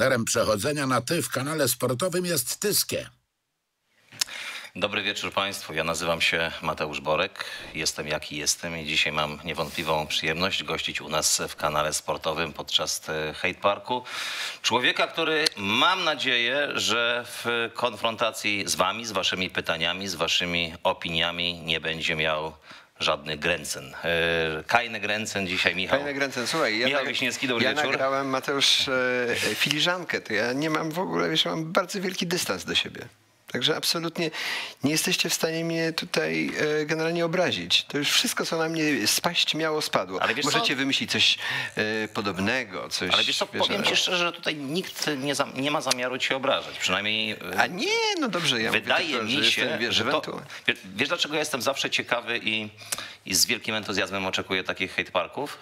Partnerem przechodzenia na ty w kanale sportowym jest Tyskie. Dobry wieczór Państwu. Ja nazywam się Mateusz Borek. Jestem jaki jestem i dzisiaj mam niewątpliwą przyjemność gościć u nas w kanale sportowym podczas Hate Parku człowieka, który mam nadzieję, że w konfrontacji z Wami, z Waszymi pytaniami, z Waszymi opiniami nie będzie miał żadnych gręcen. E, Kajny gręcen dzisiaj Michał. Fajne gręce. Słuchaj, ja, Michał Wiśniewski, dobry ja wieczór. nagrałem, Mateusz, e, filiżankę. To ja nie mam w ogóle, wiesz, ja mam bardzo wielki dystans do siebie. Także absolutnie nie jesteście w stanie mnie tutaj e, generalnie obrazić. To już wszystko, co na mnie spaść miało, spadło. Ale wiesz co? Możecie wymyślić coś e, podobnego, coś... Ale wiesz co, powiem ale- Ci szczerze, że tutaj nikt nie, za, nie ma zamiaru Cię obrażać. Przynajmniej e, A nie, no dobrze, ja Wydaje mówię mi się, jestem, wiesz, że to, wiesz, wiesz dlaczego ja jestem zawsze ciekawy i, i z wielkim entuzjazmem oczekuję takich hate parków?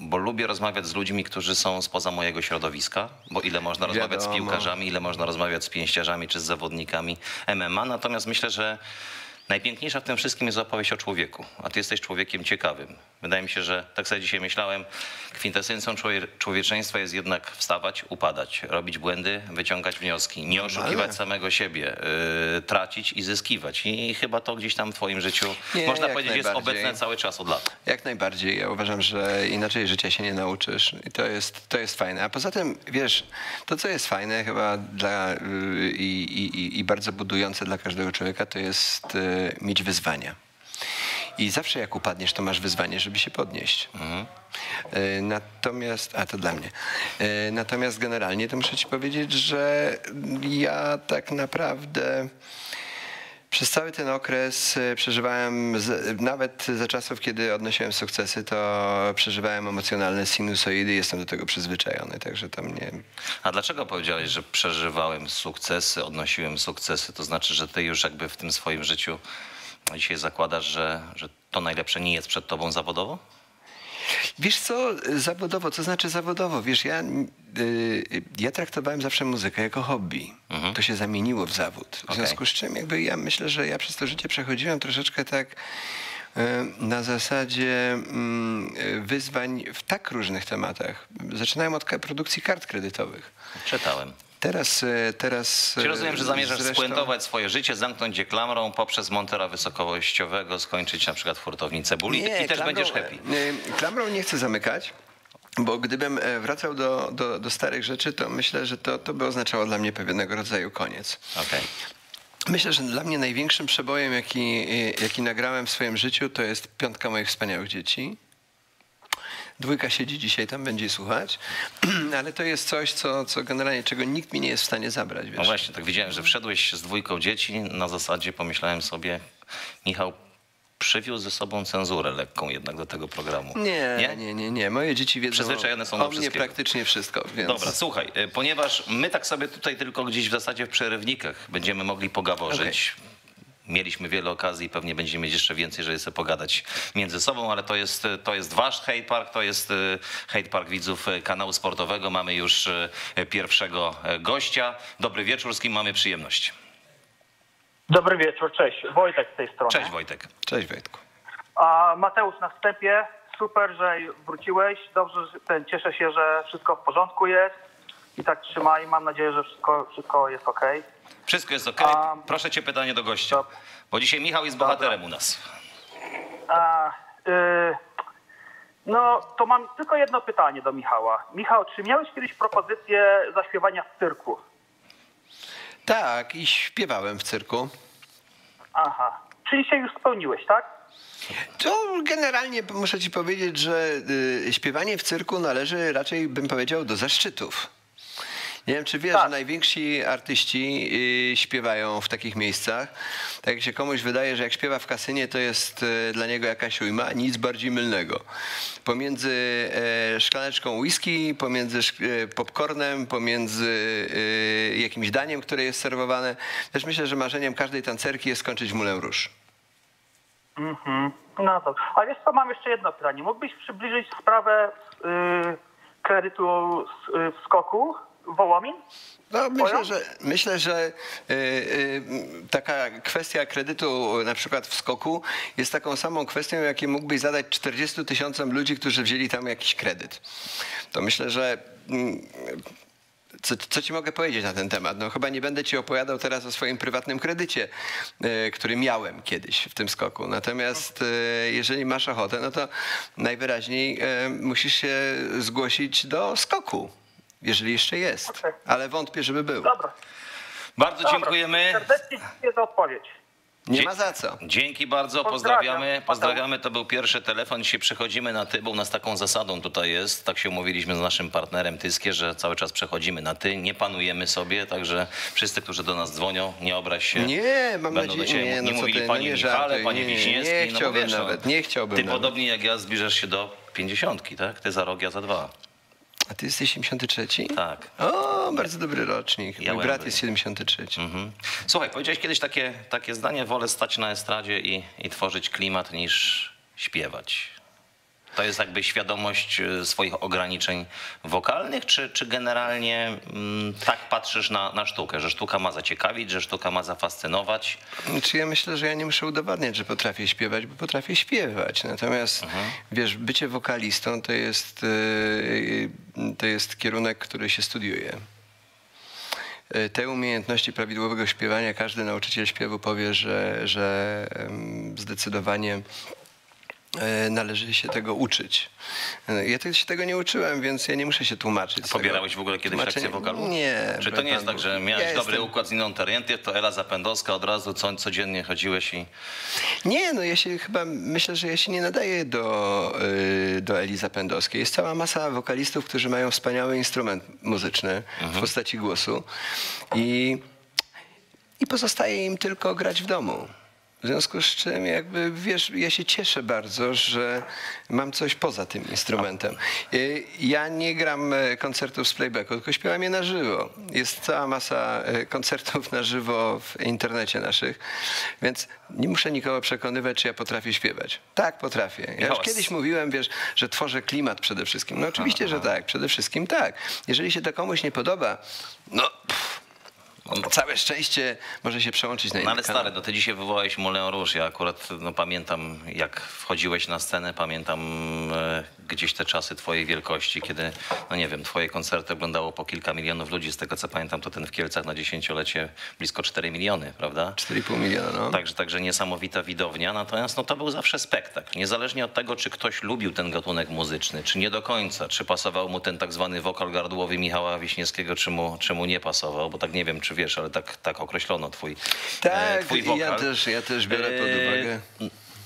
Bo lubię rozmawiać z ludźmi, którzy są spoza mojego środowiska, bo ile można rozmawiać z Wiadomo. piłkarzami, ile można rozmawiać z pięściarzami czy z zawodnikami MMA. Natomiast myślę, że najpiękniejsza w tym wszystkim jest opowieść o człowieku, a ty jesteś człowiekiem ciekawym. Wydaje mi się, że tak sobie dzisiaj myślałem, kwintesencją człowie- człowieczeństwa jest jednak wstawać, upadać, robić błędy, wyciągać wnioski, nie oszukiwać Ale- samego siebie, yy, tracić i zyskiwać. I chyba to gdzieś tam w twoim życiu, Nie, można powiedzieć, jest obecne cały czas od lat. Jak najbardziej. Ja uważam, że inaczej życia się nie nauczysz i to jest, to jest fajne. A poza tym, wiesz, to co jest fajne chyba dla, y, i, i, i bardzo budujące dla każdego człowieka, to jest y, mieć wyzwania. I zawsze jak upadniesz, to masz wyzwanie, żeby się podnieść. Y, Natomiast, a to dla mnie. Y, Natomiast generalnie to muszę ci powiedzieć, że ja tak naprawdę przez cały ten okres y, przeżywałem, nawet za czasów, kiedy odnosiłem sukcesy, to przeżywałem emocjonalne sinusoidy. Jestem do tego przyzwyczajony, także to mnie... A dlaczego powiedziałeś, że przeżywałem sukcesy, odnosiłem sukcesy? To znaczy, że ty już jakby w tym swoim życiu dzisiaj zakładasz, że, że to najlepsze nie jest przed tobą zawodowo? Wiesz co, zawodowo, co znaczy zawodowo? Wiesz, ja, y, ja traktowałem zawsze muzykę jako hobby. To się zamieniło w zawód. W Okej. związku z czym jakby ja myślę, że ja przez to życie przechodziłem troszeczkę tak y, na zasadzie mm, y, wyzwań w tak różnych tematach. Zaczynałem od produkcji kart kredytowych. Czytałem. Teraz, y, teraz... Czy rozumiem, że y, zamierzasz zresztą- spuentować swoje życie, zamknąć je klamrą, poprzez montera wysokościowego skończyć na przykład w hurtowni cebuli i też klamrą- będziesz happy. y, Klamrą nie chcę zamykać. Bo gdybym e, wracał do, do, do starych rzeczy, to myślę, że to, to by oznaczało dla mnie pewnego rodzaju koniec. Okej. Myślę, że dla mnie największym przebojem, jaki, e, jaki nagrałem w swoim życiu, to jest Piątka moich wspaniałych dzieci. Dwójka siedzi dzisiaj, tam będzie słuchać, ale to jest coś, co, co generalnie, czego nikt mi nie jest w stanie zabrać. No Wiesz? właśnie, tak widziałem, że wszedłeś z dwójką dzieci. Na zasadzie pomyślałem sobie, Michał przywiózł ze sobą cenzurę lekką jednak do tego programu. Nie, Nie? nie, nie, nie, Moje dzieci wiedzą Przyzwyczajone są do o mnie praktycznie wszystko. Więc... Dobra, słuchaj, y, ponieważ my tak sobie tutaj tylko gdzieś w zasadzie w przerywnikach będziemy mogli pogaworzyć. Mieliśmy wiele okazji i pewnie będziemy mieć jeszcze więcej, żeby sobie pogadać między sobą, ale to jest, to jest wasz hate park, to jest y, hate park widzów y, kanału sportowego. Mamy już y, pierwszego gościa. Dobry wieczór, z kim mamy przyjemność? Dobry wieczór, cześć. Wojtek z tej strony. Cześć Wojtek. Cześć Wojtku. A Mateusz na wstępie, super, że wróciłeś. Dobrze, że ten, cieszę się, że wszystko w porządku jest. I tak trzymaj, mam nadzieję, że wszystko, wszystko jest ok. Wszystko jest ok. A- Proszę cię pytanie do gościa. Bo dzisiaj Michał jest bohaterem u nas. A, y, no, to mam tylko jedno pytanie do Michała. Michał, czy miałeś kiedyś propozycję zaśpiewania w cyrku? Tak, i śpiewałem w cyrku. Aha. Czyli się już spełniłeś, tak? To generalnie muszę ci powiedzieć, że y, śpiewanie w cyrku należy raczej, bym powiedział, do zaszczytów. Nie wiem, czy wiesz, Tak. że najwięksi artyści y, śpiewają w takich miejscach. Tak jak się komuś wydaje, że jak śpiewa w kasynie, to jest y, dla niego jakaś ujma, nic bardziej mylnego. Pomiędzy e, szklaneczką whisky, pomiędzy e, popcornem, pomiędzy y, jakimś daniem, które jest serwowane. Też myślę, że marzeniem każdej tancerki jest skończyć w Moulin Rouge. Mhm. No to. A wiesz co, mam jeszcze jedno pytanie. Mógłbyś przybliżyć sprawę y, kredytu y, w skoku Wołomin? No, myślę, że, myślę, że y, y, taka kwestia kredytu na przykład w skoku jest taką samą kwestią, jakie mógłbyś zadać 40 tysiącom ludzi, którzy wzięli tam jakiś kredyt. To myślę, że mm, co, co ci mogę powiedzieć na ten temat? No chyba nie będę ci opowiadał teraz o swoim prywatnym kredycie, e, który miałem kiedyś w tym skoku. Natomiast jeżeli masz ochotę, no to najwyraźniej musisz się zgłosić do skoku, jeżeli jeszcze jest. Okej. Ale wątpię, żeby był. Dobra. Bardzo Dobra. dziękujemy. Serdecznie dziękuję za odpowiedź. Nie ma za co. Dzięki bardzo, Pozdrawiam. pozdrawiamy. Pozdrawiamy, to był pierwszy telefon. Dzisiaj przechodzimy na ty, bo u nas taką zasadą tutaj jest. Tak się umówiliśmy z naszym partnerem Tyskie, że cały czas przechodzimy na ty, nie panujemy sobie, także wszyscy, którzy do nas dzwonią, nie obraź się. Nie, mam Będą nadzieję, nie, no nie mówili ty, no panie nie Michale, żartuj, panie nie, nie, Wiśniewski. nie no chciałbym wiesz, no, nawet, nie chciałbym Ty nawet. podobnie jak ja zbliżasz się do pięćdziesiątki, tak? Ty za rok, ja za dwa. A ty jesteś 73? Tak. O, bardzo dobry rocznik. Ja Mój brat jest 73. Mhm. Słuchaj, powiedziałeś kiedyś takie, takie zdanie, wolę stać na estradzie i, i tworzyć klimat niż śpiewać. To jest jakby świadomość e, swoich ograniczeń wokalnych, czy, czy generalnie mm, tak patrzysz na, na sztukę, że sztuka ma zaciekawić, że sztuka ma zafascynować? Znaczy ja myślę, że ja nie muszę udowadniać, że potrafię śpiewać, bo potrafię śpiewać. Natomiast wiesz, bycie wokalistą to jest, yy, to jest kierunek, który się studiuje. Te umiejętności prawidłowego śpiewania każdy nauczyciel śpiewu powie, że, że zdecydowanie należy się tego uczyć. E, Ja się tego nie uczyłem, więc ja nie muszę się tłumaczyć. tego. Pobierałeś w ogóle kiedyś lekcję Tłumaczenie- wokalu? Nie. Czy to nie jest tak, że miałeś ja dobry jestem- układ z inną tarientę, to Ela Zapędowska od razu co, codziennie chodziłeś i... Nie, no ja się chyba myślę, że ja się nie nadaję do, y, do Eli Zapędowskiej. Jest cała masa wokalistów, którzy mają wspaniały instrument muzyczny w postaci głosu i, i pozostaje im tylko grać w domu. W związku z czym jakby wiesz, ja się cieszę bardzo, że mam coś poza tym instrumentem. Y, Ja nie gram e, koncertów z playbacku, tylko śpiewam je na żywo. Jest cała masa e, koncertów na żywo w internecie naszych, więc nie muszę nikogo przekonywać, czy ja potrafię śpiewać. Tak, potrafię. Ja już kiedyś mówiłem, wiesz, że tworzę klimat przede wszystkim. No oczywiście, że tak, przede wszystkim tak. Jeżeli się to komuś nie podoba, no pff, całe szczęście może się przełączyć na inny ale stary, no ty dzisiaj wywołałeś Moulin Rouge. Ja akurat no, pamiętam, jak wchodziłeś na scenę, pamiętam e, gdzieś te czasy twojej wielkości, kiedy, no nie wiem, twoje koncerty oglądało po kilka milionów ludzi. Z tego co pamiętam, to ten w Kielcach na dziesięciolecie blisko 4 miliony, prawda? 4,5 miliona, no. Także, także niesamowita widownia, natomiast no, to był zawsze spektakl. Niezależnie od tego, czy ktoś lubił ten gatunek muzyczny, czy nie do końca, czy pasował mu ten tak zwany wokal gardłowy Michała Wiśniewskiego, czy mu, czy mu nie pasował, bo tak nie wiem, czy wiesz, ale tak, tak określono twój, e, Tak, twój i wokal. ja też, ja też biorę pod E, uwagę.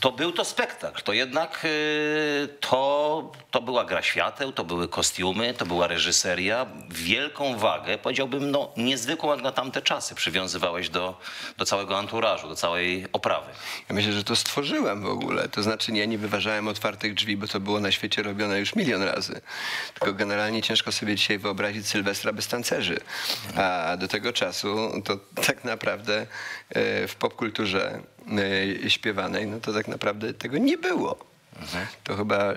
To był to spektakl, to jednak e, to, to była gra świateł, to były kostiumy, to była reżyseria. Wielką wagę, powiedziałbym, no, niezwykłą jak na tamte czasy przywiązywałeś do, do całego anturażu, do całej oprawy. Ja myślę, że to stworzyłem w ogóle. To znaczy ja nie wyważałem otwartych drzwi, bo to było na świecie robione już milion razy. Tylko generalnie ciężko sobie dzisiaj wyobrazić Sylwestra bez tancerzy. A do tego czasu to tak naprawdę e, w popkulturze śpiewanej, no to tak naprawdę tego nie było. To chyba e,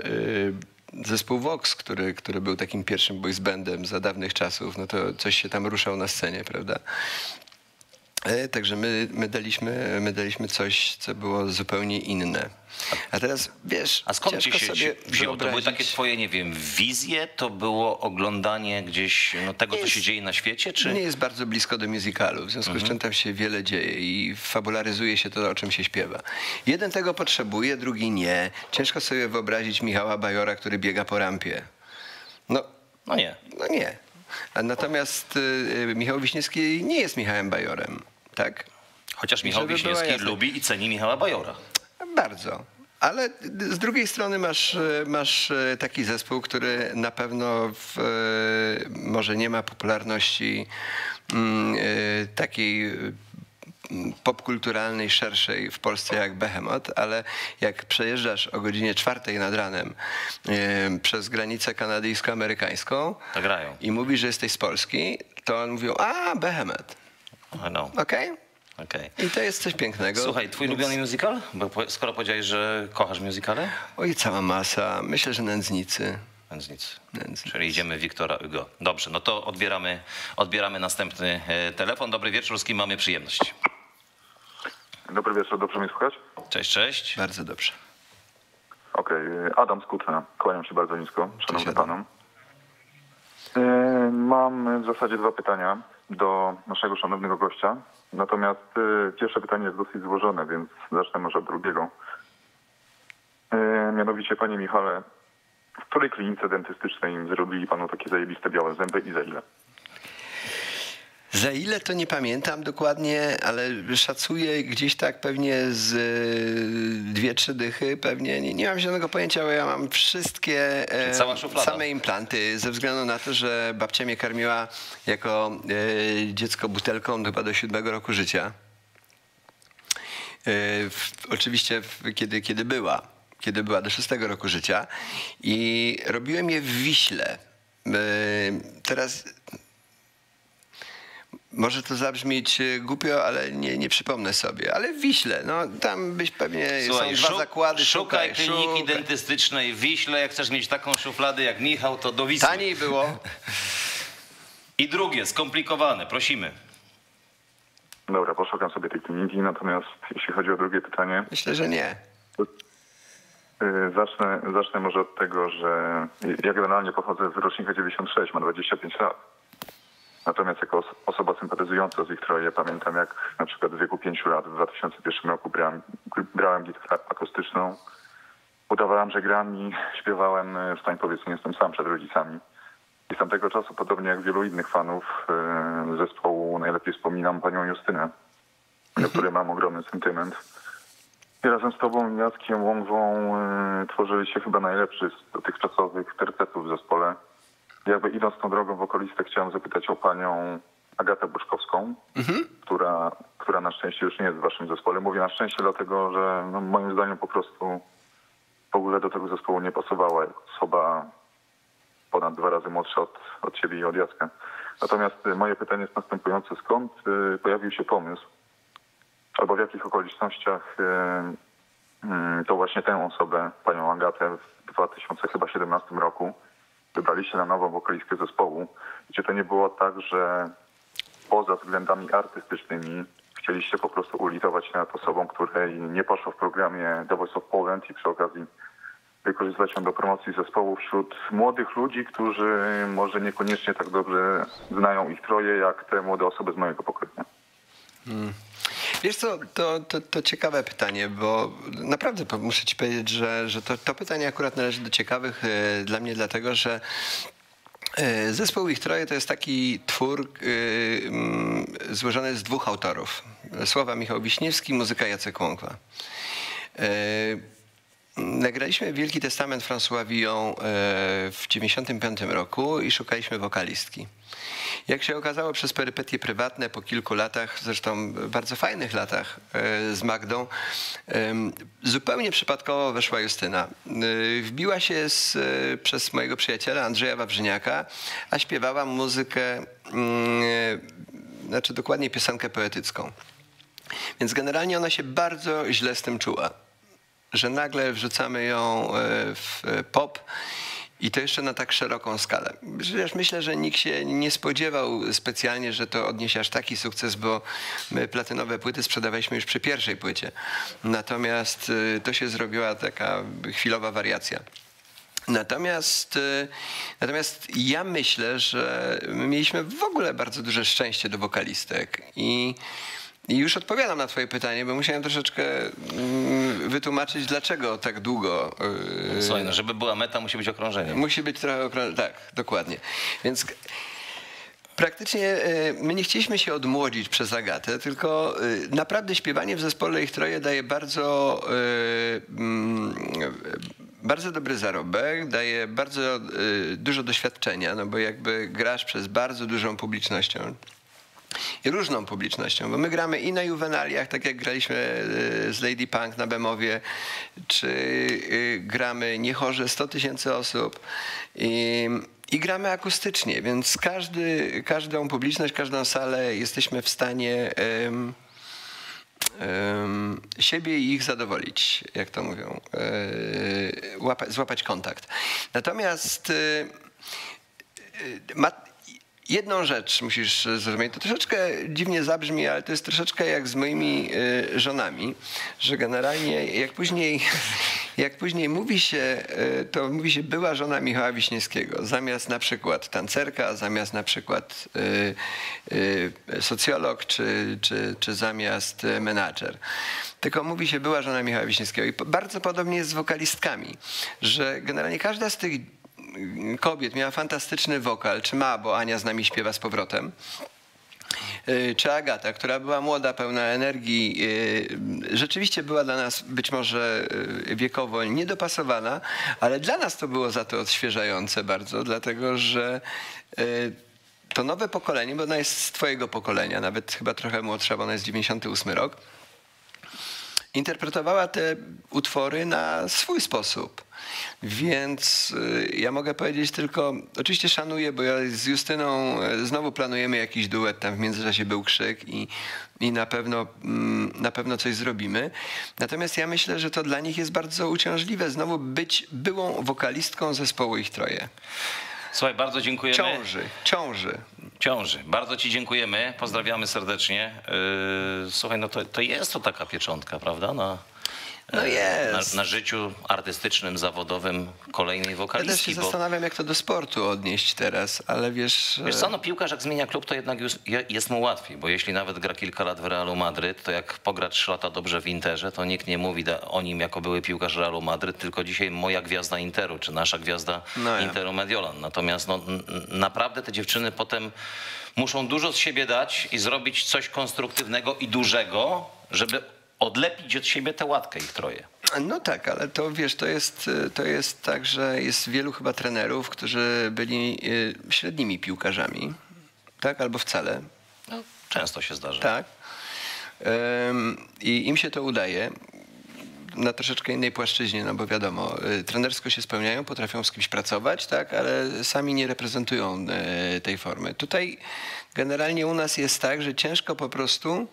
zespół Vox, który, który był takim pierwszym boys bandem za dawnych czasów, no to coś się tam ruszał na scenie, prawda? E, Także my, my, daliśmy, my daliśmy coś, co było zupełnie inne. A teraz, wiesz, A skąd ci się sobie wzięło? To były takie twoje, nie wiem, wizje? To było oglądanie gdzieś no, tego, co Jest- się dzieje na świecie? Czy... Nie jest bardzo blisko do musicalu, w związku Mhm. z czym tam się wiele dzieje i fabularyzuje się to, o czym się śpiewa. Jeden tego potrzebuje, drugi nie. Ciężko sobie wyobrazić Michała Bajora, który biega po rampie. No, No nie. no nie. Natomiast y, y, Michał Wiśniewski nie jest Michałem Bajorem, tak? Chociaż Michał Wiśniewski lubi i ceni Michała Bajora. Bardzo. Ale z drugiej strony masz, masz taki zespół, który na pewno w, może nie ma popularności mm, e, takiej mm, popkulturalnej, szerszej w Polsce jak Behemoth, ale jak przejeżdżasz o godzinie czwartej nad ranem e, przez granicę kanadyjsko-amerykańską i mówisz, że jesteś z Polski, to on mówią, a Behemoth, I know. okej? Okej. I to jest coś pięknego. Słuchaj, twój Więc- ulubiony musical? Bo skoro powiedziałeś, że kochasz musicale? Oj, cała masa. Myślę, że nędznicy. Nic. Nędznicy. Czyli idziemy Wiktora Hugo. Dobrze, no to odbieramy, odbieramy następny e, telefon. Dobry wieczór, z kim mamy przyjemność? Dobry wieczór, dobrze mnie słychać? Cześć, cześć. Bardzo dobrze. Okej, Adam z Kutna. Kłaniam się bardzo nisko, szanowny Adam. panom. E, Ma mam w zasadzie dwa pytania do naszego szanownego gościa. Natomiast y, pierwsze pytanie jest dosyć złożone, więc zacznę może od drugiego. Y, mianowicie, panie Michale, w której klinice dentystycznej zrobili panu takie zajebiste białe zęby i za ile? Za ile to nie pamiętam dokładnie, ale szacuję gdzieś tak pewnie z y, dwie, trzy dychy, pewnie. Nie, nie mam zielonego pojęcia, bo ja mam wszystkie e, same implanty, ze względu na to, że babcia mnie karmiła jako e, dziecko butelką chyba do siódmego roku życia. E, oczywiście kiedy, kiedy była, kiedy była do szóstego roku życia i robiłem je w Wiśle. E, Teraz może to zabrzmieć e, głupio, ale nie, nie przypomnę sobie. Ale w Wiśle, no tam byś pewnie Słuchaj, są dwa szuk- zakłady. szukaj kliniki szukaj. dentystycznej w Wiśle. Jak chcesz mieć taką szufladę jak Michał, to do Wisły. Taniej było. I drugie, skomplikowane, prosimy. Dobra, poszukam sobie tej kliniki, natomiast jeśli chodzi o drugie pytanie, Myślę, że nie. y, zacznę, zacznę może od tego, że ja generalnie pochodzę z rocznika 96, mam 25 lat. Natomiast jako os- osoba sympatyzująca z ich troje pamiętam jak na przykład w wieku 5 lat w 2001 roku brałem, brałem gitarę akustyczną. Udawałem, że gram i śpiewałem y, Wstań powiedz nie jestem sam przed rodzicami. I z tamtego czasu, podobnie jak wielu innych fanów y, zespołu, najlepiej wspominam panią Justynę, do której mam ogromny sentyment. I razem z tobą, Jackiem Łągwą, y, tworzyliście chyba najlepszy z dotychczasowych tercetów w zespole. Jakby idąc tą drogą wokalistę chciałem zapytać o panią Agatę Boczkowską, która, która na szczęście już nie jest w waszym zespole. Mówię na szczęście dlatego, że no, moim zdaniem po prostu w ogóle do tego zespołu nie pasowała jako osoba ponad dwa razy młodsza od, od ciebie i od Jacka. Natomiast y, moje pytanie jest następujące. Skąd y, pojawił się pomysł, albo w jakich okolicznościach y, y, to właśnie tę osobę, panią Agatę w 2017 roku wybraliście na nową wokalistkę zespołu? Czy to nie było tak, że poza względami artystycznymi chcieliście po prostu ulitować się nad osobą, której nie poszło w programie The Voice of Poland i przy okazji wykorzystać ją do promocji zespołu wśród młodych ludzi, którzy może niekoniecznie tak dobrze znają ich troje, jak te młode osoby z mojego pokolenia. Wiesz co, to, to, to ciekawe pytanie, bo naprawdę muszę ci powiedzieć, że, że to, to pytanie akurat należy do ciekawych e, dla mnie, dlatego że e, Zespół Ich Troje to jest taki twór e, mm, złożony z dwóch autorów. Słowa Michał Wiśniewski, muzyka Jacek Łąkwa. E, Nagraliśmy Wielki Testament François Villon w 95 roku i szukaliśmy wokalistki. Jak się okazało przez perypetie prywatne po kilku latach, zresztą bardzo fajnych latach e, z Magdą, zupełnie przypadkowo weszła Justyna. E, Wbiła się z, e, przez mojego przyjaciela Andrzeja Wawrzyniaka, a śpiewała muzykę, mm, znaczy dokładnie piosenkę poetycką. Więc generalnie ona się bardzo źle z tym czuła że nagle wrzucamy ją w pop i to jeszcze na tak szeroką skalę. Przecież myślę, że nikt się nie spodziewał specjalnie, że to odniesie aż taki sukces, bo my platynowe płyty sprzedawaliśmy już przy pierwszej płycie. Natomiast e, to się zrobiła taka chwilowa wariacja. Natomiast, e, natomiast ja myślę, że my mieliśmy w ogóle bardzo duże szczęście do wokalistek i i już odpowiadam na twoje pytanie, bo musiałem troszeczkę mm, wytłumaczyć, dlaczego tak długo. yy, Słuchaj, no, żeby była meta, musi być okrążenie. Musi być trochę okrążone. Tak, dokładnie. Więc praktycznie y, my nie chcieliśmy się odmłodzić przez Agatę, tylko y, naprawdę śpiewanie w zespole ich troje daje bardzo, y, mm, bardzo dobry zarobek, daje bardzo y, dużo doświadczenia, no bo jakby grasz przez bardzo dużą publicznością różną publicznością, bo my gramy i na juwenaliach, tak jak graliśmy y, z Lady Punk na Bemowie, czy y, gramy niechorze 100 tysięcy osób i, i gramy akustycznie, więc każdy, każdą publiczność, każdą salę jesteśmy w stanie em, em, siebie i ich zadowolić, jak to mówią, e, łapa, złapać kontakt. Natomiast e, ma, jedną rzecz musisz zrozumieć. To troszeczkę dziwnie zabrzmi, ale to jest troszeczkę jak z moimi y, żonami, że generalnie jak później Jak później mówi się, e, to mówi się była żona Michała Wiśniewskiego, zamiast na przykład tancerka, zamiast na przykład e, socjolog, czy, czy, czy zamiast menadżer. Tylko mówi się była żona Michała Wiśniewskiego. I bardzo podobnie jest z wokalistkami, że generalnie każda z tych kobiet miała fantastyczny wokal, czy ma, bo Ania z nami śpiewa z powrotem. Y, czy Agata, która była młoda, pełna energii, y, rzeczywiście była dla nas być może y, wiekowo niedopasowana, ale dla nas to było za to odświeżające bardzo, dlatego że to nowe pokolenie, bo ona jest z twojego pokolenia, nawet chyba trochę młodsza, bo ona jest 98 rok, interpretowała te utwory na swój sposób. Więc y, ja mogę powiedzieć tylko, oczywiście szanuję, bo ja z Justyną y, znowu planujemy jakiś duet, tam w międzyczasie był krzyk i, i na, pewno, mm, na pewno coś zrobimy. Natomiast ja myślę, że to dla nich jest bardzo uciążliwe znowu być byłą wokalistką zespołu ich troje. Słuchaj, bardzo dziękujemy. Ciąży, ciąży. Ciąży. Bardzo Ci dziękujemy. Pozdrawiamy serdecznie. Yy, Słuchaj, no to, to jest to taka pieczątka, prawda? Na, No e, jest. Na, na życiu artystycznym, zawodowym kolejnej Ja też wokalistki. się bo- zastanawiam, jak to do sportu odnieść teraz, ale wiesz... Wiesz e, co, no piłkarz jak zmienia klub, to jednak już je- jest mu łatwiej, bo jeśli nawet gra kilka lat w Realu Madryt, to jak pogra trzy lata dobrze w Interze, to nikt nie mówi o nim jako były piłkarz Realu Madryt, tylko dzisiaj moja gwiazda Interu, czy nasza gwiazda No ja. Interu Mediolan. Natomiast no, naprawdę te dziewczyny potem muszą dużo z siebie dać i zrobić coś konstruktywnego i dużego, żeby odlepić od siebie tę łatkę ich troje. No tak, ale to wiesz, to jest, to jest tak, że jest wielu chyba trenerów, którzy byli y, średnimi piłkarzami, tak, albo wcale, No, często się zdarza. tak. I im się to udaje na troszeczkę innej płaszczyźnie, no bo wiadomo, y, trenersko się spełniają, potrafią z kimś pracować, tak, ale sami nie reprezentują y, tej formy. Tutaj generalnie u nas jest tak, że ciężko po prostu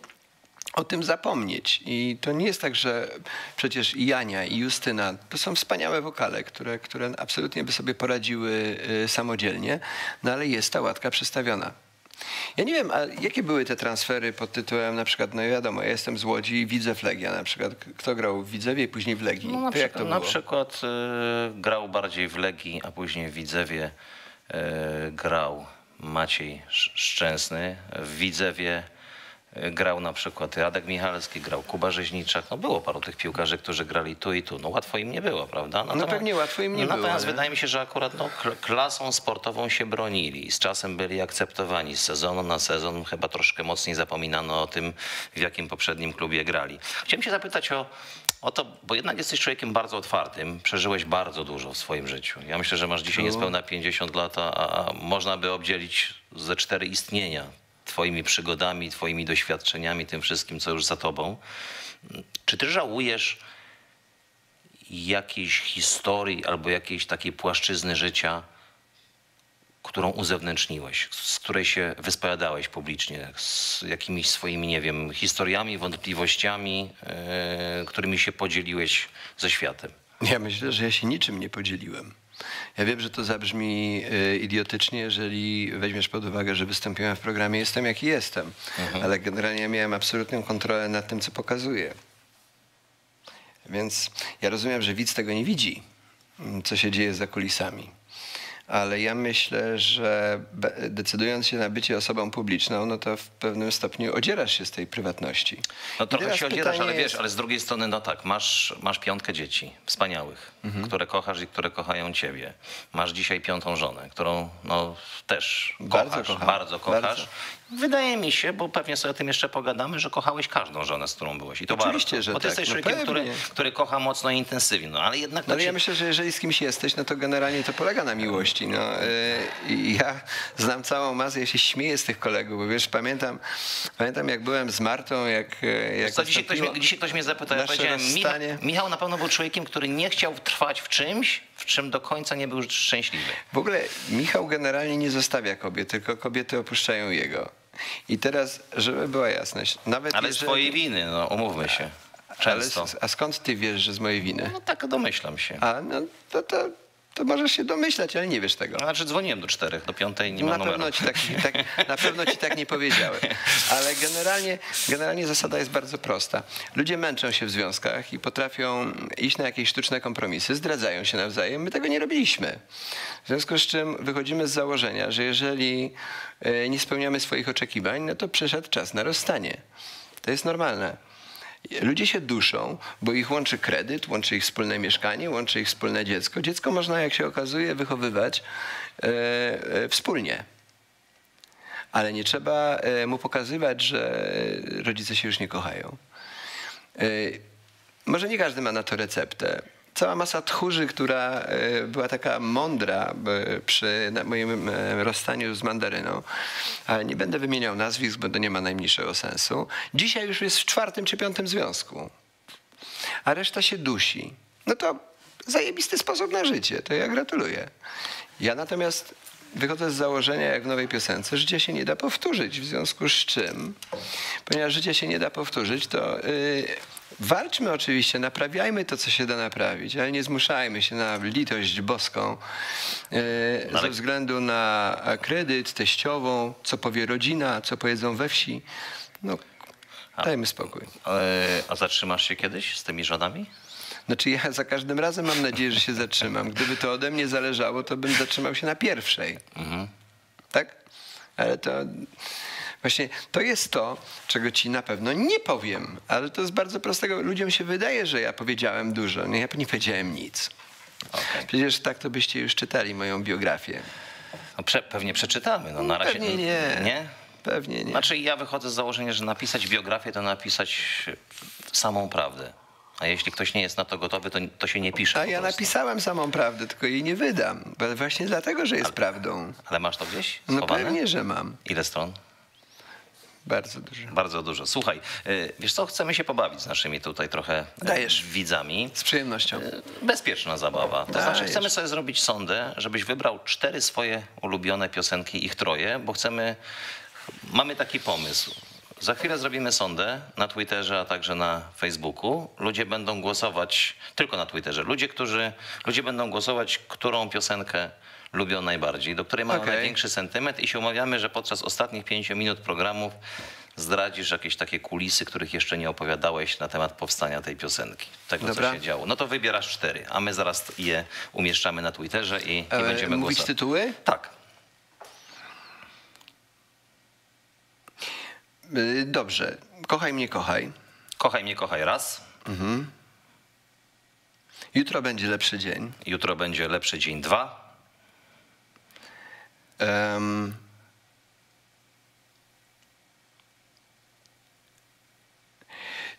o tym zapomnieć. I to nie jest tak, że przecież i Jania, i Justyna to są wspaniałe wokale, które, które absolutnie by sobie poradziły y, samodzielnie, no ale jest ta łatka przestawiona. Ja nie wiem, a jakie były te transfery pod tytułem na przykład, no wiadomo, ja jestem z Łodzi i Widzew Legia na przykład. Kto grał w Widzewie i później w Legii? No, na, to jak to przykład, było? na przykład y, grał bardziej w Legii, a później w Widzewie y, grał Maciej Sz- Szczęsny. W Widzewie y, grał na przykład Radek Michalski, grał Kuba Rzeźniczak. No było paru tych piłkarzy, którzy grali tu i tu. No łatwo im nie było, prawda? No pewnie łatwo im nie było, Natomiast wydaje mi się, że akurat no, kl- klasą sportową się bronili. Z czasem byli akceptowani. Z sezonu na sezon chyba troszkę mocniej zapominano o tym, w jakim poprzednim klubie grali. Chciałem się zapytać o, o to, bo jednak jesteś człowiekiem bardzo otwartym. Przeżyłeś bardzo dużo w swoim życiu. Ja myślę, że masz dzisiaj niespełna 50 lat, a, a można by obdzielić ze cztery istnienia twoimi przygodami, twoimi doświadczeniami, tym wszystkim, co już za tobą. Czy ty żałujesz jakiejś historii albo jakiejś takiej płaszczyzny życia, którą uzewnętrzniłeś, z której się wyspowiadałeś publicznie, z jakimiś swoimi, nie wiem, historiami, wątpliwościami, yy, którymi się podzieliłeś ze światem. Ja myślę, że ja się niczym nie podzieliłem. Ja wiem, że to zabrzmi y, idiotycznie, jeżeli weźmiesz pod uwagę, że wystąpiłem w programie Jestem jaki jestem, ale generalnie miałem absolutną kontrolę nad tym, co pokazuję. Więc ja rozumiem, że widz tego nie widzi, co się dzieje za kulisami. Ale ja myślę, że decydując się na bycie osobą publiczną, no to w pewnym stopniu odzierasz się z tej prywatności. No trochę się odzierasz, ale wiesz, jest- ale z drugiej strony, no tak, masz, masz piątkę dzieci, wspaniałych, Mhm. które kochasz i które kochają ciebie. Masz dzisiaj piątą żonę, którą no, też Bardzo kochasz, kocham. bardzo kochasz. Bardzo. Wydaje mi się, bo pewnie sobie o tym jeszcze pogadamy, że kochałeś każdą żonę, z którą byłeś. I to Oczywiście, bardzo. że Bo ty tak, jesteś no człowiekiem, który, który kocha mocno i intensywnie, no ale jednak... No ale ci- ja myślę, że jeżeli z kimś jesteś, no to generalnie to polega na miłości. No. Yy, ja znam całą masę, ja się śmieję z tych kolegów, bo wiesz, pamiętam, pamiętam jak byłem z Martą, jak, e, jak Co, dzisiaj, ktoś mnie, dzisiaj ktoś mnie zapytał, ja powiedziałem, Michał. Michał na pewno był człowiekiem, który nie chciał trwać w czymś, w czym do końca nie był szczęśliwy. W ogóle Michał generalnie nie zostawia kobiet, tylko kobiety opuszczają jego. I teraz, żeby była jasność, nawet Ale z jeżeli... twojej winy, no umówmy się. ale, Często. s- A skąd ty wiesz, że z mojej winy? No tak domyślam się. A no to, to To możesz się domyślać, ale nie wiesz tego. Znaczy dzwoniłem do czterech, do piątej nie ma na numeru. pewno, ci tak, tak, na pewno ci tak nie powiedziałem. Ale generalnie, generalnie zasada jest bardzo prosta. Ludzie męczą się w związkach i potrafią iść na jakieś sztuczne kompromisy, zdradzają się nawzajem. My tego nie robiliśmy. W związku z czym wychodzimy z założenia, że jeżeli e, nie spełniamy swoich oczekiwań, no to przyszedł czas na rozstanie. To jest normalne. Ludzie się duszą, bo ich łączy kredyt, łączy ich wspólne mieszkanie, łączy ich wspólne dziecko. Dziecko można, jak się okazuje, wychowywać e, e, wspólnie. Ale nie trzeba e, mu pokazywać, że rodzice się już nie kochają. Może nie każdy ma na to receptę. Cała masa tchórzy, która e, była taka mądra przy moim e, rozstaniu z mandaryną, ale nie będę wymieniał nazwisk, bo to nie ma najmniejszego sensu. Dzisiaj już jest w czwartym czy piątym związku, a reszta się dusi. No to zajebisty sposób na życie, to ja gratuluję. Ja natomiast wychodzę z założenia, jak w nowej piosence, życie się nie da powtórzyć, w związku z czym, ponieważ życie się nie da powtórzyć, to yy, walczmy oczywiście, naprawiajmy to, co się da naprawić, ale nie zmuszajmy się na litość boską yy, ze względu na kredyt, teściową, co powie rodzina, co powiedzą we wsi. No, dajmy spokój. E, A zatrzymasz się kiedyś z tymi żonami? Znaczy ja za każdym razem mam nadzieję, że się zatrzymam. Gdyby to ode mnie zależało, to bym zatrzymał się na pierwszej. Tak? Ale to właśnie to jest to, czego ci na pewno nie powiem. Ale to jest bardzo prostego. Ludziom się wydaje, że ja powiedziałem dużo. Nie, ja nie powiedziałem nic. Okej. Przecież tak to byście już czytali moją biografię. No, prze, pewnie przeczytamy. No, na razie Pewnie nie. Nie? Pewnie nie. Znaczy ja wychodzę z założenia, że napisać biografię to napisać samą prawdę. A jeśli ktoś nie jest na to gotowy, to, to się nie pisze. A ja prostu. napisałem samą prawdę, tylko jej nie wydam. Właśnie dlatego, że jest prawdą. Ale masz to gdzieś No schowane? pewnie, że mam. Ile stron? Bardzo dużo. Bardzo dużo. Słuchaj, y, wiesz co, chcemy się pobawić z naszymi tutaj trochę y, Dajesz. widzami. Z przyjemnością. Y, Bezpieczna zabawa. To znaczy Dajesz. chcemy sobie zrobić sondę, żebyś wybrał cztery swoje ulubione piosenki, ich troje, bo chcemy, mamy taki pomysł. Za chwilę zrobimy sondę na Twitterze, a także na Facebooku. Ludzie będą głosować, tylko na Twitterze, ludzie, którzy, ludzie będą głosować, którą piosenkę lubią najbardziej, do której mają Okej. największy sentyment i się umawiamy, że podczas ostatnich pięciu minut programów zdradzisz jakieś takie kulisy, których jeszcze nie opowiadałeś na temat powstania tej piosenki, tego Dobra. co się działo. No to wybierasz cztery, a my zaraz je umieszczamy na Twitterze i, i E, będziemy mówić głosować. tytuły? Tak. Y, Dobrze. Kochaj mnie, kochaj. Kochaj mnie, kochaj raz. Jutro będzie lepszy dzień. Jutro będzie lepszy dzień dwa. Em,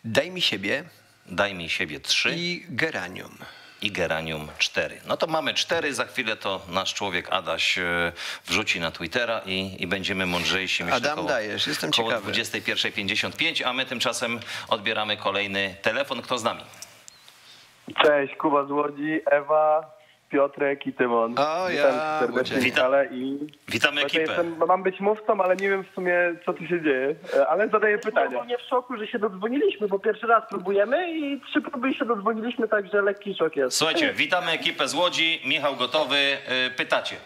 daj mi siebie Daj mi siebie trzy i, i geranium. geranium cztery. No to mamy cztery, za chwilę to nasz człowiek Adaś e, wrzuci na Twittera i, i będziemy mądrzejsi. Myślę, Adam, koło, dajesz, jestem koło ciekawy. 21.55, a my tymczasem odbieramy kolejny telefon. Kto z nami? Cześć, Kuba z Łodzi, Ewa, Piotrek i Tymon. O, Witam ja, serdecznie. Michale i Witamy właśnie ekipę. jestem, mam być mówcą, ale nie wiem w sumie co tu się dzieje, ale zadaję pytania. Ogólnie w szoku, że się dodzwoniliśmy, bo pierwszy raz próbujemy i trzy próby się dodzwoniliśmy, także lekki szok jest. Słuchajcie, witamy ekipę z Łodzi. Michał gotowy. E, Pytacie.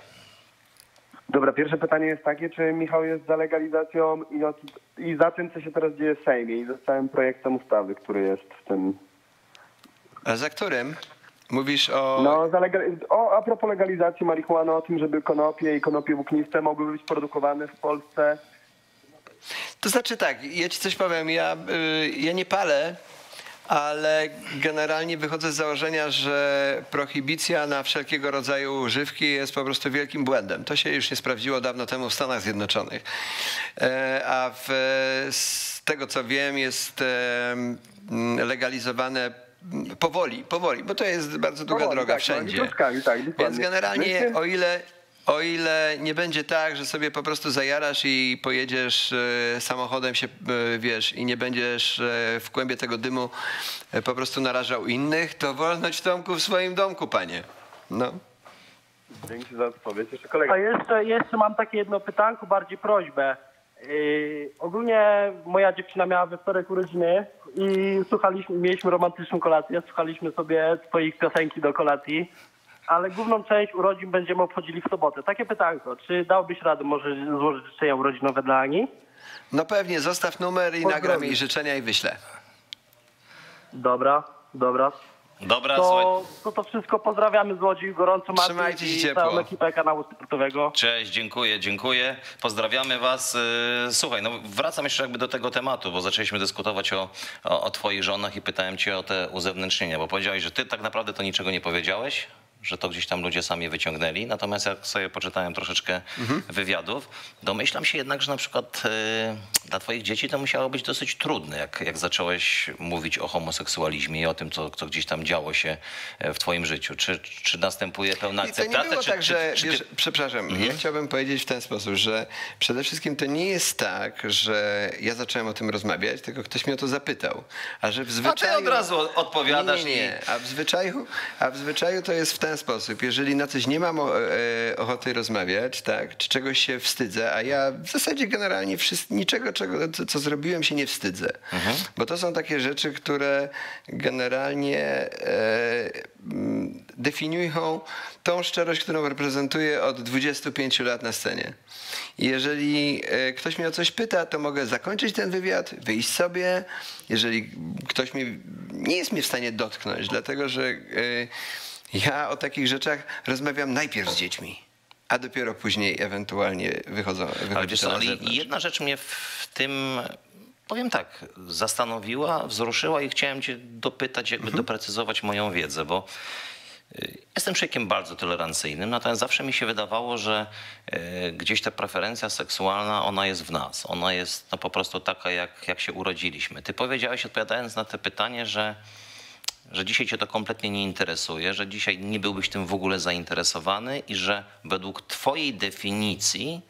Dobra, pierwsze pytanie jest takie, czy Michał jest za legalizacją i, o- i za tym, co się teraz dzieje w Sejmie i za całym projektem ustawy, który jest w tym... A za którym? Mówisz o... No, legal... o, a propos legalizacji marihuany, o tym, żeby konopie i konopie włókniste mogły być produkowane w Polsce. To znaczy tak, ja ci coś powiem. Ja, y, ja nie palę, ale generalnie wychodzę z założenia, że prohibicja na wszelkiego rodzaju używki jest po prostu wielkim błędem. To się już nie sprawdziło dawno temu w Stanach Zjednoczonych. E, A w, z tego co wiem jest legalizowane powoli, powoli, bo to jest bardzo długa Powoli, droga tak, wszędzie. małymi kroczkami, tak. Więc generalnie Myślę- o ile, o ile nie będzie tak, że sobie po prostu zajarasz i pojedziesz e, samochodem się, e, wiesz, i nie będziesz e, w kłębie tego dymu po prostu narażał innych, to wolność Tomku w swoim domku, panie. No. Dzięki za odpowiedź. Jeszcze kolega. A jeszcze, jeszcze mam takie jedno pytanko, bardziej prośbę. Yy, ogólnie moja dziewczyna miała we wtorek urodziny i słuchaliśmy, mieliśmy romantyczną kolację, słuchaliśmy sobie twoich piosenki do kolacji. ale główną część urodzin będziemy obchodzili w sobotę. Takie pytanko, czy dałbyś radę może złożyć życzenia urodzinowe dla Ani? No pewnie, zostaw numer i Pozdrowię. nagram jej życzenia i wyślę. Dobra, dobra. Dobra, słuchaj. To, to to wszystko pozdrawiamy z Łodzi gorąco Trzymajcie się i ciepło. całą ekipę kanału sportowego. Cześć, dziękuję, dziękuję. Pozdrawiamy Was. Yy, Słuchaj, no wracam jeszcze jakby do tego tematu, bo zaczęliśmy dyskutować o, o, o Twoich żonach i pytałem Cię o te uzewnętrznienia, bo powiedziałeś, że Ty tak naprawdę to niczego nie powiedziałeś, że to gdzieś tam ludzie sami wyciągnęli. Natomiast jak sobie poczytałem troszeczkę wywiadów, domyślam się jednak, że na przykład yy, dla Twoich dzieci to musiało być dosyć trudne, jak, jak zacząłeś mówić o homoseksualizmie i o tym, co, co gdzieś tam działo się e, w Twoim życiu. Czy, czy następuje pełna I to akceptacja? nie było czy, tak, że, czy, wiesz, ty... przepraszam, ja chciałbym powiedzieć w ten sposób, że przede wszystkim to nie jest tak, że ja zacząłem o tym rozmawiać, tylko ktoś mnie o to zapytał. A że w A zwyczaju... ty od razu odpowiadasz nie, nie, nie. A w zwyczaju, a w zwyczaju to jest w ten sposób. Jeżeli na coś nie mam o, e, ochoty rozmawiać, tak, czy czegoś się wstydzę, a ja w zasadzie generalnie niczego, czego, co, co zrobiłem, się nie wstydzę. Bo to są takie rzeczy, które generalnie e, mm, definiują tą szczerość, którą reprezentuję od 25 lat na scenie. Jeżeli e, ktoś mnie o coś pyta, to mogę zakończyć ten wywiad, wyjść sobie. Jeżeli ktoś mi, nie jest mnie w stanie dotknąć, dlatego że e, ja o takich rzeczach rozmawiam najpierw z dziećmi, a dopiero później ewentualnie wychodzą, Ale wiesz co, zewnątrz. jedna rzecz mnie w tym, powiem tak, zastanowiła, wzruszyła i chciałem cię dopytać, jakby doprecyzować moją wiedzę, bo y, jestem człowiekiem bardzo tolerancyjnym, natomiast zawsze mi się wydawało, że y, gdzieś ta preferencja seksualna, ona jest w nas. Ona jest no, po prostu taka, jak, jak się urodziliśmy. Ty powiedziałeś, odpowiadając na to pytanie, że że dzisiaj cię to kompletnie nie interesuje, że dzisiaj nie byłbyś tym w ogóle zainteresowany i że według twojej definicji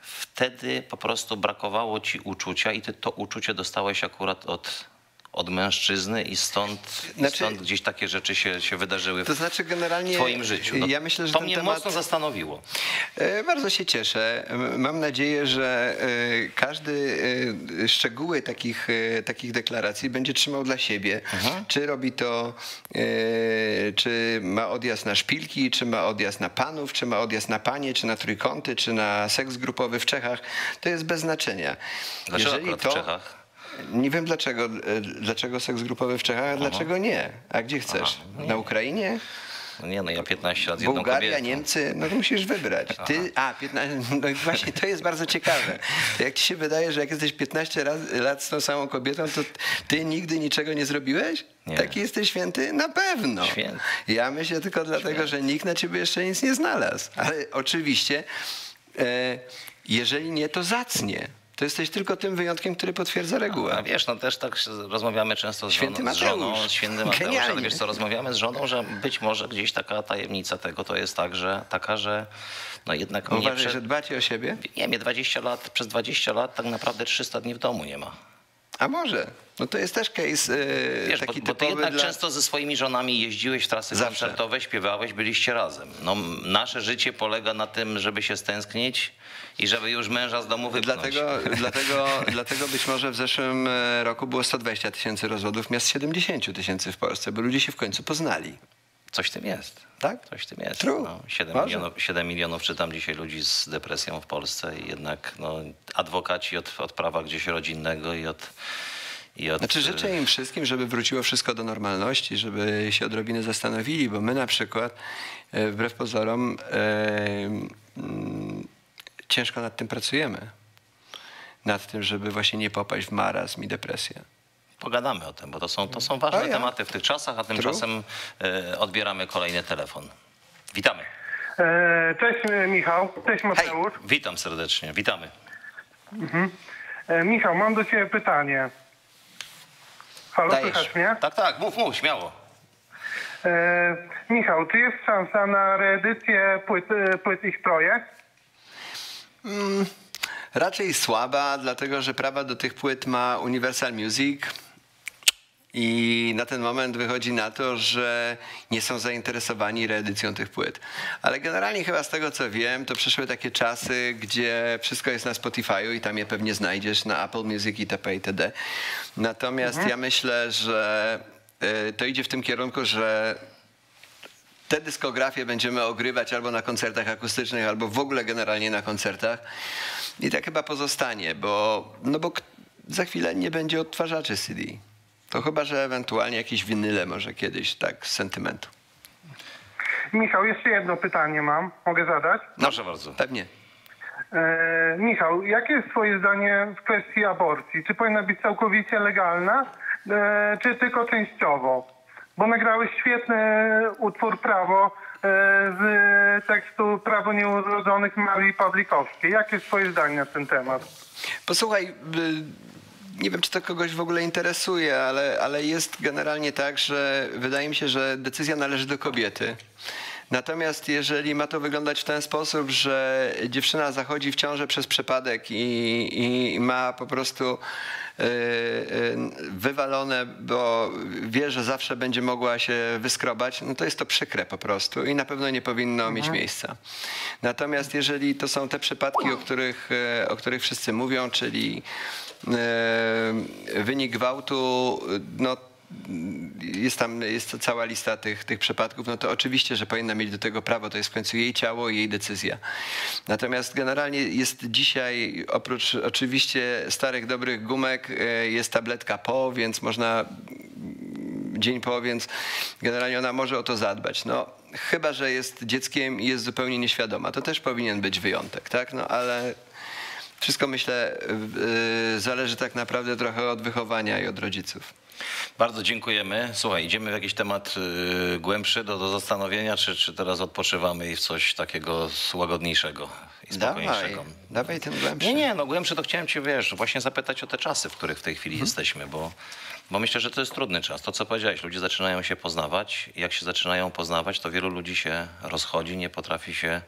wtedy po prostu brakowało ci uczucia i ty to uczucie dostałeś akurat od, od mężczyzny i stąd, i Znaczy- stąd gdzieś takie rzeczy się, się wydarzyły To w znaczy generalnie twoim życiu. No, ja myślę, że to mnie temat- mocno zastanowiło. E, Bardzo się cieszę. Mam nadzieję, że e, każdy e, szczegóły takich, takich deklaracji będzie trzymał dla siebie. Czy robi to, czy ma odjazd na szpilki, czy ma odjazd na panów, czy ma odjazd na panie, czy na trójkąty, czy na seks grupowy w Czechach. To jest bez znaczenia. Dlaczego akurat w Czechach? Nie wiem dlaczego, e, dlaczego seks grupowy w Czechach, a dlaczego nie. A gdzie chcesz? Na Ukrainie? No nie, no ja 15 lat z jedną Bułgaria, kobietą. Niemcy, no to musisz wybrać. Ty, a, 15, no właśnie to jest bardzo ciekawe. Jak ci się wydaje, że jak jesteś 15 raz, lat z tą samą kobietą, to ty nigdy niczego nie zrobiłeś? Nie. Taki jesteś święty? Na pewno. Święty. Ja myślę tylko dlatego, że nikt na ciebie jeszcze nic nie znalazł. Ale oczywiście, e, jeżeli nie, to zacnie. To jesteś tylko tym wyjątkiem, który potwierdza regułę. A wiesz, no też tak rozmawiamy często z, Święty żoną, Mateusz. z świętym Mateusz, ale Genialnie. wiesz co, rozmawiamy z żoną, że być może gdzieś taka tajemnica tego to jest tak, że, taka, że no jednak prze, że dbacie o siebie? nie, mnie 20 lat, przez 20 lat tak naprawdę 300 dni w domu nie ma. A może? No to jest też case e, Wiesz, bo, taki bo ty typowy jednak dla... często ze swoimi żonami jeździłeś w trasy Zawsze. koncertowe, śpiewałeś, byliście razem. No, nasze życie polega na tym, żeby się stęsknić i żeby już męża z domu wypchnąć. Dlatego, dlatego, dlatego być może w zeszłym e, roku było 120 tysięcy rozwodów miast 70 tysięcy w Polsce, bo ludzie się w końcu poznali. Coś w tym jest. Tak? Coś w tym jest. True. No, 7, Może. milionów, 7 milionów czytam dzisiaj ludzi z depresją w Polsce i jednak no, adwokaci od, od prawa gdzieś rodzinnego i od... I od Znaczy życzę im wszystkim, żeby wróciło wszystko do normalności, żeby się odrobinę zastanowili, bo my na przykład e, wbrew pozorom e, ciężko nad tym pracujemy. Nad tym, żeby właśnie nie popaść w marazm i depresję. Pogadamy o tym, bo to są, to są ważne A ja. tematy w tych czasach, a tymczasem e, odbieramy kolejny telefon. Witamy. E, Cześć e, Michał, cześć Mateusz. Witam serdecznie, witamy. E, Michał, mam do Ciebie pytanie. Halo, Dajesz. słychać mnie? Tak, tak, mów, mów, śmiało. E, Michał, czy jest szansa na reedycję płyt, e, płyt ich projekt? Raczej słaba, dlatego że prawa do tych płyt ma Universal Music. I na ten moment wychodzi na to, że nie są zainteresowani reedycją tych płyt. Ale generalnie chyba z tego co wiem, to przyszły takie czasy, gdzie wszystko jest na Spotify'u i tam je pewnie znajdziesz na Apple Music itp. itd. Natomiast ja myślę, że y, to idzie w tym kierunku, że te dyskografie będziemy ogrywać albo na koncertach akustycznych, albo w ogóle generalnie na koncertach. I tak chyba pozostanie, bo, no bo za chwilę nie będzie odtwarzaczy CD. To chyba, że ewentualnie jakieś winyle może kiedyś, tak, z sentymentu. Michał, jeszcze jedno pytanie mam. Mogę zadać? Proszę bardzo. Pewnie. E, Michał, jakie jest Twoje zdanie w kwestii aborcji? Czy powinna być całkowicie legalna, e, czy tylko częściowo? Bo nagrałeś świetny utwór Prawo e, z tekstu Prawo Nieurodzonych Marii Pawlikowskiej. Jakie jest Twoje zdanie na ten temat? Posłuchaj, y, nie wiem, czy to kogoś w ogóle interesuje, ale, ale jest generalnie tak, że wydaje mi się, że decyzja należy do kobiety. Natomiast jeżeli ma to wyglądać w ten sposób, że dziewczyna zachodzi w ciążę przez przypadek i, i ma po prostu y, y, wywalone, bo wie, że zawsze będzie mogła się wyskrobać, no to jest to przykre po prostu i na pewno nie powinno mieć miejsca. Natomiast jeżeli to są te przypadki, o których, e, o których wszyscy mówią, czyli e, wynik gwałtu, no jest tam jest cała lista tych, tych przypadków, no to oczywiście, że powinna mieć do tego prawo, to jest w końcu jej ciało i jej decyzja. Natomiast generalnie jest dzisiaj, oprócz oczywiście starych, dobrych gumek, e, jest tabletka po, więc można dzień po, więc generalnie ona może o to zadbać. No, chyba, że jest dzieckiem i jest zupełnie nieświadoma. To też powinien być wyjątek, tak? No, ale wszystko myślę yy, zależy tak naprawdę trochę od wychowania i od rodziców. Bardzo dziękujemy. Słuchaj, idziemy w jakiś temat y, głębszy do, do zastanowienia, czy, czy teraz odpoczywamy i w coś takiego łagodniejszego i Dawaj, spokojniejszego. dawaj ten głębszy. Nie, nie, no głębsze to chciałem cię, wiesz, właśnie zapytać o te czasy, w których w tej chwili jesteśmy, bo, bo myślę, że to jest trudny czas. To, co powiedziałeś, ludzie zaczynają się poznawać. Jak się zaczynają poznawać, to wielu ludzi się rozchodzi, nie potrafi się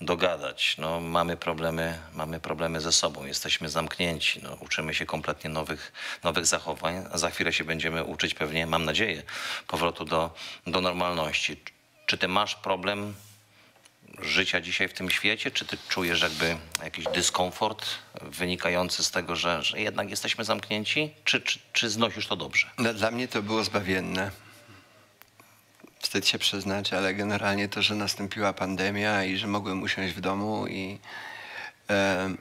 dogadać. No, mamy, problemy, mamy problemy ze sobą, jesteśmy zamknięci, no, uczymy się kompletnie nowych, nowych zachowań, za chwilę się będziemy uczyć pewnie, mam nadzieję, powrotu do, do normalności. Czy ty masz problem życia dzisiaj w tym świecie? Czy ty czujesz jakby jakiś dyskomfort wynikający z tego, że, że jednak jesteśmy zamknięci? Czy, czy, czy znosisz to dobrze? Dla mnie to było zbawienne. Wstyd się przyznać, ale generalnie to, że nastąpiła pandemia i że mogłem usiąść w domu i e,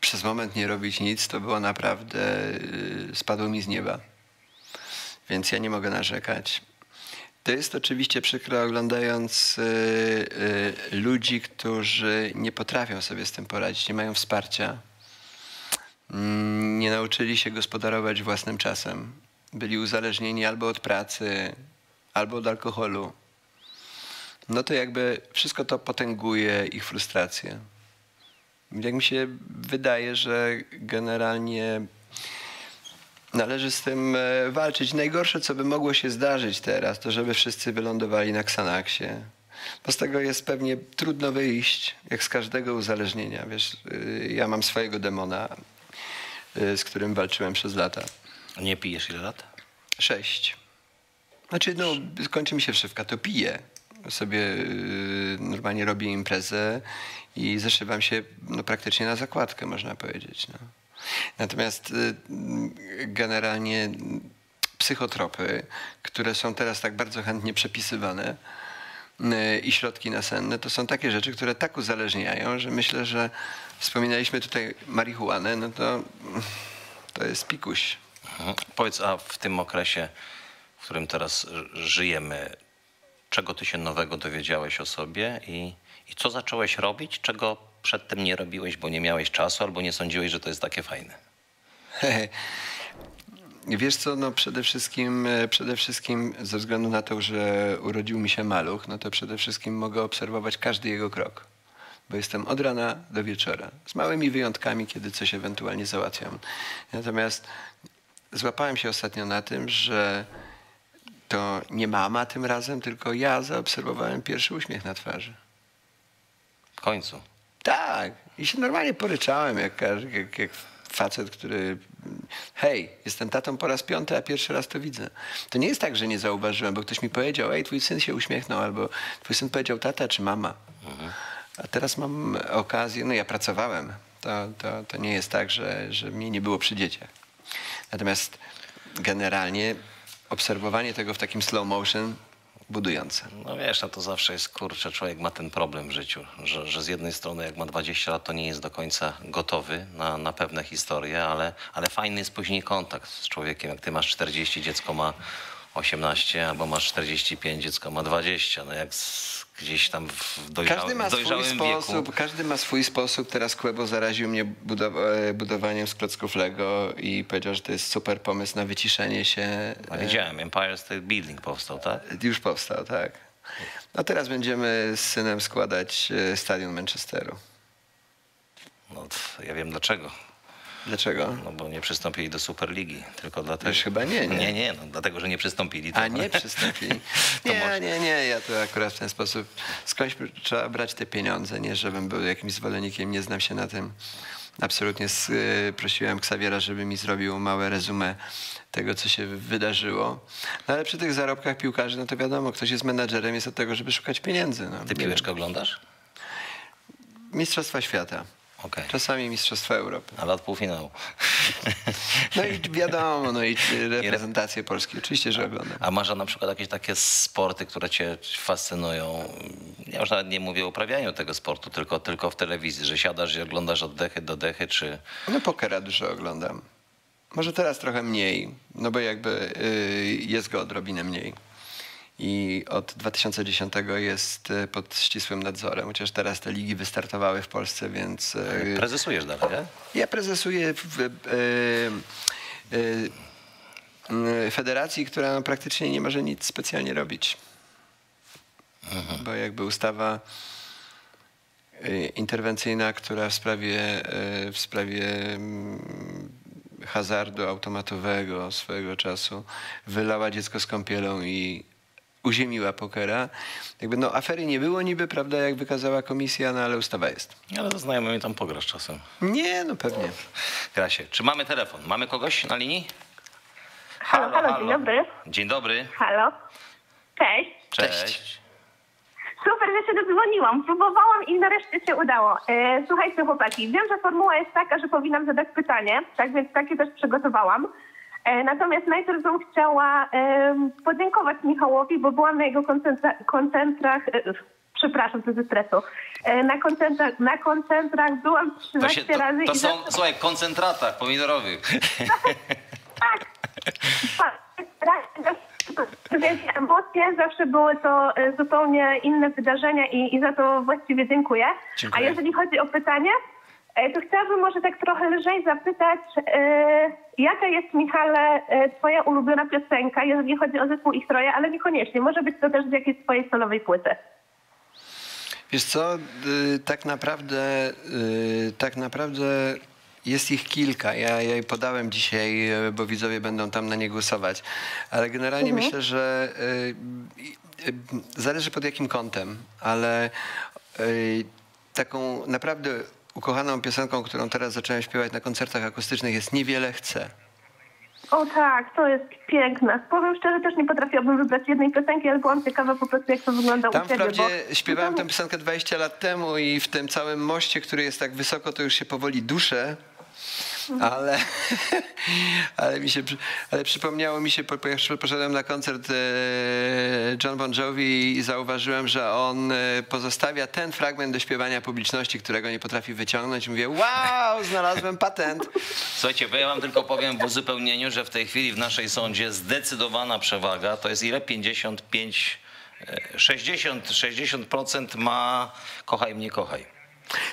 przez moment nie robić nic, to było naprawdę, y, spadło mi z nieba. Więc ja nie mogę narzekać. To jest oczywiście przykre oglądając y, y, ludzi, którzy nie potrafią sobie z tym poradzić, nie mają wsparcia. Mm, nie nauczyli się gospodarować własnym czasem. Byli uzależnieni albo od pracy, albo od alkoholu. No to jakby wszystko to potęguje ich frustrację. Jak mi się wydaje, że generalnie należy z tym e, walczyć. Najgorsze, co by mogło się zdarzyć teraz, to żeby wszyscy wylądowali na Xanaxie. Bo z tego jest pewnie trudno wyjść, jak z każdego uzależnienia. Wiesz, y, ja mam swojego demona, y, z którym walczyłem przez lata. Nie pijesz ile lat? Sześć. Znaczy, no, kończy mi się wszywka, to piję. Sobie y, normalnie robię imprezę i zeszywam się no, praktycznie na zakładkę, można powiedzieć. No. Natomiast y, generalnie psychotropy, które są teraz tak bardzo chętnie przepisywane y, i środki nasenne, to są takie rzeczy, które tak uzależniają, że myślę, że wspominaliśmy tutaj marihuanę, no to to jest pikuś. Mhm. Powiedz, a w tym okresie, w którym teraz ż- żyjemy, czego ty się nowego dowiedziałeś o sobie i, i co zacząłeś robić, czego przedtem nie robiłeś, bo nie miałeś czasu albo nie sądziłeś, że to jest takie fajne? Wiesz co, no przede wszystkim, e, przede wszystkim ze względu na to, że urodził mi się maluch, no to przede wszystkim mogę obserwować każdy jego krok. Bo jestem od rana do wieczora. Z małymi wyjątkami, kiedy coś ewentualnie załatwiam. Natomiast złapałem się ostatnio na tym, że to nie mama tym razem, tylko ja zaobserwowałem pierwszy uśmiech na twarzy. W końcu. Tak. I się normalnie poryczałem, jak, jak, jak facet, który hej, jestem tatą po raz piąty, a pierwszy raz to widzę. To nie jest tak, że nie zauważyłem, bo ktoś mi powiedział, ej, twój syn się uśmiechnął, albo twój syn powiedział tata czy mama. A teraz mam okazję, no ja pracowałem. To, to, to nie jest tak, że, że mnie nie było przy dzieciach. Natomiast generalnie obserwowanie tego w takim slow motion budujące. No wiesz, no to zawsze jest, kurczę, człowiek ma ten problem w życiu, że, że z jednej strony jak ma 20 lat, to nie jest do końca gotowy na, na pewne historie, ale, ale fajny jest później kontakt z człowiekiem. Jak ty masz 40, dziecko ma 18, albo masz 45, dziecko ma 20. No jak z, gdzieś tam w dojrzałym, Każdy ma w swój dojrzałym sposób, wieku. każdy ma swój sposób. Teraz Kłebo zaraził mnie budow- e, budowaniem z klocków Lego i powiedział, że to jest super pomysł na wyciszenie się. A E, widziałem, Empire State Building powstał, tak? Już powstał, tak. No teraz będziemy z synem składać e, stadion Manchesteru. No, ja wiem dlaczego. Dlaczego? No bo nie przystąpili do Superligi, tylko dlatego. Już chyba nie, nie. Nie, nie, no, dlatego, że nie przystąpili. A nie przystąpili. Nie, może- nie, nie, ja to akurat w ten sposób. Skądś trzeba brać te pieniądze, nie żebym był jakimś zwolennikiem, nie znam się na tym. Absolutnie y, prosiłem Xaviera, żeby mi zrobił małe resume tego, co się wydarzyło. No ale przy tych zarobkach piłkarzy, no to wiadomo, ktoś jest menadżerem, jest od tego, żeby szukać pieniędzy. No. Ty piłeczkę oglądasz? Mistrzostwa świata. Okej. Czasami Mistrzostwa Europy. Ale od półfinału. No i wiadomo, no i reprezentację Polski. Oczywiście, że oglądam. A masz na przykład jakieś takie sporty, które cię fascynują? Ja już nawet nie mówię o uprawianiu tego sportu, tylko, tylko w telewizji, że siadasz i oglądasz od dechy do dechy, czy... No pokera dużo oglądam. Może teraz trochę mniej, no bo jakby y, jest go odrobinę mniej. I od 2010 jest y, pod ścisłym nadzorem, chociaż teraz te ligi wystartowały w Polsce, więc y, Prezesujesz dalej, nie? ja prezesuję w y, y, y, federacji, która praktycznie nie może nic specjalnie robić. Bo jakby ustawa interwencyjna, która w sprawie, w sprawie mm, hazardu automatowego swojego czasu wylała dziecko z kąpielą i uziemiła pokera. Jakby no afery nie było niby, prawda, jak wykazała komisja, no ale ustawa jest. Ale ze znajomymi tam pograsz czasem. Nie, no pewnie. Grasie, czy mamy telefon? Mamy kogoś na linii? Halo, halo, dzień dobry. Dzień dobry. Halo. Cześć. Cześć. Cześć. Super, że się dodzwoniłam. Próbowałam i nareszcie się udało. E, słuchajcie, chłopaki, wiem, że formuła jest taka, że powinnam zadać pytanie, tak więc takie też przygotowałam. E, natomiast najpierw bym chciała podziękować Michałowi, bo byłam na jego koncentra- koncentrach, e, przepraszam, to ze stresu, e, na, koncentrach, na koncentrach byłam 13 To, się, to, razy to i są, zawsze- słuchaj, koncentratach pomidorowych. Tak. Tak. Wielkie emocje, zawsze były to zupełnie inne wydarzenia i, i za to właściwie dziękuję. Dziękuję. A jeżeli chodzi o pytanie, to chciałabym może tak trochę lżej zapytać, e, jaka jest, Michale, e, twoja ulubiona piosenka, jeżeli chodzi o zespół ich troje, ale niekoniecznie, może być to też z jakiejś twojej solowej płyty. Wiesz co, tak naprawdę, tak naprawdę jest ich kilka. Ja, ja je podałem dzisiaj, bo widzowie będą tam na nie głosować. Ale generalnie myślę, że zależy pod jakim kątem, ale taką naprawdę ukochaną piosenką, którą teraz zacząłem śpiewać na koncertach akustycznych jest Niewiele chcę. O tak, to jest piękne. Powiem szczerze, też nie potrafiłabym wybrać jednej piosenki, ale byłam ciekawa po prostu, jak to wygląda Tam u ciebie. wprawdzie bo- śpiewałem tę piosenkę 20 lat temu i w tym całym moście, który jest tak wysoko, to już się powoli duszę. Ale, ale mi się, ale przypomniało mi się, poszedłem na koncert e, John Bon Jovi i zauważyłem, że on e, pozostawia ten fragment do śpiewania publiczności, którego nie potrafi wyciągnąć. Mówię, wow, znalazłem patent. Słuchajcie, bo ja wam tylko powiem w uzupełnieniu, że w tej chwili w naszej sądzie zdecydowana przewaga to jest ile? 55, e, 60, 60% ma kochaj mnie, kochaj.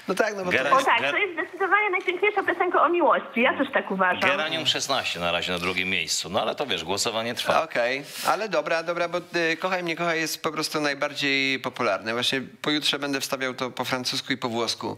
No tak, no bo to Gera- O tak, to jest zdecydowanie najpiękniejsza piosenka o miłości. Ja też tak uważam. Geranium 16 na razie na drugim miejscu. No ale to wiesz, głosowanie trwa. Okej, ale dobra, dobra, bo y, Kochaj mnie, kochaj jest po prostu najbardziej popularne. Właśnie pojutrze będę wstawiał to po francusku i po włosku,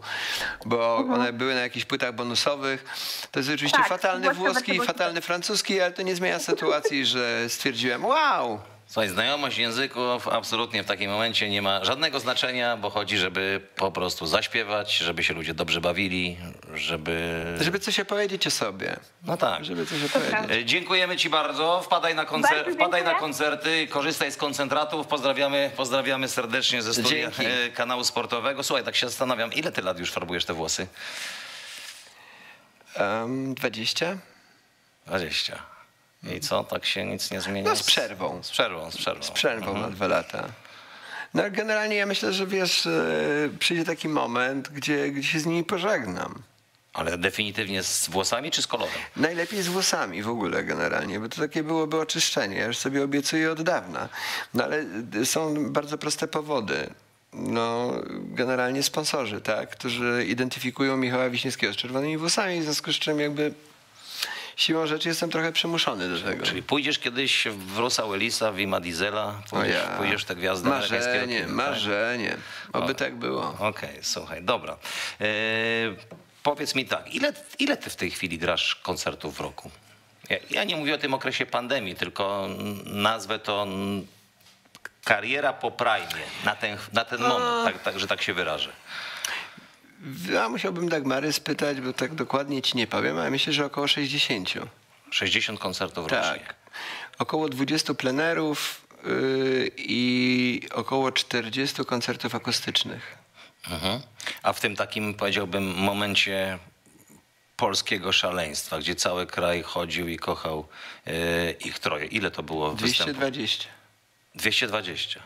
bo one były na jakichś płytach bonusowych. To jest oczywiście Tak, fatalny włoski fatalny francuski, ale to nie zmienia sytuacji, że stwierdziłem, wow, Słuchaj, znajomość języków absolutnie w takim momencie nie ma żadnego znaczenia, bo chodzi, żeby po prostu zaśpiewać, żeby się ludzie dobrze bawili, żeby... żeby coś opowiedzieć o sobie. No tak. Żeby coś opowiedzieć. E, Dziękujemy Ci bardzo. Wpadaj na, koncer- Bardzo wpadaj na koncerty, korzystaj z koncentratów. Pozdrawiamy, pozdrawiamy serdecznie ze studia Dzięki. e, kanału sportowego. Słuchaj, tak się zastanawiam, ile Ty lat już farbujesz te włosy? Um, 20? 20. I co, tak się nic nie zmienia? No z przerwą. Z przerwą, z przerwą. Z przerwą na dwa lata. No generalnie ja myślę, że wiesz, e, przyjdzie taki moment, gdzie, gdzie się z nimi pożegnam. Ale definitywnie z włosami czy z kolorem? Najlepiej z włosami w ogóle generalnie, bo to takie byłoby oczyszczenie. Ja już sobie obiecuję od dawna. No ale są bardzo proste powody. No, generalnie sponsorzy, tak, którzy identyfikują Michała Wiśniewskiego z czerwonymi włosami, w związku z czym jakby siłą rzeczy jestem trochę przymuszony do tego. Czyli pójdziesz kiedyś w Bruce'a Willisa, w Ima Diesela, pójdziesz, ja. pójdziesz w te gwiazdy Marzenie, tak? marzenie. Oby tak było. Okej, słuchaj, dobra. E, powiedz mi tak, ile, ile ty w tej chwili grasz koncertów w roku? Ja, ja nie mówię o tym okresie pandemii, tylko nazwę to kariera po prime na ten, na ten moment, tak, tak, że tak się wyrażę. Ja musiałbym Dagmary spytać, bo tak dokładnie ci nie powiem, ale myślę, że około 60. 60 koncertów rocznie. Tak. Około 20 plenerów yy, i około 40 koncertów akustycznych. Mhm. A w tym takim, powiedziałbym, momencie polskiego szaleństwa, gdzie cały kraj chodził i kochał e, ich troje. Ile to było występów? 220. 220.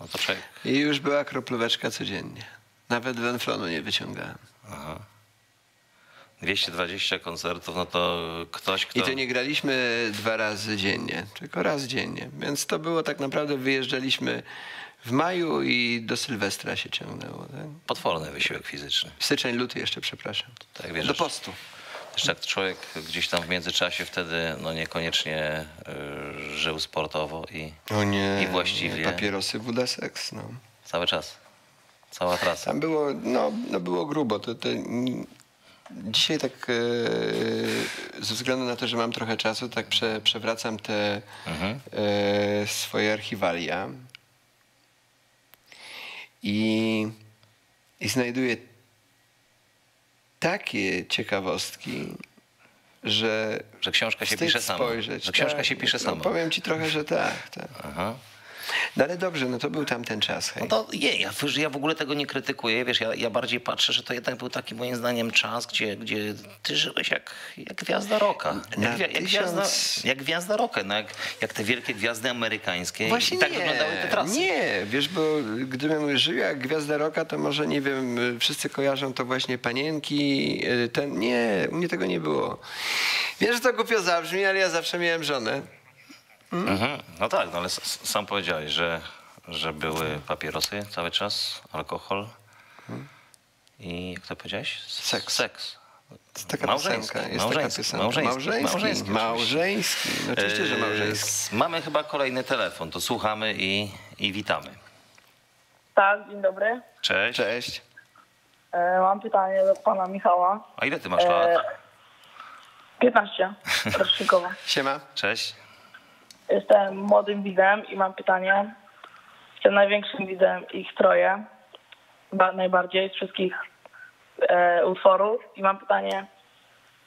No to czek. I już była kroplóweczka codziennie. Nawet wenflonu nie wyciągałem. 220 koncertów, no to ktoś, kto... I to nie graliśmy dwa razy dziennie, tylko raz dziennie. Więc to było tak naprawdę, wyjeżdżaliśmy w maju i do Sylwestra się ciągnęło. Tak? Potworny wysiłek fizyczny. Styczeń, luty jeszcze, przepraszam. Tak, wiesz, do postu. Jeszcze jak człowiek gdzieś tam w międzyczasie wtedy no niekoniecznie y, żył sportowo i O nie, I właściwie- papierosy, woda, seks. No. cały czas. Cała trasa. Tam było, no, no było grubo. To, to, dzisiaj tak e, ze względu na to, że mam trochę czasu, tak prze, przewracam te Mhm. e, swoje archiwalia i, i znajduję takie ciekawostki, że Że książka się pisze sama. spojrzeć. Że książka tak, się pisze no, sama. Powiem ci trochę, że tak. tak. Aha. No ale dobrze, no to był tamten czas. Hej. No to nie, ja, ja w ogóle tego nie krytykuję, wiesz, ja, ja bardziej patrzę, że to jednak był taki moim zdaniem czas, gdzie, gdzie ty żyłeś jak, jak gwiazda roka. Jak, jak, tysiąc- gwiazda, jak gwiazda roka, no jak, jak te wielkie gwiazdy amerykańskie. Właśnie I tak nie, wyglądały te trasy. Nie, wiesz, bo gdybym żył jak Gwiazda Roka, to może, nie wiem, wszyscy kojarzą to właśnie panienki, y, ten, nie, u mnie tego nie było. Wiesz, że to głupio zabrzmi, ale ja zawsze miałem żonę. Mhm. No tak, no ale sam powiedziałeś, że, że były papierosy cały czas, alkohol i jak to powiedziałeś? Seks. Seks. Jest taka Małżeński, piosenka. Jest małżeński, taka piosenka. małżeński, Małżeński. małżeński Małżeński. No oczywiście, że Eee, małżeński. Mamy chyba kolejny telefon, to słuchamy i, i witamy. Tak, dzień dobry. Cześć. Cześć. E, mam pytanie do pana Michała. A ile ty masz E, lat? 15 rocznikowo. Siema. Cześć. Jestem młodym widzem i mam pytanie. Jestem największym widzem ich troje. Ba- najbardziej z wszystkich e, utworów. I mam pytanie,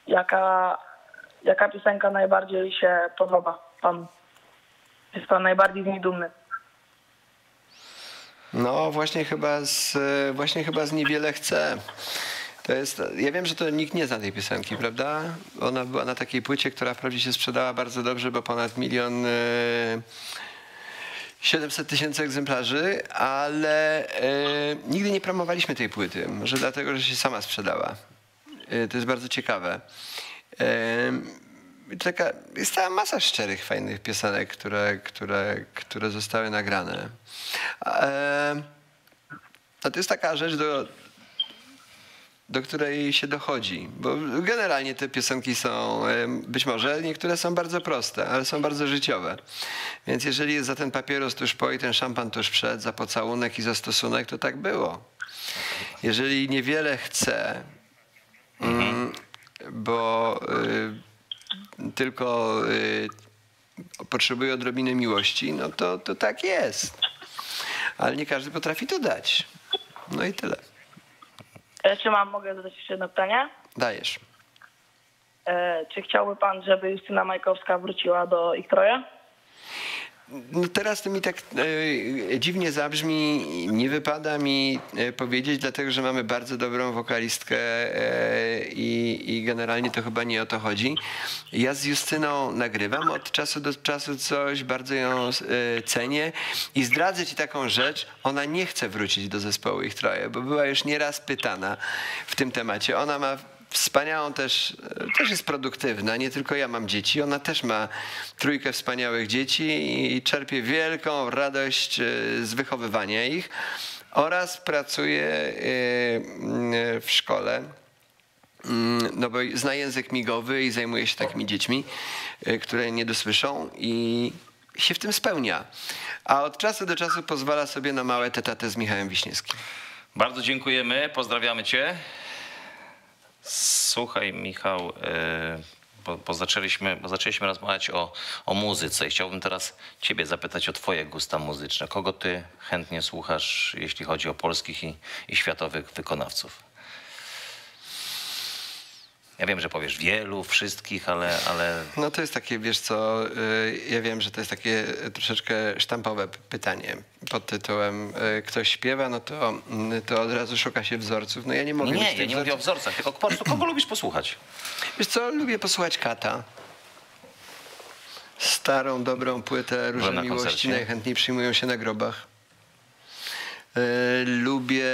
jaka, jaka piosenka najbardziej się podoba panu? Jest pan najbardziej z niej dumny? No właśnie chyba z, właśnie chyba z Niewiele Chcę. To jest, ja wiem, że to nikt nie zna tej piosenki, prawda? Ona była na takiej płycie, która wprawdzie się sprzedała bardzo dobrze, bo ponad milion e, 700 tysięcy egzemplarzy, ale e, nigdy nie promowaliśmy tej płyty. Może dlatego, że się sama sprzedała. E, to jest bardzo ciekawe. E, taka, jest cała masa szczerych, fajnych piosenek, które, które, które zostały nagrane. E, a to jest taka rzecz, do, do której się dochodzi. Bo generalnie te piosenki są, być może niektóre są bardzo proste, ale są bardzo życiowe. Więc jeżeli jest za ten papieros tuż po i ten szampan tuż przed, za pocałunek i za stosunek, to tak było. Jeżeli niewiele chce, mm, bo y, tylko y, potrzebuje odrobiny miłości, no to, to tak jest. Ale nie każdy potrafi to dać. No i tyle. E, czy mam, mogę zadać jeszcze jedno pytanie? Dajesz. E, czy chciałby pan, żeby Justyna Majkowska wróciła do ich troje? Teraz to mi tak e, dziwnie zabrzmi, nie wypada mi e, powiedzieć, dlatego że mamy bardzo dobrą wokalistkę e, i, i generalnie to chyba nie o to chodzi. Ja z Justyną nagrywam od czasu do czasu coś, bardzo ją cenię i zdradzę ci taką rzecz, ona nie chce wrócić do zespołu ich troje, bo była już nieraz pytana w tym temacie. Ona ma wspaniałą też, też jest produktywna, nie tylko ja mam dzieci, ona też ma trójkę wspaniałych dzieci i czerpie wielką radość e, z wychowywania ich oraz pracuje e, w szkole. Mm, No bo zna język migowy i zajmuje się takimi dziećmi, e, które nie dosłyszą i się w tym spełnia. A od czasu do czasu pozwala sobie na małe tetaty z Michałem Wiśniewskim. Bardzo dziękujemy, pozdrawiamy cię. Słuchaj, Michał, e, bo, bo, zaczęliśmy, bo zaczęliśmy rozmawiać o, o muzyce i chciałbym teraz ciebie zapytać o twoje gusta muzyczne. Kogo ty chętnie słuchasz, jeśli chodzi o polskich i, i światowych wykonawców? Ja wiem, że powiesz wielu, wszystkich, ale, ale No to jest takie, wiesz co, y, ja wiem, że to jest takie troszeczkę sztampowe pytanie pod tytułem y, ktoś śpiewa, no to, mm, to od razu szuka się wzorców. No ja nie mogę nie, ja nie mówię o wzorców. wzorcach, tylko po prostu kogo lubisz posłuchać? Wiesz co, lubię posłuchać Kata. Starą, dobrą płytę Róże na Miłości koncercie. najchętniej przyjmują się na grobach. Y, Lubię,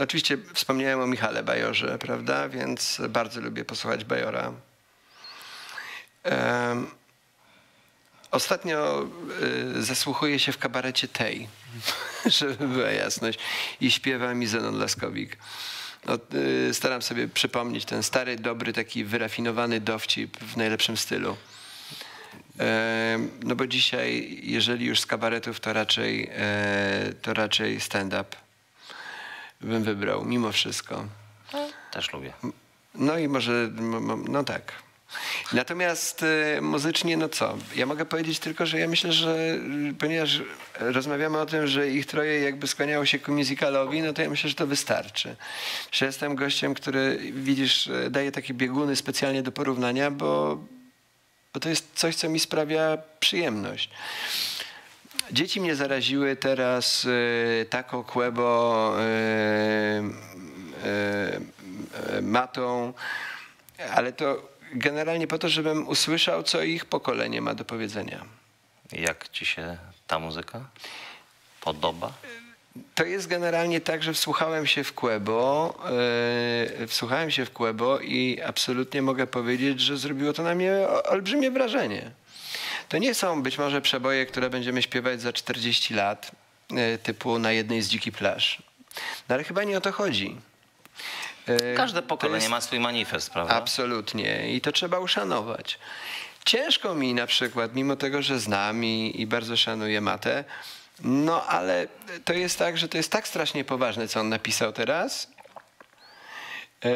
oczywiście wspomniałem o Michale Bajorze, prawda, więc bardzo lubię posłuchać Bajora. Em, Ostatnio y, zasłuchuję się w kabarecie tej, żeby była jasność, i śpiewa mi Zenon Laskowik. No, y, staram sobie przypomnieć ten stary, dobry, taki wyrafinowany dowcip w najlepszym stylu. No bo dzisiaj, jeżeli już z kabaretów, to raczej, e, to raczej stand-up bym wybrał, mimo wszystko. Też lubię. No i może, no tak. Natomiast y, muzycznie, no co? Ja mogę powiedzieć tylko, że ja myślę, że y, ponieważ rozmawiamy o tym, że ich troje jakby skłaniało się ku musicalowi, no to ja myślę, że to wystarczy. Że jestem gościem, który, widzisz, y, daje takie bieguny specjalnie do porównania, bo, bo to jest coś, co mi sprawia przyjemność. Dzieci mnie zaraziły teraz y, Taco Kłebo y, y, y, matą, ale to generalnie po to, żebym usłyszał, co ich pokolenie ma do powiedzenia. Jak ci się ta muzyka podoba? To jest generalnie tak, że wsłuchałem się w Kłebo, yy, wsłuchałem się w Kłebo i absolutnie mogę powiedzieć, że zrobiło to na mnie olbrzymie wrażenie. To nie są być może przeboje, które będziemy śpiewać za 40 lat, yy, typu na jednej z dziki plaż. No ale chyba nie o to chodzi. Yy, Każde pokolenie jest- ma swój manifest, prawda? Absolutnie i to trzeba uszanować. Ciężko mi na przykład, mimo tego, że znam i, i bardzo szanuję Matę, no ale to jest tak, że to jest tak strasznie poważne, co on napisał teraz, e,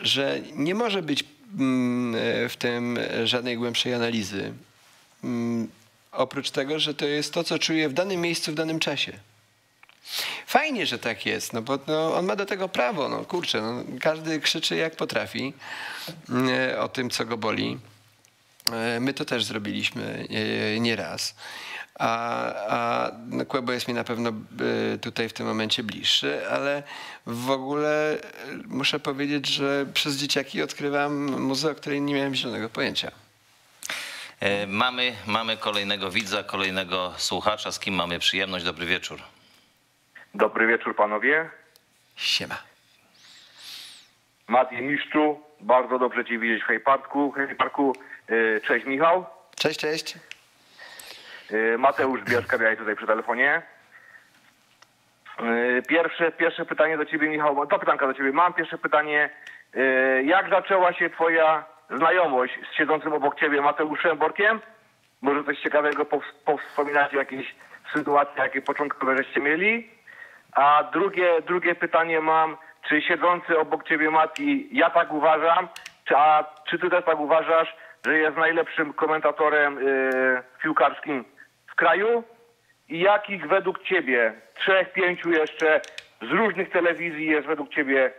że nie może być mm, e, w tym żadnej głębszej analizy. Mm, Oprócz tego, że to jest to, co czuję w danym miejscu, w danym czasie. Fajnie, że tak jest, no bo no, on ma do tego prawo. No kurczę, no, każdy krzyczy jak potrafi e, o tym, co go boli. E, My to też zrobiliśmy e, nieraz. A, a no, Kłębo jest mi na pewno tutaj w tym momencie bliższy, ale w ogóle muszę powiedzieć, że przez dzieciaki odkrywam muzeum, o której nie miałem zielonego pojęcia. E, Mamy, mamy kolejnego widza, kolejnego słuchacza, z kim mamy przyjemność. Dobry wieczór. Dobry wieczór panowie. Siema. Mati Mistrzu, bardzo dobrze Cię widzieć w Hejparku. Hejparku, y, cześć Michał. Cześć, cześć. Y, Mateusz Bieszka miałeś tutaj przy telefonie. Pierwsze, pierwsze pytanie do Ciebie Michał, to pytanka do Ciebie. Mam pierwsze pytanie. Jak zaczęła się Twoja znajomość z siedzącym obok Ciebie Mateuszem Borkiem? Może coś ciekawego pows- powspominacie, jakieś sytuacje, jakie początkowe żeście mieli? A drugie, drugie pytanie mam, czy siedzący obok ciebie Mati, ja tak uważam, czy, a czy ty też tak uważasz, że jest najlepszym komentatorem y, piłkarskim w kraju? I jakich według ciebie, trzech, pięciu jeszcze z różnych telewizji jest według ciebie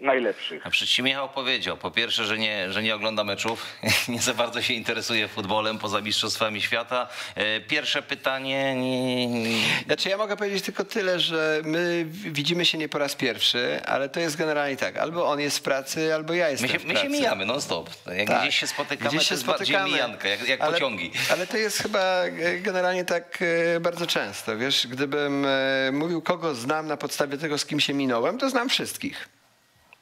najlepszych? A przecież ci Michał powiedział, po pierwsze, że nie, że nie ogląda meczów, nie za bardzo się interesuje futbolem poza mistrzostwami świata. E, Pierwsze pytanie, nie, nie, Znaczy ja mogę powiedzieć tylko tyle, że my widzimy się nie po raz pierwszy, ale to jest generalnie tak. Albo on jest w pracy, albo ja jestem my się, w my pracy. się mijamy non stop. Jak Tak. gdzieś się spotykamy, Gdzieś to się jest bardziej spotykamy. mijanka, jak, jak ale, pociągi. Ale to jest chyba e, generalnie tak e, bardzo często. Wiesz, gdybym e, mówił, kogo znam na podstawie tego, z kim się minąłem, to znam wszystkich.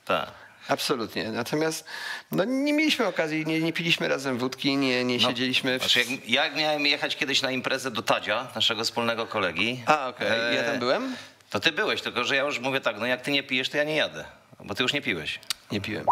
Tak. Absolutnie. Natomiast no, nie mieliśmy okazji, nie, nie piliśmy razem wódki, nie, nie No, siedzieliśmy w... Znaczy, jak, jak miałem jechać kiedyś na imprezę do Tadzia, naszego wspólnego kolegi. A, okej. Ja e, tam byłem? To ty byłeś, tylko że ja już mówię tak, no jak ty nie pijesz, to ja nie jadę. Bo ty już nie piłeś. Nie piłem.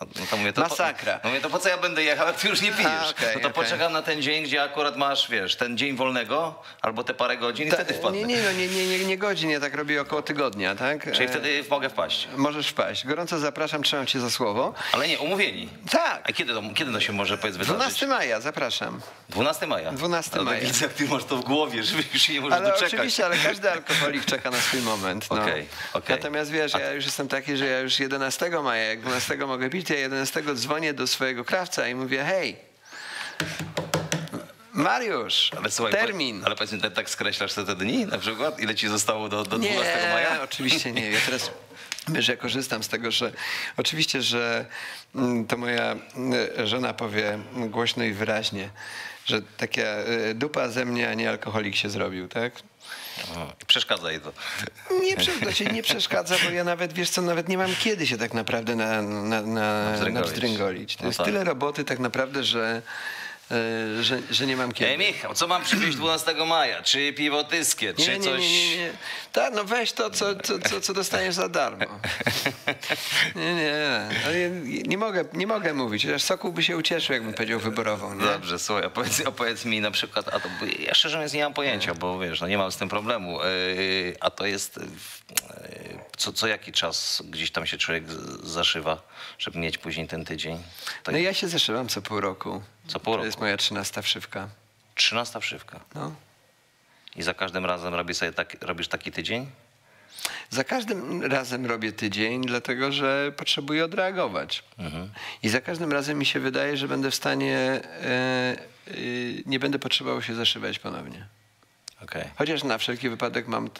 No, no to mówię, to Masakra. Po, no mówię, to po co ja będę jechał, jak ty już nie pijesz? A, okej, no to okej. poczekam na ten dzień, gdzie akurat masz, wiesz, ten dzień wolnego, albo te parę godzin i Ta- wtedy wpadnę. nie, nie, no, nie, nie, nie, nie godzin, ja tak robię około tygodnia, tak? Czyli E, wtedy mogę wpaść. Możesz wpaść. Gorąco zapraszam, trzymam cię za słowo. Ale nie, umówieni. Tak. A kiedy to, kiedy to się może powiedz wydarzyć? 12 maja, zapraszam. 12 maja. 12 Ale maja. Widzę, jak ty masz to w głowie, że już się nie możesz Ale doczekać. oczywiście, ale każdy alkoholik czeka na swój moment. No. Okej, okej. Natomiast wiesz, ja już jestem taki, że ja już 11 maja, jak 12 mogę pić, ja 11 dzwonię do swojego krawca i mówię, hej, Mariusz, Ale słuchaj, termin. Po, ale powiedz mi, tak- tak skreślasz te, te dni na przykład? Ile ci zostało do, do 12 Nie, maja? oczywiście nie. Ja teraz wiesz, ja korzystam z tego, że oczywiście, że mm, to moja mm, żona powie głośno i wyraźnie, że taka e, dupa ze mnie, a nie alkoholik się zrobił, tak? Przeszkadza jej to. Nie, znaczy nie przeszkadza, bo ja nawet, wiesz co, nawet nie mam kiedy się tak naprawdę na, na, na, na. To No jest tak. tyle roboty tak naprawdę, że, że, że nie mam kiedy. Ej Michał, co mam przywieźć 12 maja? Czy piwo tyskie, Nie, czy nie, nie, coś... nie, nie, nie. Tak, no weź to, co, co, co, co dostaniesz za darmo. Nie, nie, ale ja nie mogę, nie mogę mówić. Chociaż Sokół by się ucieszył, jakbym powiedział wyborową. Nie? Dobrze, słuchaj, opowiedz, opowiedz mi na przykład, a to, ja szczerze mówiąc nie mam pojęcia, bo wiesz, no nie mam z tym problemu, yy, a to jest yy, co, co jaki czas gdzieś tam się człowiek zaszywa, żeby mieć później ten tydzień? To No ja się zeszywam co pół roku. Co pół To roku? jest moja trzynasta wszywka. 13 wszywka. No. I za każdym razem robisz sobie tak, robisz taki tydzień? Za każdym razem robię tydzień, dlatego że potrzebuję odreagować. Mhm. I za każdym razem mi się wydaje, że będę w stanie, e, e, nie będę potrzebował się zaszywać ponownie. Okej. Chociaż na wszelki wypadek mam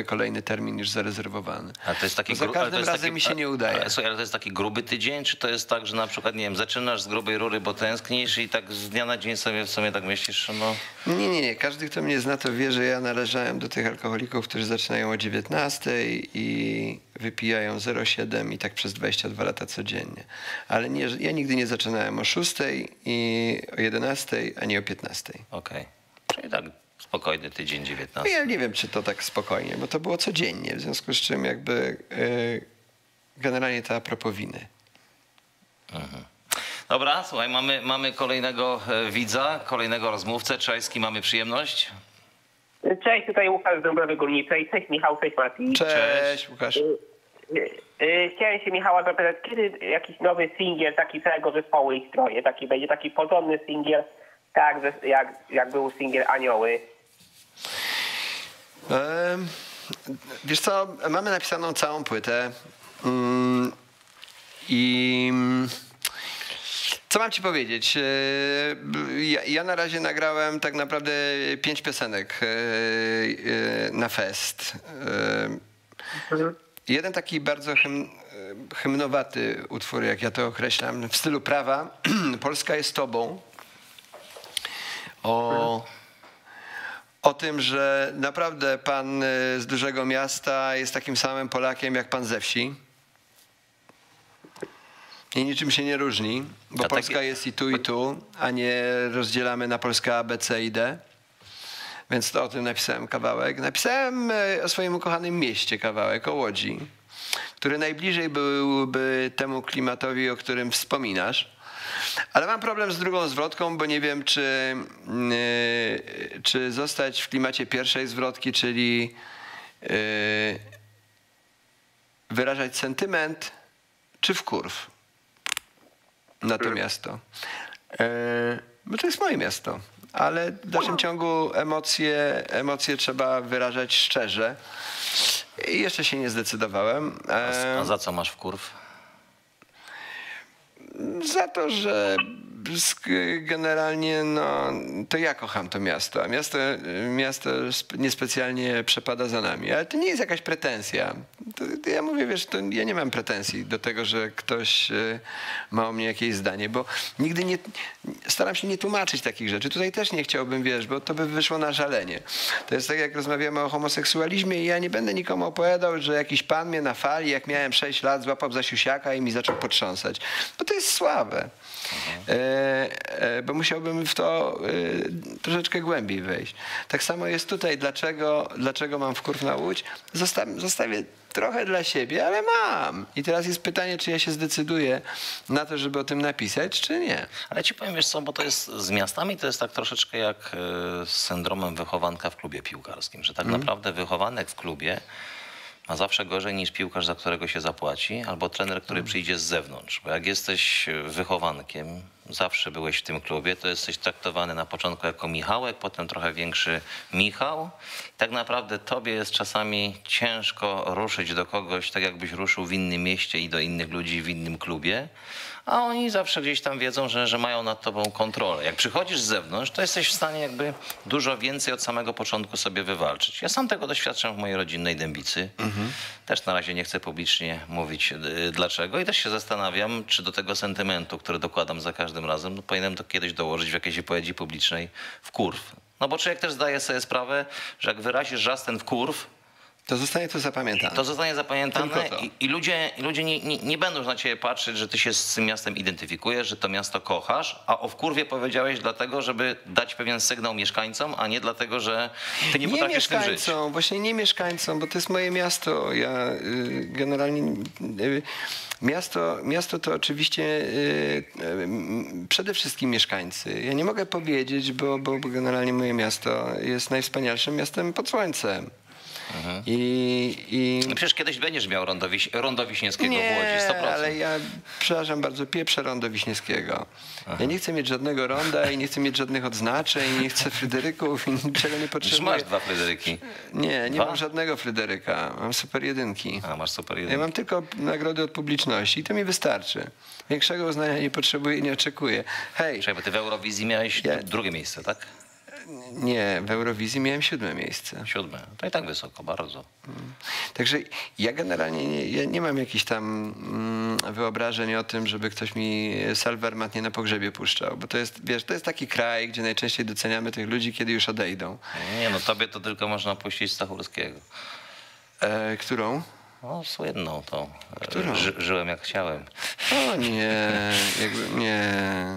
e, kolejny termin już zarezerwowany. Ale to jest taki za każdym razem taki, mi się nie udaje. Ale, słuchaj, ale to jest taki gruby tydzień, czy to jest tak, że na przykład, nie wiem, zaczynasz z grubej rury, bo tęsknisz i tak z dnia na dzień sobie w sumie tak myślisz, no... Nie, nie, nie. Każdy, kto mnie zna, to wie, że ja należałem do tych alkoholików, którzy zaczynają o 19 i wypijają 0,7 i tak przez 22 lata codziennie. Ale nie, ja nigdy nie zaczynałem o 6 i o 11, ani o 15. Okej. Czyli tak spokojny tydzień, No 19. ja nie wiem, czy to tak spokojnie, bo to było codziennie, w związku z czym jakby e, generalnie to a propos winy. Dobra, słuchaj, mamy, mamy kolejnego e, widza, kolejnego rozmówcę. Czajski, mamy przyjemność. Cześć, tutaj Łukasz z Dąbrowy Górniczej. Cześć Michał, cześć Mati. Cześć, Łukasz. Y, Chciałem się Michała zapytać, kiedy jakiś nowy singiel taki całego zespołu ich stroje, taki będzie taki porządny singiel, tak jak, jak był singiel Anioły. Wiesz co, mamy napisaną całą płytę mm, i co mam ci powiedzieć? E, Ja, na razie nagrałem tak naprawdę pięć piosenek e, e, na fest. Jeden taki bardzo hymn, hymnowaty utwór, jak ja to określam, w stylu prawa. Polska jest tobą. O, o tym, że naprawdę pan y, z dużego miasta jest takim samym Polakiem jak pan ze wsi. I niczym się nie różni, bo A Polska takie- jest i tu, i tu, a nie rozdzielamy na Polskę A, B, C i D. Więc to o tym napisałem kawałek. Napisałem y, o swoim ukochanym mieście kawałek, o Łodzi, który najbliżej byłby temu klimatowi, o którym wspominasz. Ale mam problem z drugą zwrotką, bo nie wiem, czy, yy, czy zostać w klimacie pierwszej zwrotki, czyli yy, wyrażać sentyment, czy wkurw na to miasto. Yy, bo to jest moje miasto, ale w dalszym ciągu emocje, emocje trzeba wyrażać szczerze. I jeszcze się nie zdecydowałem. A, a za co masz wkurw? za to, że generalnie no, to ja kocham to miasto, a miasto, miasto sp- niespecjalnie przepada za nami. Ale to nie jest jakaś pretensja. To, to ja mówię, wiesz, to ja nie mam pretensji do tego, że ktoś e, ma o mnie jakieś zdanie, bo nigdy nie, staram się nie tłumaczyć takich rzeczy. Tutaj też nie chciałbym, wiesz, bo to by wyszło na żalenie. To jest tak, jak rozmawiamy o homoseksualizmie i ja nie będę nikomu opowiadał, że jakiś pan mnie na fali, jak miałem 6 lat, złapał za siusiaka i mi zaczął potrząsać. Bo to jest słabe. E, e, bo musiałbym w to e, troszeczkę głębiej wejść. Tak samo jest tutaj. Dlaczego, dlaczego mam wkurw na łódź? Zostaw, zostawię trochę dla siebie, ale mam. I teraz jest pytanie, czy ja się zdecyduję na to, żeby o tym napisać, czy nie. Ale ci powiem, wiesz co, bo to jest z miastami to jest tak troszeczkę jak z syndromem wychowanka w klubie piłkarskim, że tak naprawdę wychowanek w klubie ma zawsze gorzej niż piłkarz, za którego się zapłaci, albo trener, który przyjdzie z zewnątrz. Bo jak jesteś wychowankiem, zawsze byłeś w tym klubie, to jesteś traktowany na początku jako Michałek, potem trochę większy Michał. Tak naprawdę tobie jest czasami ciężko ruszyć do kogoś, tak jakbyś ruszył w innym mieście i do innych ludzi w innym klubie. A oni zawsze gdzieś tam wiedzą, że, że mają nad tobą kontrolę. Jak przychodzisz z zewnątrz, to jesteś w stanie jakby dużo więcej od samego początku sobie wywalczyć. Ja sam tego doświadczam w mojej rodzinnej Dębicy. Też na razie nie chcę publicznie mówić y, dlaczego i też się zastanawiam, czy do tego sentymentu, który dokładam za każdym razem, no, powinienem to kiedyś dołożyć w jakiejś wypowiedzi publicznej w kurw. No bo człowiek też zdaje sobie sprawę, że jak wyrazisz raz ten w kurw, To zostanie to zapamiętane. to zostanie zapamiętane to. i, i ludzie, i ludzie nie, nie, nie będą na ciebie patrzeć, że ty się z tym miastem identyfikujesz, że to miasto kochasz, a o wkurwie powiedziałeś dlatego, żeby dać pewien sygnał mieszkańcom, a nie dlatego, że ty nie, potrafisz z tym żyć. mieszkańcom, właśnie nie mieszkańcom, bo to jest moje miasto. Ja y, generalnie y, miasto, miasto to oczywiście y, y, przede wszystkim mieszkańcy. Ja nie mogę powiedzieć, bo, bo generalnie moje miasto jest najwspanialszym miastem pod słońcem. I, i No przecież kiedyś będziesz miał rondo, Wiś, rondo Wiśniewskiego w nie, Łodzi, 100%. ale ja, przepraszam bardzo, pieprzę rondo Wiśniewskiego. Ja nie chcę mieć żadnego ronda i nie chcę mieć żadnych odznaczeń, nie chcę Fryderyków i niczego nie Już potrzebuję. masz dwa Fryderyki. Nie, nie Dwa? mam żadnego Fryderyka. Mam super jedynki. A, masz super Ja jeden. mam tylko nagrody od publiczności i to mi wystarczy. Większego uznania nie potrzebuję i nie oczekuję. Hej, Czekaj, bo ty w Eurowizji miałeś Ja- drugie miejsce, tak? Nie, w Eurowizji miałem siódme miejsce. Siódme. To i tak wysoko, bardzo. Także ja generalnie nie, ja nie mam jakichś tam mm, wyobrażeń o tym, żeby ktoś mi salwermat nie na pogrzebie puszczał. Bo to jest, wiesz, to jest taki kraj, gdzie najczęściej doceniamy tych ludzi, kiedy już odejdą. Nie no, tobie to tylko można puścić Stachurskiego. E, którą? No, słynną tą. Którą? Ży, żyłem jak chciałem. O nie, jakby, nie.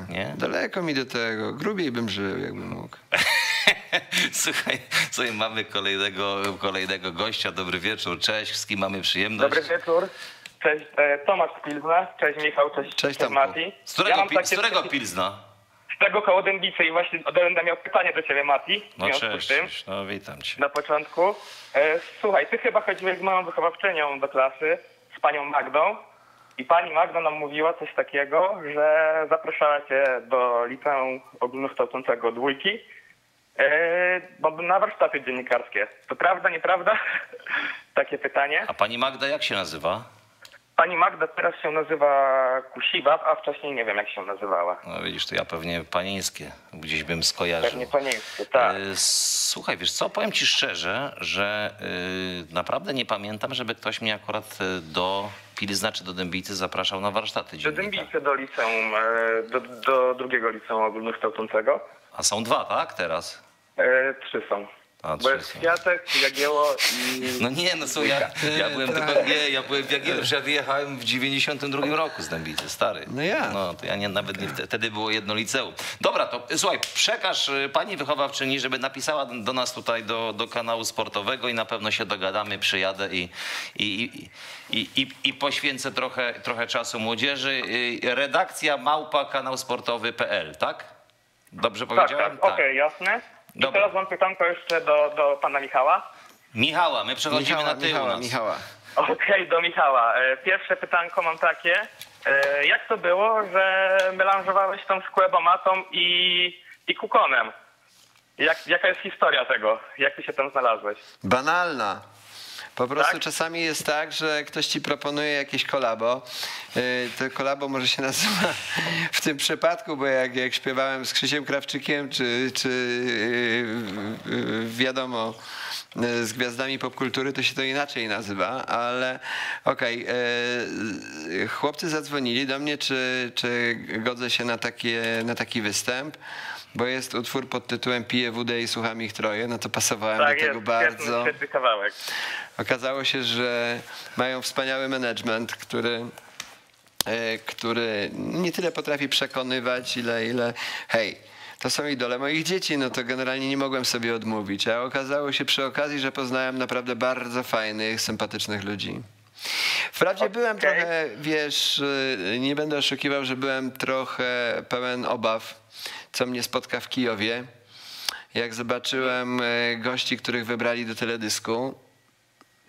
Nie? Daleko mi do tego. Grubiej bym żył, jakbym mógł. Słuchaj, słuchaj, mamy kolejnego, kolejnego gościa. Dobry wieczór, cześć. Z kim mamy przyjemność? Dobry wieczór. Cześć, e, Tomasz Pilzna. Cześć Michał, cześć, Cześć, Tomku. Mati. Z którego, mam pi- takie- z którego Pilzna? Tego koło Dębicy i właśnie będę miał pytanie do ciebie Mati. No cześć, tym, no witam cię. na początku. E, słuchaj, ty chyba chodziłeś z moją wychowawczynią do klasy, z panią Magdą. I pani Magda nam mówiła coś takiego, że zapraszała cię do liceum ogólnokształcącego dwójki bo na warsztaty dziennikarskie. To prawda, nieprawda? Takie pytanie. A pani Magda jak się nazywa? Pani Magda teraz się nazywa Kusiba, a wcześniej nie wiem jak się nazywała. No widzisz, to ja pewnie panieńskie. Gdzieś bym skojarzył. Pewnie panieńskie, tak. E, Słuchaj, wiesz co, powiem ci szczerze, że y, naprawdę nie pamiętam, żeby ktoś mnie akurat y, do Pilzna czy do Dębicy zapraszał na warsztaty Do dziennika. Dębicy do liceum, e, do, do drugiego liceum ogólnokształcącego. A są dwa, tak, teraz? E, trzy są. A, Bo trzy jest są. Kwiatek, Jagieło i... No nie, no słuchaj, ja, ja byłem tylko, nie, ja byłem w Jagiellonii, ja wyjechałem w 92 roku z Dębicy, stary. No ja. No, to ja nie, nawet nie, wtedy było jedno liceum. Dobra, to słuchaj, przekaż y, pani wychowawczyni, żeby napisała do nas tutaj, do, do kanału sportowego i na pewno się dogadamy, przyjadę i, i, i, i, i, i poświęcę trochę, trochę czasu młodzieży. Y, Redakcja małpa kanałsportowy.pl, tak? Dobrze Tak, powiedziałem? tak, okej, jasne. I Dobra. teraz mam pytanko jeszcze do, do pana Michała. Michała, my przechodzimy Michała, na tył Michała, nas. Michała. Okej, do Michała. E, Pierwsze pytanko mam takie. E, Jak to było, że melanżowałeś tą skłebomatą i, i kukonem? Jak, jaka jest historia tego? Jak ty się tam znalazłeś? Banalna. Po prostu czasami jest tak, że ktoś ci proponuje jakieś kolabo. Y, To kolabo może się nazywa w tym przypadku, bo jak, jak śpiewałem z Krzysiem Krawczykiem, czy, czy y, wiadomo, y, z gwiazdami popkultury, to się to inaczej nazywa, ale okej. y, chłopcy zadzwonili do mnie, czy, czy godzę się na, takie, na taki występ. Bo jest utwór pod tytułem Piję wódę i słucham ich troje, no to pasowałem Tak do tego jest, bardzo. świetny, kawałek. Okazało się, że mają wspaniały management, który, e, który nie tyle potrafi przekonywać, ile, ile hej, to są idole moich dzieci, no to generalnie nie mogłem sobie odmówić. A okazało się przy okazji, że poznałem naprawdę bardzo fajnych, sympatycznych ludzi. Wprawdzie byłem trochę, wiesz, y, nie będę oszukiwał, że byłem trochę pełen obaw, co mnie spotka w Kijowie. Jak zobaczyłem e, gości, których wybrali do teledysku,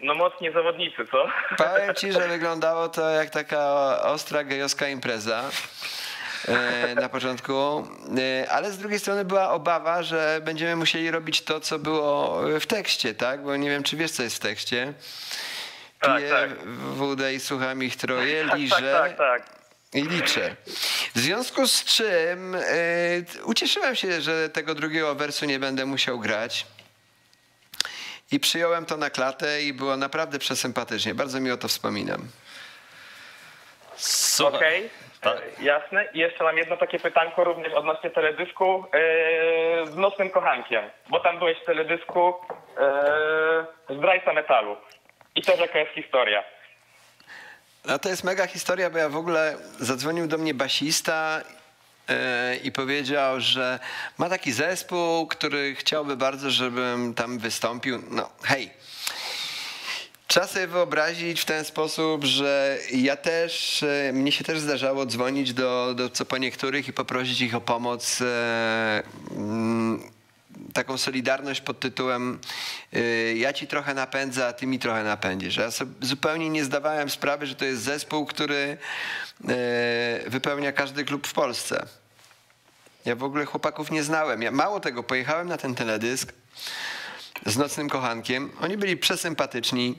No mocni zawodnicy, co? Powiem ci, że wyglądało to jak taka ostra gejowska impreza e, na początku, E, ale z drugiej strony była obawa, że będziemy musieli robić to, co było w tekście, tak? Bo nie wiem, czy wiesz, co jest w tekście. Piję wódę i słucham ich troje, liżę Tak, tak, tak. I liczę. W związku z czym e, ucieszyłem się, że tego drugiego wersu nie będę musiał grać. I przyjąłem to na klatę i było naprawdę przesympatycznie. Bardzo miło to wspominam. Okej, e, jasne. I jeszcze mam jedno takie pytanko również odnośnie teledysku e, z Nocnym Kochankiem, bo tam byłeś w teledysku e, Zdrajca Metalu. I też jaka jest historia. No to jest mega historia, bo ja w ogóle zadzwonił do mnie basista e, i powiedział, że ma taki zespół, który chciałby bardzo, żebym tam wystąpił. No hej, Trzeba sobie wyobrazić w ten sposób, że ja też, e, mnie się też zdarzało dzwonić do, do co po niektórych i poprosić ich o pomoc. Taką solidarność pod tytułem y, ja ci trochę napędzę, a ty mi trochę napędzisz. Ja sobie zupełnie nie zdawałem sprawy, że to jest zespół, który y, wypełnia każdy klub w Polsce. Ja w ogóle chłopaków nie znałem. Ja mało tego, pojechałem na ten teledysk z Nocnym Kochankiem. Oni byli przesympatyczni,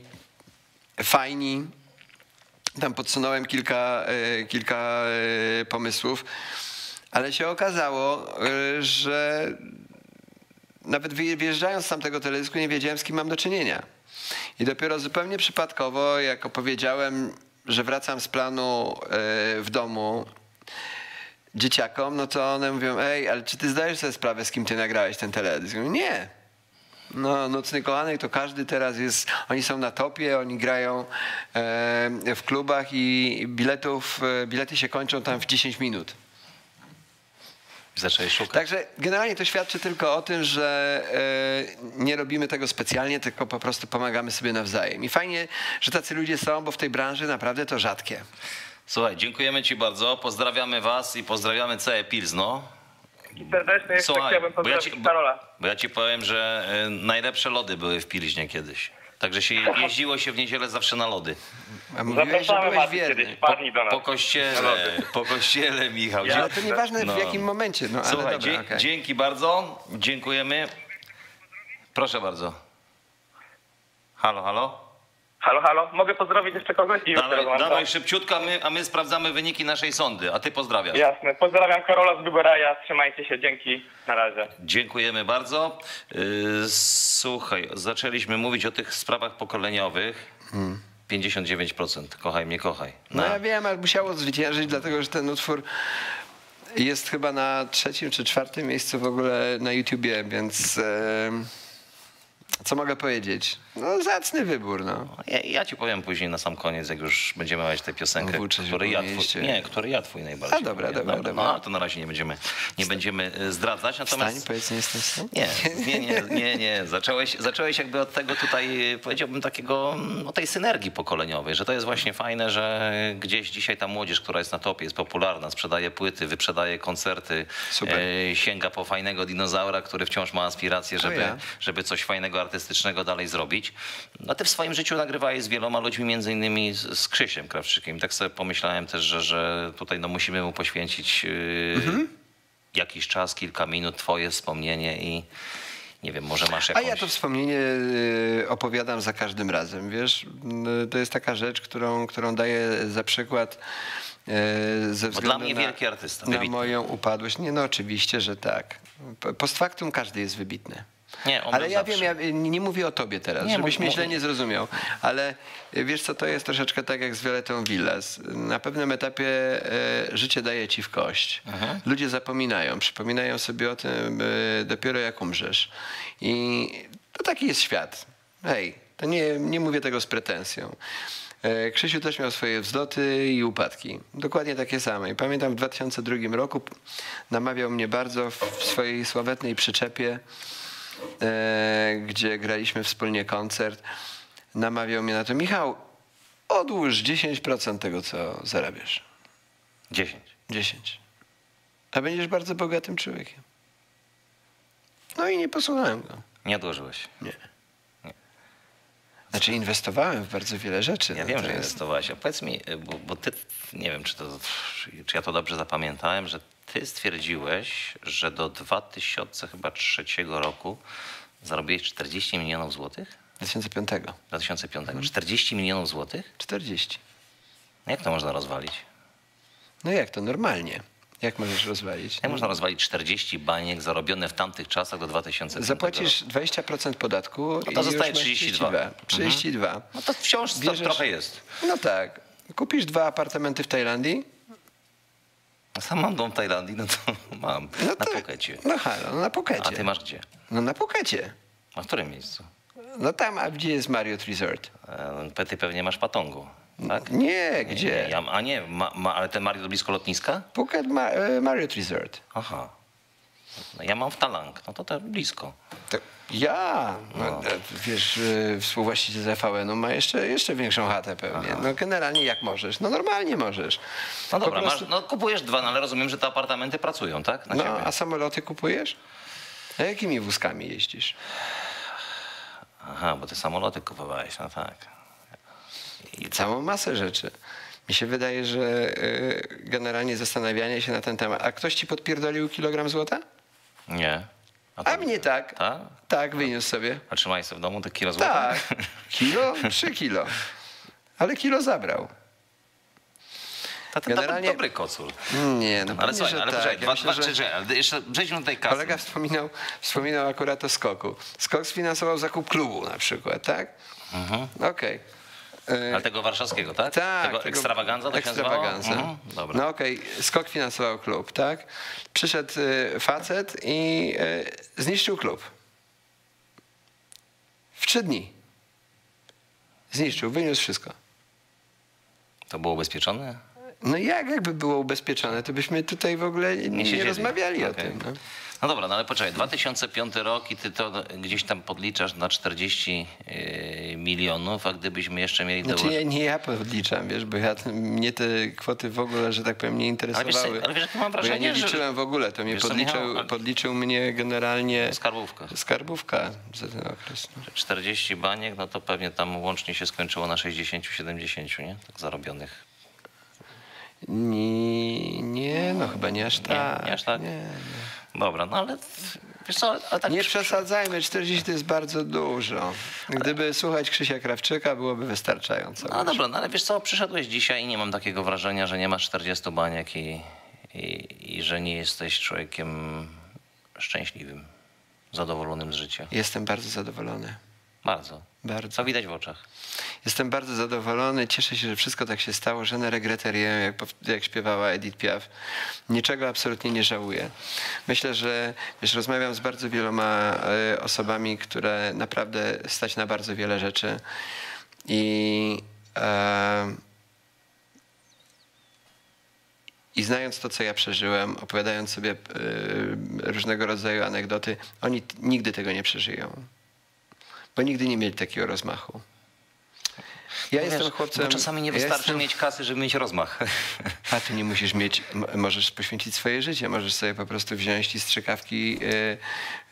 fajni. Tam podsunąłem kilka, e, kilka pomysłów, ale się okazało, że nawet wyje- wyjeżdżając z tamtego teledysku nie wiedziałem, z kim mam do czynienia. I dopiero zupełnie przypadkowo, jak opowiedziałem, że wracam z planu e, w domu dzieciakom, no to one mówią, ej, ale czy ty zdajesz sobie sprawę, z kim ty nagrałeś ten teledysk? Mówię, nie. No, Nocny Kochanek to każdy teraz jest, oni są na topie, oni grają e, w klubach i biletów, e, bilety się kończą tam w 10 minut. Zaczęłeś szukać. Także generalnie to świadczy tylko o tym, że e, nie robimy tego specjalnie, tylko po prostu pomagamy sobie nawzajem. I fajnie, że tacy ludzie są, bo w tej branży naprawdę to rzadkie. Słuchaj, dziękujemy Ci bardzo, pozdrawiamy Was i pozdrawiamy całe Pilzno. Serdecznie jeszcze Słuchaj, chciałbym bo ja pozdrowić ci- Karola. Bo ja Ci powiem, że e, najlepsze lody były w Pilźnie kiedyś. Także się jeździło się w niedzielę zawsze na lody. A mówiłeś, że byłeś wierny. Po kościele, po kościele, Michał. Ale to nieważne w jakim momencie. No, ale Słuchaj, dobra, dzie- okej. dzięki bardzo, dziękujemy. Proszę bardzo. Halo, halo? Halo, halo, mogę pozdrowić jeszcze kogoś? I Dawaj, dawaj szybciutko, a my, a my sprawdzamy wyniki naszej sondy, a ty pozdrawiasz. Jasne, pozdrawiam Karola z Biberaja, trzymajcie się, dzięki, na razie. Dziękujemy bardzo. Yy, Słuchaj, zaczęliśmy mówić o tych sprawach pokoleniowych. 59% kochaj mnie, kochaj. No ja wiem, ale musiało zwyciężyć, dlatego że ten utwór jest chyba na trzecim czy czwartym miejscu w ogóle na YouTubie, więc em, co mogę powiedzieć? No zacny wybór, no. Ja, ja ci powiem później na sam koniec, jak już będziemy mieć tę piosenkę, który ja, twój, nie, który ja twój najbardziej. A, dobra, lubię. dobra, dobra. No, ale to na razie nie będziemy, nie będziemy e, zdradzać. Natomiast Wstań, powiedz, nie jestem sam. Nie, nie, nie, nie, nie. Zacząłeś, zacząłeś jakby od tego tutaj, powiedziałbym, takiego, mm, o tej synergii pokoleniowej, że to jest właśnie fajne, że gdzieś dzisiaj ta młodzież, która jest na topie, jest popularna, sprzedaje płyty, wyprzedaje koncerty, e, sięga po fajnego dinozaura, który wciąż ma aspiracje, żeby, ja. żeby coś fajnego, artystycznego dalej zrobić. No ty w swoim życiu nagrywałeś z wieloma ludźmi, między innymi z, z Krzysiem Krawczykiem. Tak sobie pomyślałem też, że, że tutaj no, musimy mu poświęcić yy, jakiś czas, kilka minut, twoje wspomnienie i, Nie wiem, może masz A jakąś... ja to wspomnienie y, opowiadam za każdym razem, wiesz? Y, To jest taka rzecz, którą, którą daję za przykład y, ze Bo względu dla mnie na, wielki artysta, na wybitny. moją upadłość. Nie, no oczywiście, że tak. Post factum każdy jest wybitny. Nie, on Ale ja zawsze. wiem, ja nie mówię o tobie teraz, Nie, żebyś mnie źle nie zrozumiał. Ale wiesz co, to jest troszeczkę tak jak z Violetą Villas. Na pewnym etapie e, życie daje ci w kość. Mhm. Ludzie zapominają, przypominają sobie o tym e, dopiero jak umrzesz. I to taki jest świat. Hej, to nie, nie mówię tego z pretensją. Krzysiu też miał swoje wzloty i upadki. Dokładnie takie same. I pamiętam w 2002 roku namawiał mnie bardzo w swojej sławetnej przyczepie gdzie graliśmy wspólnie koncert, namawiał mnie na to, Michał, odłóż 10% tego, co zarabiasz. 10. 10. A będziesz bardzo bogatym człowiekiem. No i nie posłuchałem go. Nie odłożyłeś. Nie. Znaczy inwestowałem w bardzo wiele rzeczy. Ja no wiem, że inwestowałeś. A powiedz mi, bo, bo ty, nie wiem, czy, to, czy ja to dobrze zapamiętałem, że ty stwierdziłeś, że do 2003 roku zarobiłeś 40 milionów złotych? 2005. 2005. 40 milionów złotych? 40. Jak to można rozwalić? No jak to normalnie? Jak możesz rozwalić? Jak można rozwalić 40 baniek zarobione w tamtych czasach do 2005 Zapłacisz 20% podatku No i to już zostaje masz 32. 32. No to wciąż Bierzesz- trochę jest. No tak. Kupisz dwa apartamenty w Tajlandii? Sam mam dom w Tajlandii, no to mam. No na tak. Pukecie. No halo, no na Pukecie. A ty masz gdzie? No na Pukecie. A w którym miejscu? No tam, a gdzie jest Marriott Resort? E, Ty pewnie masz patongu, tak? Nie, gdzie? Nie, ja, a nie, ma, ma, ale ten Marriott blisko lotniska? Phuket Ma e, Marriott Resort. Aha. Ja mam w Talang, no to to blisko. To ja, no, e, wiesz, e, współwłaściciel ZVN-u ma jeszcze, jeszcze większą chatę pewnie. No generalnie jak możesz? No normalnie możesz. No dobra, prostu- masz, no kupujesz dwa, no ale rozumiem, że te apartamenty pracują, tak? Na No, ciebie. a samoloty kupujesz? A jakimi wózkami jeździsz? Aha, bo te samoloty kupowałeś, no tak. I całą masę rzeczy. Mi się wydaje, że e, generalnie zastanawianie się na ten temat. A ktoś ci podpierdolił kilogram złota? Nie. A mnie tak. Tak? Tak, wyniósł sobie. A trzymaj sobie w domu te kilo złota? Tak. Kilo? Trzy kilo. Ale kilo zabrał. To ten Generalnie- dobry, kocur. Nie, no Ale słuchaj, ale tak. poczekaj, dwa, myślę, dwa, że- że, jeszcze przejdźmy do tej kasy. Kolega wspominał, wspominał akurat o skoku. Skok sfinansował zakup klubu na przykład, tak? Mhm. Okej. E, Ale tego warszawskiego, tak? Tak. Tego ekstrawaganza to się ekstrawaganza. Mhm, dobra. No okej, skok finansował klub, tak? Przyszedł y, facet i y, zniszczył klub. W trzy dni. Zniszczył, wyniósł wszystko. To było ubezpieczone? No jak jakby było ubezpieczone, to byśmy tutaj w ogóle nie, nie, rozmawiali o Okej. tym. No. No dobra, no ale poczekaj, 2005 rok i ty to gdzieś tam podliczasz na 40 yy, milionów, a gdybyśmy jeszcze mieli Znaczy dołożyć... nie, nie ja podliczam, wiesz, bo ja, mnie te kwoty w ogóle, że tak powiem, nie interesowały. Ale wiesz ale wiesz, mam bo ja wrażenie, nie że- liczyłem w ogóle, to mnie Wiesz podliczył, Michał, podliczył mnie generalnie Skarbówka. skarbówka za ten okres. No. 40 baniek, no to pewnie tam łącznie się skończyło na 60-70, nie? Tak zarobionych. Nie, nie, no chyba nie aż tak. nie aż tak? Nie, Dobra, no ale wiesz co, ale tak nie przesadzajmy, 40 to jest bardzo dużo. Gdyby słuchać Krzysia Krawczyka, byłoby wystarczająco. No dobra, no ale wiesz co, przyszedłeś dzisiaj i nie mam takiego wrażenia, że nie masz 40 baniek i, i, i że nie jesteś człowiekiem szczęśliwym, zadowolonym z życia. Jestem bardzo zadowolony. Bardzo. Bardzo. Co widać w oczach? Jestem bardzo zadowolony, cieszę się, że wszystko tak się stało, że ne regrette rien, jak, jak śpiewała Edith Piaf. Niczego absolutnie nie żałuję. Myślę, że wiesz, rozmawiam z bardzo wieloma e, osobami, które naprawdę stać na bardzo wiele rzeczy i e, i znając to, co ja przeżyłem, opowiadając sobie e, różnego rodzaju anegdoty, oni nigdy tego nie przeżyją. Bo nigdy nie mieli takiego rozmachu. Ja No jestem chłopcem. Bo czasami nie ja wystarczy jestem- mieć kasy, żeby mieć rozmach. A ty nie musisz mieć, możesz poświęcić swoje życie, możesz sobie po prostu wziąć i strzykawki, e,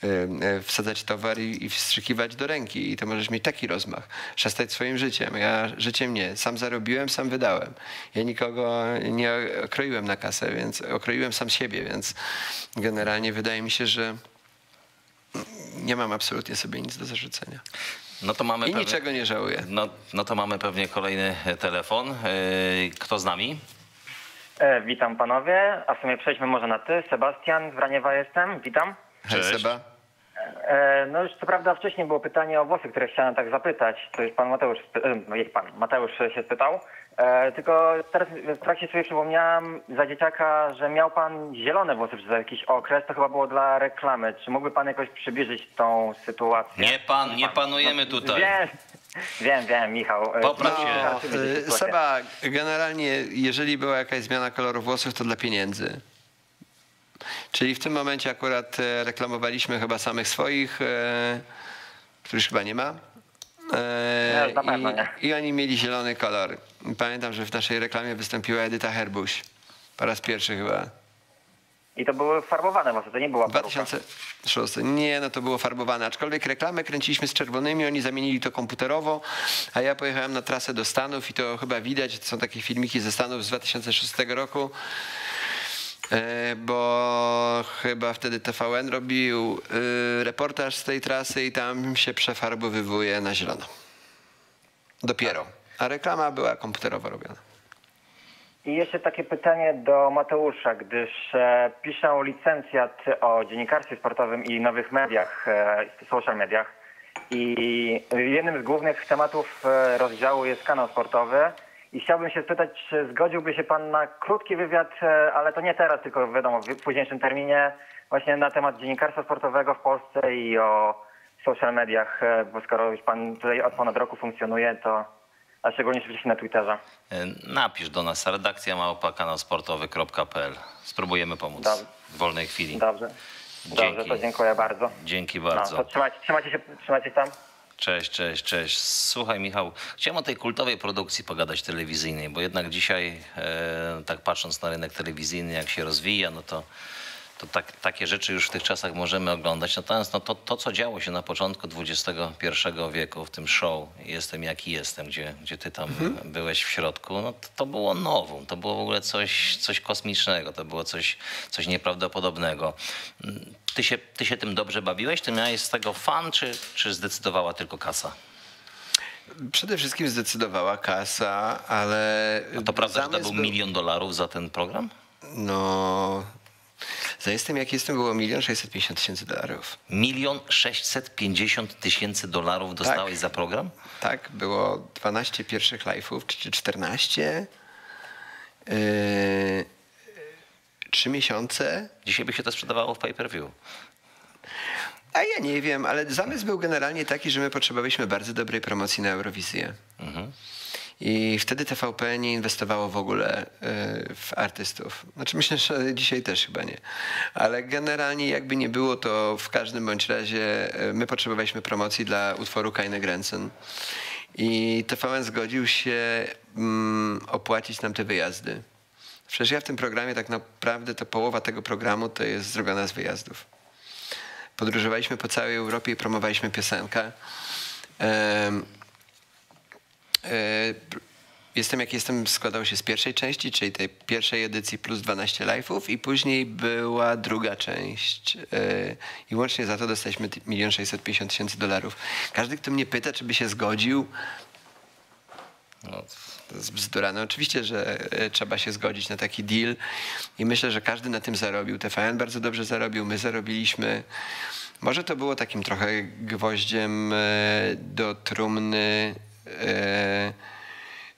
e, e, wsadzać towar i, i wstrzykiwać do ręki i to możesz mieć taki rozmach. Szastać swoim życiem. Ja życiem nie. Sam zarobiłem, sam wydałem. Ja nikogo nie okroiłem na kasę, więc okroiłem sam siebie, więc generalnie wydaje mi się, że nie mam absolutnie sobie nic do zarzucenia. No to mamy I pewnie- niczego nie żałuję. No, no to mamy pewnie kolejny e, telefon. E, Kto z nami? E, witam panowie, a w sumie przejdźmy może na ty. Sebastian z Wraniewa jestem, witam. Hej Seba. E, no już co prawda wcześniej było pytanie o włosy, które chciałem tak zapytać. To już pan Mateusz, e, no jak pan, Mateusz się spytał. E, tylko teraz w trakcie sobie przypomniałem za dzieciaka, że miał pan zielone włosy przez jakiś okres. To chyba było dla reklamy. Czy mógłby pan jakoś przybliżyć tą sytuację? Nie pan, nie panujemy tutaj. Wiem, wiem, wiem, Michał. Popraw się. sytuację. Seba, generalnie jeżeli była jakaś zmiana koloru włosów, to dla pieniędzy. Czyli w tym momencie akurat e, reklamowaliśmy chyba samych swoich, e, których chyba nie ma. E. I, I oni mieli zielony kolor. Pamiętam, że w naszej reklamie wystąpiła Edyta Herbuś. Po raz pierwszy chyba. I to były farbowane włosy, to nie była peruka. 2006. Nie, no to było farbowane. Aczkolwiek reklamę kręciliśmy z czerwonymi, oni zamienili to komputerowo, a ja pojechałem na trasę do Stanów i to chyba widać, to są takie filmiki ze Stanów z 2006 roku. E, Bo chyba wtedy TVN robił y, reportaż z tej trasy i tam się przefarbowywuje na zielono. Dopiero. A reklama była komputerowo robiona. I jeszcze takie pytanie do Mateusza, gdyż e, piszę licencjat o dziennikarstwie sportowym i nowych mediach, e, social mediach. I jednym z głównych tematów e, rozdziału jest kanał sportowy. I chciałbym się spytać, czy zgodziłby się Pan na krótki wywiad, e, ale to nie teraz, tylko wiadomo, w późniejszym terminie, właśnie na temat dziennikarstwa sportowego w Polsce i o social mediach, e, bo skoro już Pan tutaj od ponad roku funkcjonuje, to a szczególnie oczywiście na Twitterze. E, Napisz do nas redakcja małpa kanałsportowy.pl. Spróbujemy pomóc Dobrze. w wolnej chwili. Dobrze. Dobrze, Dzięki. to dziękuję bardzo. Dzięki No, bardzo. to trzymajcie, trzymajcie się, trzymajcie się tam. Cześć, cześć, cześć. Słuchaj, Michał, chciałem o tej kultowej produkcji pogadać telewizyjnej, bo jednak dzisiaj, e, tak patrząc na rynek telewizyjny, jak się rozwija, no to, to tak, takie rzeczy już w tych czasach możemy oglądać. Natomiast no to, to, co działo się na początku XXI wieku w tym show Jestem jaki jestem, gdzie, gdzie ty tam byłeś w środku, no to, to było nowum, to było w ogóle coś, coś kosmicznego, to było coś, coś nieprawdopodobnego. Ty się, ty się tym dobrze bawiłeś? Ty miałeś z tego fan, czy, czy zdecydowała tylko kasa? Przede wszystkim zdecydowała kasa, ale. A to prawda, że to był milion dolarów za ten program? No. Za jestem jak jestem było milion 650 tysięcy dolarów. Milion sześćset pięćdziesiąt tysięcy dolarów dostałeś za program? Tak, było 12 pierwszych live'ów, czy 14. Yy, Trzy miesiące. Dzisiaj by się to sprzedawało w pay-per-view. A ja nie wiem, ale zamysł był generalnie taki, że my potrzebowaliśmy bardzo dobrej promocji na Eurowizję. I wtedy TVP nie inwestowało w ogóle y, w artystów. Znaczy myślę, że dzisiaj też chyba nie. Ale generalnie jakby nie było, to w każdym bądź razie y, my potrzebowaliśmy promocji dla utworu Keine Grenzen. I TVN zgodził się mm, opłacić nam te wyjazdy. Przecież ja w tym programie tak naprawdę to połowa tego programu to jest zrobiona z wyjazdów. Podróżowaliśmy po całej Europie i promowaliśmy piosenkę. E, Jestem jak jestem składał się z pierwszej części, czyli tej pierwszej edycji plus 12 live'ów i później była druga część. e, I łącznie za to dostaliśmy 1 650 tysięcy dolarów. Każdy, kto mnie pyta, czy by się zgodził, No, to jest bzdura. No oczywiście, że e, trzeba się zgodzić na taki deal i myślę, że każdy na tym zarobił. TVN bardzo dobrze zarobił, my zarobiliśmy. Może to było takim trochę gwoździem do trumny,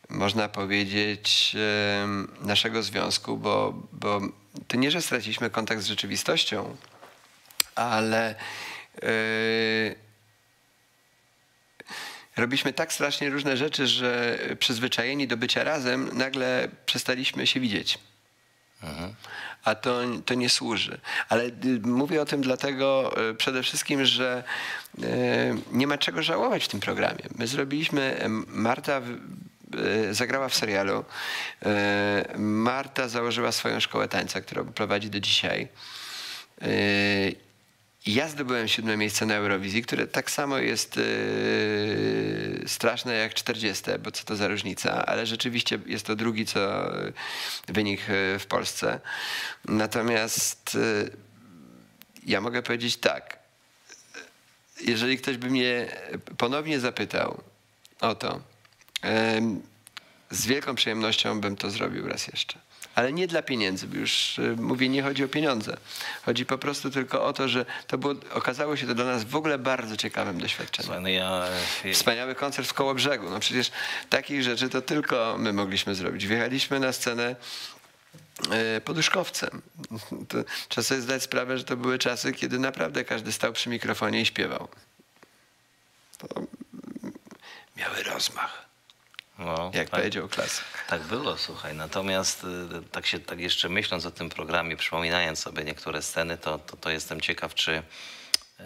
można powiedzieć, e, naszego związku, bo, bo to nie, że straciliśmy kontakt z rzeczywistością, ale e, robiliśmy tak strasznie różne rzeczy, że przyzwyczajeni do bycia razem, nagle przestaliśmy się widzieć. A to, to nie służy. Ale y, mówię o tym dlatego y, przede wszystkim, że y, nie ma czego żałować w tym programie. My zrobiliśmy, Marta zagrała w serialu, Marta założyła swoją szkołę tańca, którą prowadzi do dzisiaj. Ja zdobyłem siódme miejsce na Eurowizji, które tak samo jest yy, straszne jak 40, bo co to za różnica, ale rzeczywiście jest to drugi co wynik yy, w Polsce. Natomiast yy, ja mogę powiedzieć tak. jeżeli ktoś by mnie ponownie zapytał o to, em, z wielką przyjemnością bym to zrobił raz jeszcze. Ale nie dla pieniędzy, bo już y, mówię, nie chodzi o pieniądze. Chodzi po prostu tylko o to, że to było, okazało się to dla nas w ogóle bardzo ciekawym doświadczeniem. No Wspaniały koncert w koło brzegu. No przecież takich rzeczy to tylko my mogliśmy zrobić. Wjechaliśmy na scenę e, poduszkowcem. To trzeba sobie zdać sprawę, że to były czasy, kiedy naprawdę każdy stał przy mikrofonie i śpiewał. To miały rozmach, no, jak tak, powiedział klasyk. tak było, słuchaj. Natomiast y, tak się tak jeszcze myśląc o tym programie, przypominając sobie niektóre sceny, to, to, to jestem ciekaw, czy y,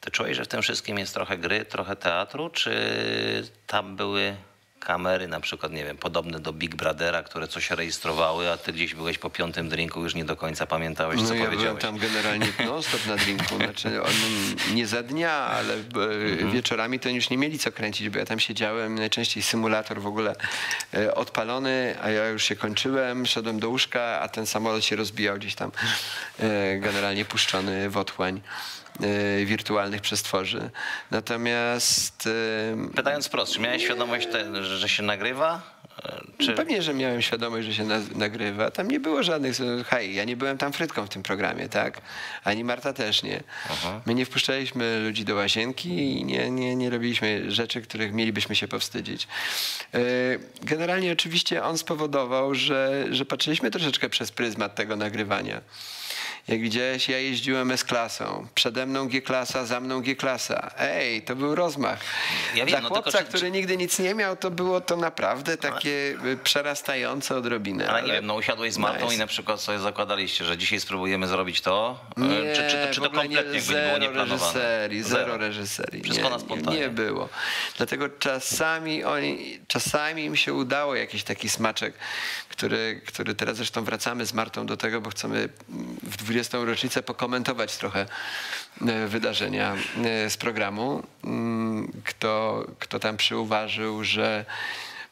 ty czułeś, że w tym wszystkim jest trochę gry, trochę teatru, czy tam były kamery na przykład, nie wiem, podobne do Big Brothera, które coś rejestrowały, a ty gdzieś byłeś po piątym drinku, już nie do końca pamiętałeś, co No ja byłem powiedziałeś. tam generalnie non-stop na drinku. Znaczy, nie za dnia, ale e, wieczorami to już nie mieli co kręcić, bo ja tam siedziałem, najczęściej symulator w ogóle e, odpalony, a ja już się kończyłem, szedłem do łóżka, a ten samolot się rozbijał gdzieś tam, e, generalnie puszczony w otchłań wirtualnych przestworzy. Natomiast... e, Pytając wprost, czy miałeś świadomość, te, że się nagrywa? E, Czy... Pewnie, że miałem świadomość, że się na, nagrywa. Tam nie było żadnych. Hej, ja nie byłem tam frytką w tym programie, tak? Ani Marta też nie. My nie wpuszczaliśmy ludzi do łazienki i nie, nie, nie robiliśmy rzeczy, których mielibyśmy się powstydzić. Generalnie oczywiście on spowodował, że, że patrzyliśmy troszeczkę przez pryzmat tego nagrywania. Jak widziałeś, ja jeździłem S-klasą. Przede mną G-klasa, za mną G-klasa. Ej, to był rozmach. Ja wiem, Dla no tylko chłopca, czy- który nigdy nic nie miał, to było to naprawdę takie y, przerastające odrobinę. Ale nie wiem, no usiadłeś z Martą nice. i na przykład sobie zakładaliście, że dzisiaj spróbujemy zrobić to? E, Nie, czy, czy, to- czy to kompletnie nie, jakby nie było zero reżyserii, zero reżyserii. Wszystko nie, na spontanie. Nie, było. Dlatego czasami oni, czasami im się udało jakiś taki smaczek, który, który teraz zresztą wracamy z Martą do tego, bo chcemy w 20. rocznicę pokomentować trochę e, wydarzenia e, z programu. Mm, Kto, kto tam przyuważył, że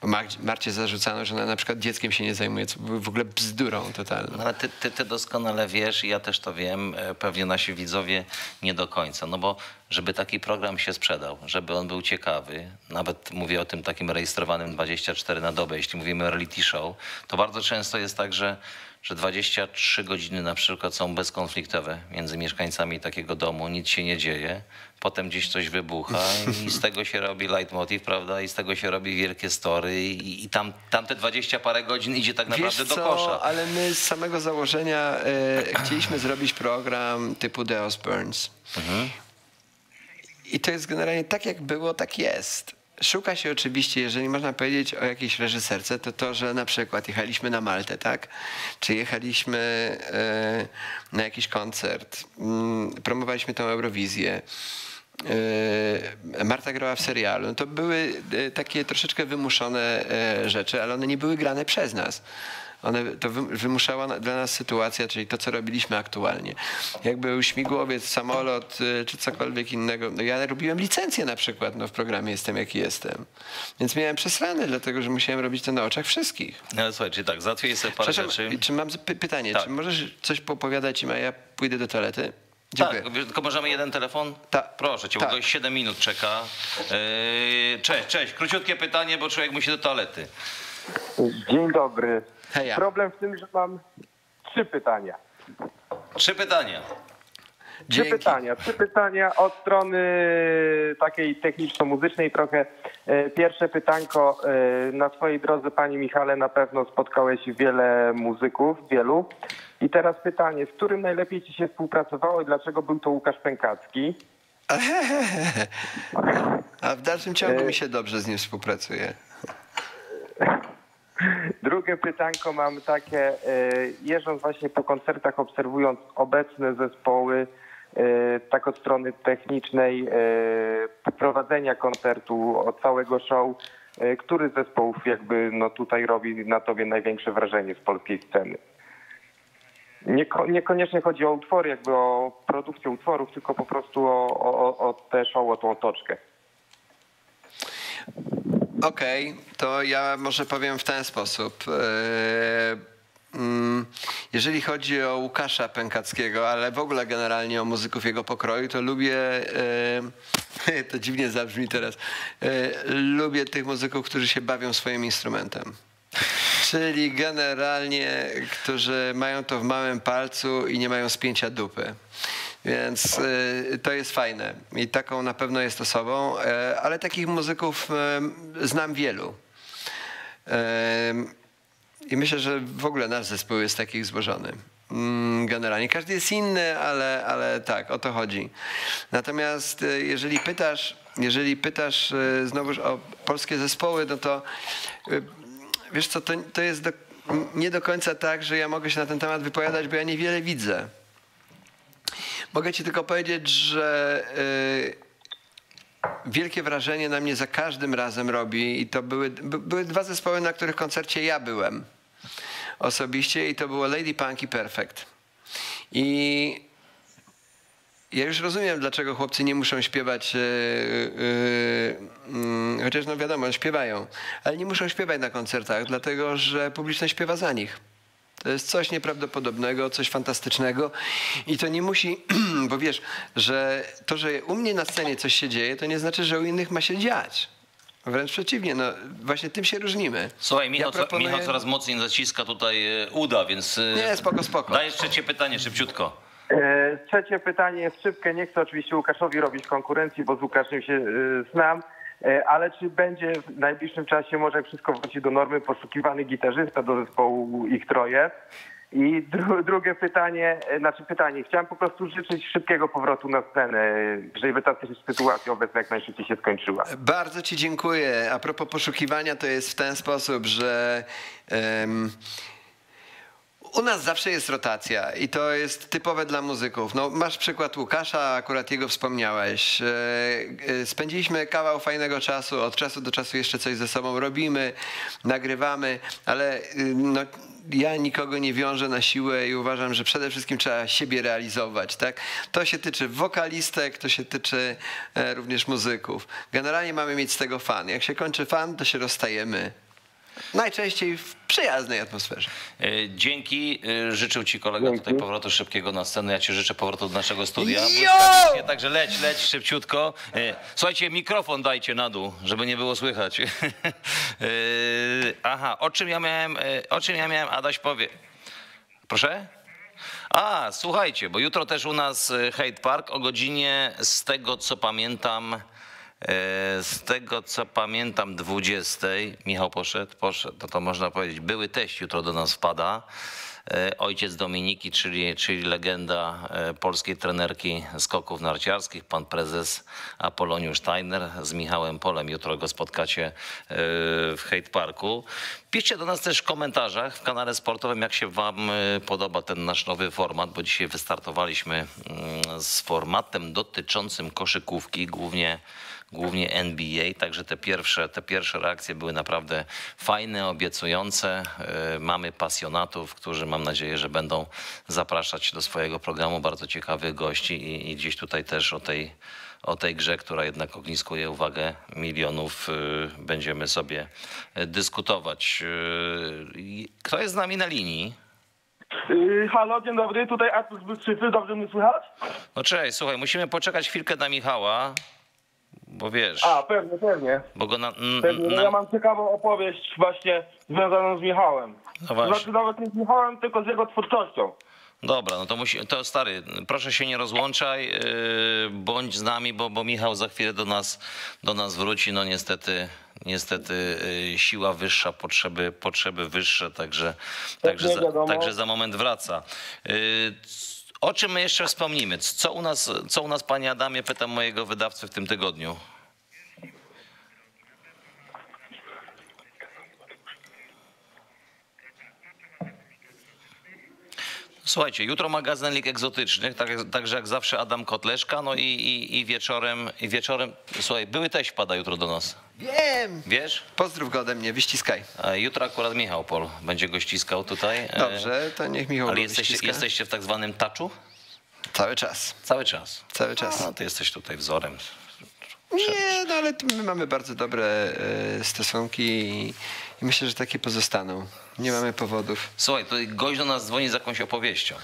bo Mar- Marcie zarzucano, że ona na przykład dzieckiem się nie zajmuje, co w ogóle bzdurą totalną. No ale ty, ty, ty doskonale wiesz i ja też to wiem, e, pewnie nasi widzowie nie do końca. No bo żeby taki program się sprzedał, żeby on był ciekawy, nawet mówię o tym takim rejestrowanym 24 na dobę, jeśli mówimy o reality show, to bardzo często jest tak, że, że 23 godziny na przykład są bezkonfliktowe między mieszkańcami takiego domu, nic się nie dzieje, potem gdzieś coś wybucha i z tego się robi leitmotiv, prawda, i z tego się robi wielkie story i, i tam, tamte 20 parę godzin idzie tak naprawdę Wiesz do co, kosza. ale my z samego założenia e, chcieliśmy zrobić program typu The Osbournes. I to jest generalnie tak, jak było, tak jest. Szuka się oczywiście, jeżeli można powiedzieć o jakiejś reżyserce, to to, że na przykład jechaliśmy na Maltę, tak? Czy jechaliśmy e, na jakiś koncert, mm, promowaliśmy tą Eurowizję. E, Marta grała w serialu. No To były e, takie troszeczkę wymuszone rzeczy, ale one nie były grane przez nas. One, to wy- wymuszała dla nas sytuacja, czyli to, co robiliśmy aktualnie. Jak był śmigłowiec, samolot e, czy cokolwiek innego. No ja robiłem licencję na przykład no, w programie Jestem jaki jestem. Więc miałem przesrane, dlatego że musiałem robić to na oczach wszystkich. No ale słuchaj, czyli tak, załatwiłeś sobie parę rzeczy. czy mam py- pytanie, Tak. czy możesz coś popowiadać im, a ja pójdę do toalety? Dziękuję. Tak, tylko możemy jeden telefon? Tak. Proszę cię, Tak. bo gość 7 minut czeka. Yy, cześć, cześć. Króciutkie pytanie, bo człowiek musi do toalety. Dzień dobry. Heja. Problem w tym, że mam trzy pytania. Trzy pytania. Trzy pytania. Trzy pytania od strony takiej techniczno-muzycznej trochę. E, Pierwsze pytanko. e, Na swojej drodze, Panie Michale, na pewno spotkałeś wiele muzyków, wielu. I teraz pytanie, z którym najlepiej Ci się współpracowało i dlaczego był to Łukasz Pękacki? A w dalszym ciągu mi się dobrze z nim współpracuje. Drugie pytanko mam takie, e, jeżdżąc właśnie po koncertach, obserwując obecne zespoły, e, tak od strony technicznej, e, prowadzenia koncertu, od całego show, który z zespołów jakby no tutaj robi na tobie największe wrażenie z polskiej sceny? Nieko, niekoniecznie chodzi o utwory, jakby o produkcję utworów, tylko po prostu o, o, o tę show, o tą otoczkę. Okej, to ja może powiem w ten sposób. Eee, mm, jeżeli chodzi o Łukasza Pękackiego, ale w ogóle generalnie o muzyków jego pokroju, to lubię, e, to dziwnie zabrzmi teraz, e, lubię tych muzyków, którzy się bawią swoim instrumentem. Czyli generalnie, którzy mają to w małym palcu i nie mają spięcia dupy. Więc y, to jest fajne i taką na pewno jest osobą, e, ale takich muzyków e, znam wielu. I myślę, że w ogóle nasz zespół jest takich złożony. Mm, Generalnie każdy jest inny, ale, ale tak, o to chodzi. Natomiast jeżeli pytasz, jeżeli pytasz o polskie zespoły, no to wiesz co, to, to jest do, nie do końca tak, że ja mogę się na ten temat wypowiadać, bo ja niewiele widzę. Mogę ci tylko powiedzieć, że y, wielkie wrażenie na mnie za każdym razem robi i to były, by, były dwa zespoły, na których koncercie ja byłem osobiście i to było Lady Punk i Perfect. I ja już rozumiem, dlaczego chłopcy nie muszą śpiewać, yy, yy, yy, chociaż no wiadomo, śpiewają, ale nie muszą śpiewać na koncertach, dlatego że publiczność śpiewa za nich. To jest coś nieprawdopodobnego, coś fantastycznego i to nie musi, bo wiesz, że to, że u mnie na scenie coś się dzieje, to nie znaczy, że u innych ma się dziać. Wręcz przeciwnie, no właśnie tym się różnimy. Słuchaj, Michał, Ja proponuję- Michał coraz mocniej zaciska tutaj e, uda, więc... e, Nie, spoko, spoko. Dajesz trzecie pytanie, szybciutko. E, Trzecie pytanie jest szybkie. Nie chcę oczywiście Łukaszowi robić konkurencji, bo z Łukaszem się e, znam. E, Ale czy będzie w najbliższym czasie, może jak wszystko wróci do normy, poszukiwany gitarzysta do zespołu ich troje? I dru, drugie pytanie, e, znaczy pytanie, chciałem po prostu życzyć szybkiego powrotu na scenę, żeby ta sytuacja obecna jak najszybciej się skończyła. Bardzo Ci dziękuję. A propos poszukiwania, to jest w ten sposób, że em, u nas zawsze jest rotacja i to jest typowe dla muzyków. No, masz przykład Łukasza, akurat jego wspomniałeś. E, e, Spędziliśmy kawał fajnego czasu, od czasu do czasu jeszcze coś ze sobą robimy, nagrywamy, ale y, no, ja nikogo nie wiążę na siłę i uważam, że przede wszystkim trzeba siebie realizować. Tak? To się tyczy wokalistek, to się tyczy e, również muzyków. Generalnie mamy mieć z tego fan. Jak się kończy fan, to się rozstajemy. Najczęściej w przyjaznej atmosferze. E, Dzięki. E, Życzył ci kolega tutaj powrotu szybkiego na scenę. Ja ci życzę powrotu do naszego studia. Jo! Także leć, leć szybciutko. E, Słuchajcie, mikrofon dajcie na dół, żeby nie było słychać. Aha, o czym ja miałem, o czym ja miałem Adaś powie. Proszę? A, słuchajcie, bo jutro też u nas Hate Park o godzinie, z tego co pamiętam, z tego co pamiętam 20. Michał poszedł, poszedł, to to można powiedzieć, były teść jutro do nas wpada. E, Ojciec Dominiki, czyli, czyli legenda e, polskiej trenerki skoków narciarskich, pan prezes Apoloniusz Steiner z Michałem Polem. Jutro go spotkacie e, w Hate Parku. Piszcie do nas też w komentarzach w kanale sportowym, jak się Wam e, podoba ten nasz nowy format, bo dzisiaj wystartowaliśmy mm, z formatem dotyczącym koszykówki, głównie głównie NBA, także te pierwsze, te pierwsze reakcje były naprawdę fajne, obiecujące. E, Mamy pasjonatów, którzy mam nadzieję, że będą zapraszać do swojego programu bardzo ciekawych gości i, i gdzieś tutaj też o tej, o tej grze, która jednak ogniskuje uwagę milionów, e, będziemy sobie e, dyskutować. Kto jest z nami na linii? Halo, dzień dobry, tutaj Artur z Bystrzycy, dobrze mnie słychać? No cześć, słuchaj, musimy poczekać chwilkę na Michała, bo wiesz, A, pewnie, pewnie. bo go na, pewnie. No na, ja mam ciekawą opowieść właśnie związaną z Michałem. No właśnie. Znaczy nawet nie z Michałem, tylko z jego twórczością. Dobra, no to musi, to stary, proszę się nie rozłączaj, yy, bądź z nami, bo, bo Michał za chwilę do nas, do nas wróci. No niestety, niestety yy, siła wyższa, potrzeby, potrzeby wyższe, także, także, nie za, także za moment wraca. Yy, o czym my jeszcze wspomnimy? Co u nas, co u nas panie Adamie, pytam mojego wydawcy w tym tygodniu? Słuchajcie, jutro magazyn lig egzotycznych, tak, także jak zawsze Adam Kotleszka, no i, i, i wieczorem, i wieczorem, słuchaj, były teść wpada jutro do nas. Wiem! Wiesz? Pozdrów go ode mnie, wyściskaj. Jutro akurat Michał Pol będzie go ściskał tutaj. E, Dobrze, to niech Michał Ale jesteście, wyściska. jesteście w tak zwanym touchu? Cały czas. Cały czas. Cały czas. No, ty jesteś tutaj wzorem. Nie, no ale my mamy bardzo dobre e, stosunki i, myślę, że takie pozostaną. Nie mamy powodów. Słuchaj, to gość do nas dzwoni z jakąś opowieścią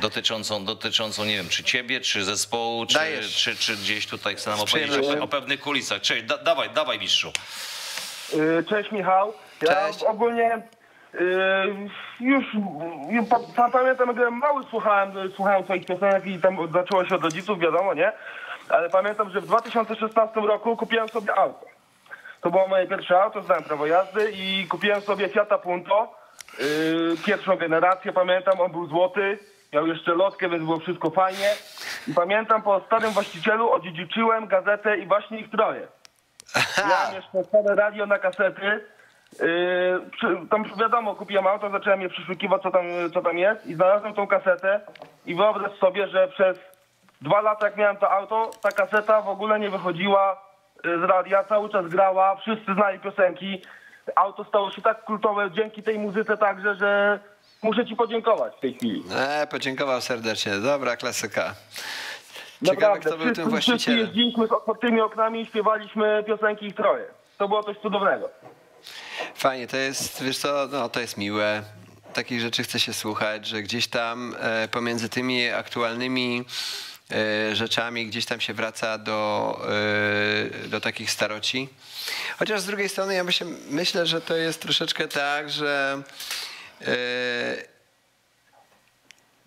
dotyczącą, dotyczącą nie wiem, czy ciebie, czy zespołu, czy, czy, czy gdzieś tutaj chce nam opowiedzieć o, o pewnych kulisach. Cześć, da, dawaj, dawaj mistrzu. Y, Cześć Michał. Ja ogólnie y, już już pa, pamiętam, jak mały, słuchałem, słuchałem swoich piosenek i tam zaczęło się od rodziców, wiadomo, nie? Ale pamiętam, że w 2016 roku kupiłem sobie auto. To było moje pierwsze auto, zdałem prawo jazdy i kupiłem sobie Fiata Punto, y, pierwszą generację, pamiętam, on był złoty, miał jeszcze lotkę, więc było wszystko fajnie. I pamiętam, po starym właścicielu odziedziczyłem gazetę i właśnie ich troje. Miałem jeszcze stare radio na kasety. Yy, tam wiadomo, kupiłem auto, zacząłem je przeszukiwać, co tam, co tam jest i znalazłem tą kasetę i wyobraź sobie, że przez dwa lata, jak miałem to auto, ta kaseta w ogóle nie wychodziła yy, z radia, cały czas grała, wszyscy znali piosenki. Auto stało się tak kultowe dzięki tej muzyce także, że muszę ci podziękować w tej chwili. E, podziękował serdecznie. Dobra, klasyka. Ciekawe, Naprawdę, kto był tym wszyscy, wszyscy właścicielem. jeździliśmy z otwartymi oknami i śpiewaliśmy piosenki ich troje. To było coś cudownego. Fajnie, to jest, wiesz co, no to jest miłe. Takich rzeczy chce się słuchać, że gdzieś tam e, pomiędzy tymi aktualnymi rzeczami gdzieś tam się wraca do, e, do takich staroci. Chociaż z drugiej strony ja myślę, myślę że to jest troszeczkę tak, że e,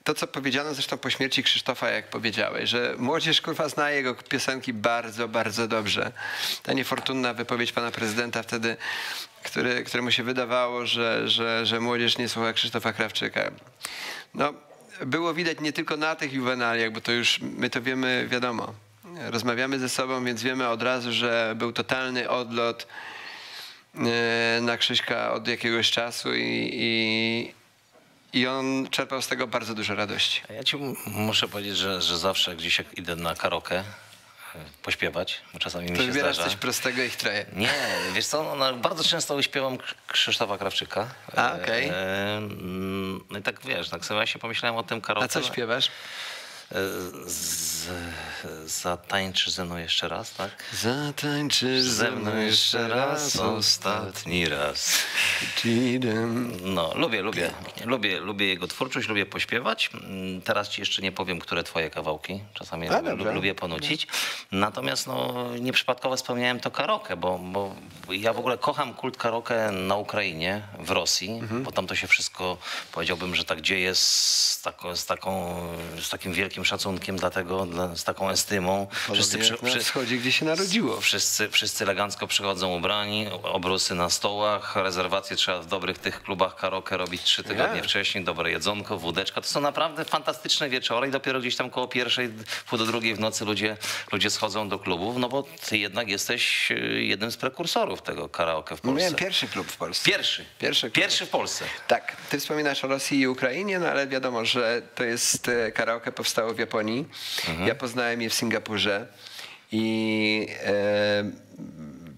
to, co powiedziano zresztą po śmierci Krzysztofa, jak powiedziałeś, że młodzież kurwa zna jego piosenki bardzo, bardzo dobrze. Ta niefortunna wypowiedź pana prezydenta wtedy, który, któremu się wydawało, że, że, że młodzież nie słucha Krzysztofa Krawczyka. No, było widać nie tylko na tych juwenaliach, bo to już my to wiemy, wiadomo. Rozmawiamy ze sobą, więc wiemy od razu, że był totalny odlot e, na Krzyśka od jakiegoś czasu i, i, i on czerpał z tego bardzo dużo radości. Ja ci muszę powiedzieć, że, że zawsze gdzieś jak idę na karaoke pośpiewać, bo czasami mi To się wybierasz zdarza. coś prostego ich troje. Nie, wiesz co, no, bardzo często śpiewam Krzy- Krzysztofa Krawczyka. A, okej. E, mm, No i tak wiesz, tak sobie właśnie pomyślałem o tym karaoke. A co śpiewasz? Z, zatańczy ze mną jeszcze raz, tak? Zatańczysz Ze mną jeszcze raz, ostatni raz. No, lubię, lubię. Lubię, lubię jego twórczość, lubię pośpiewać. Mm, Teraz ci jeszcze nie powiem, które twoje kawałki. Czasami A, lubię, lubię ponucić. Natomiast no, nieprzypadkowo wspomniałem to karaoke, bo, bo ja w ogóle kocham kult karaoke na Ukrainie, w Rosji, Mhm. bo tam to się wszystko, powiedziałbym, że tak dzieje z, taką, z, taką, z takim wielkim szacunkiem, dlatego dla, z taką estymą. Podobnie jak na wschodzie, gdzie się narodziło. Wszyscy, wszyscy elegancko przychodzą ubrani, obrusy na stołach, rezerwacje trzeba w dobrych tych klubach karaoke robić trzy tygodnie Ja. wcześniej, dobre jedzonko, wódeczka. To są naprawdę fantastyczne wieczory i dopiero gdzieś tam koło pierwszej, pół do drugiej w nocy ludzie, ludzie schodzą do klubów, no bo ty jednak jesteś y, jednym z prekursorów tego karaoke w No, Polsce. miałem pierwszy klub w Polsce. Pierwszy. Pierwszy, Pierwszy w Polsce. Tak, ty wspominasz o Rosji i Ukrainie, no ale wiadomo, że to jest e, karaoke powstało w Japonii. Mhm. Ja poznałem je w Singapurze i e,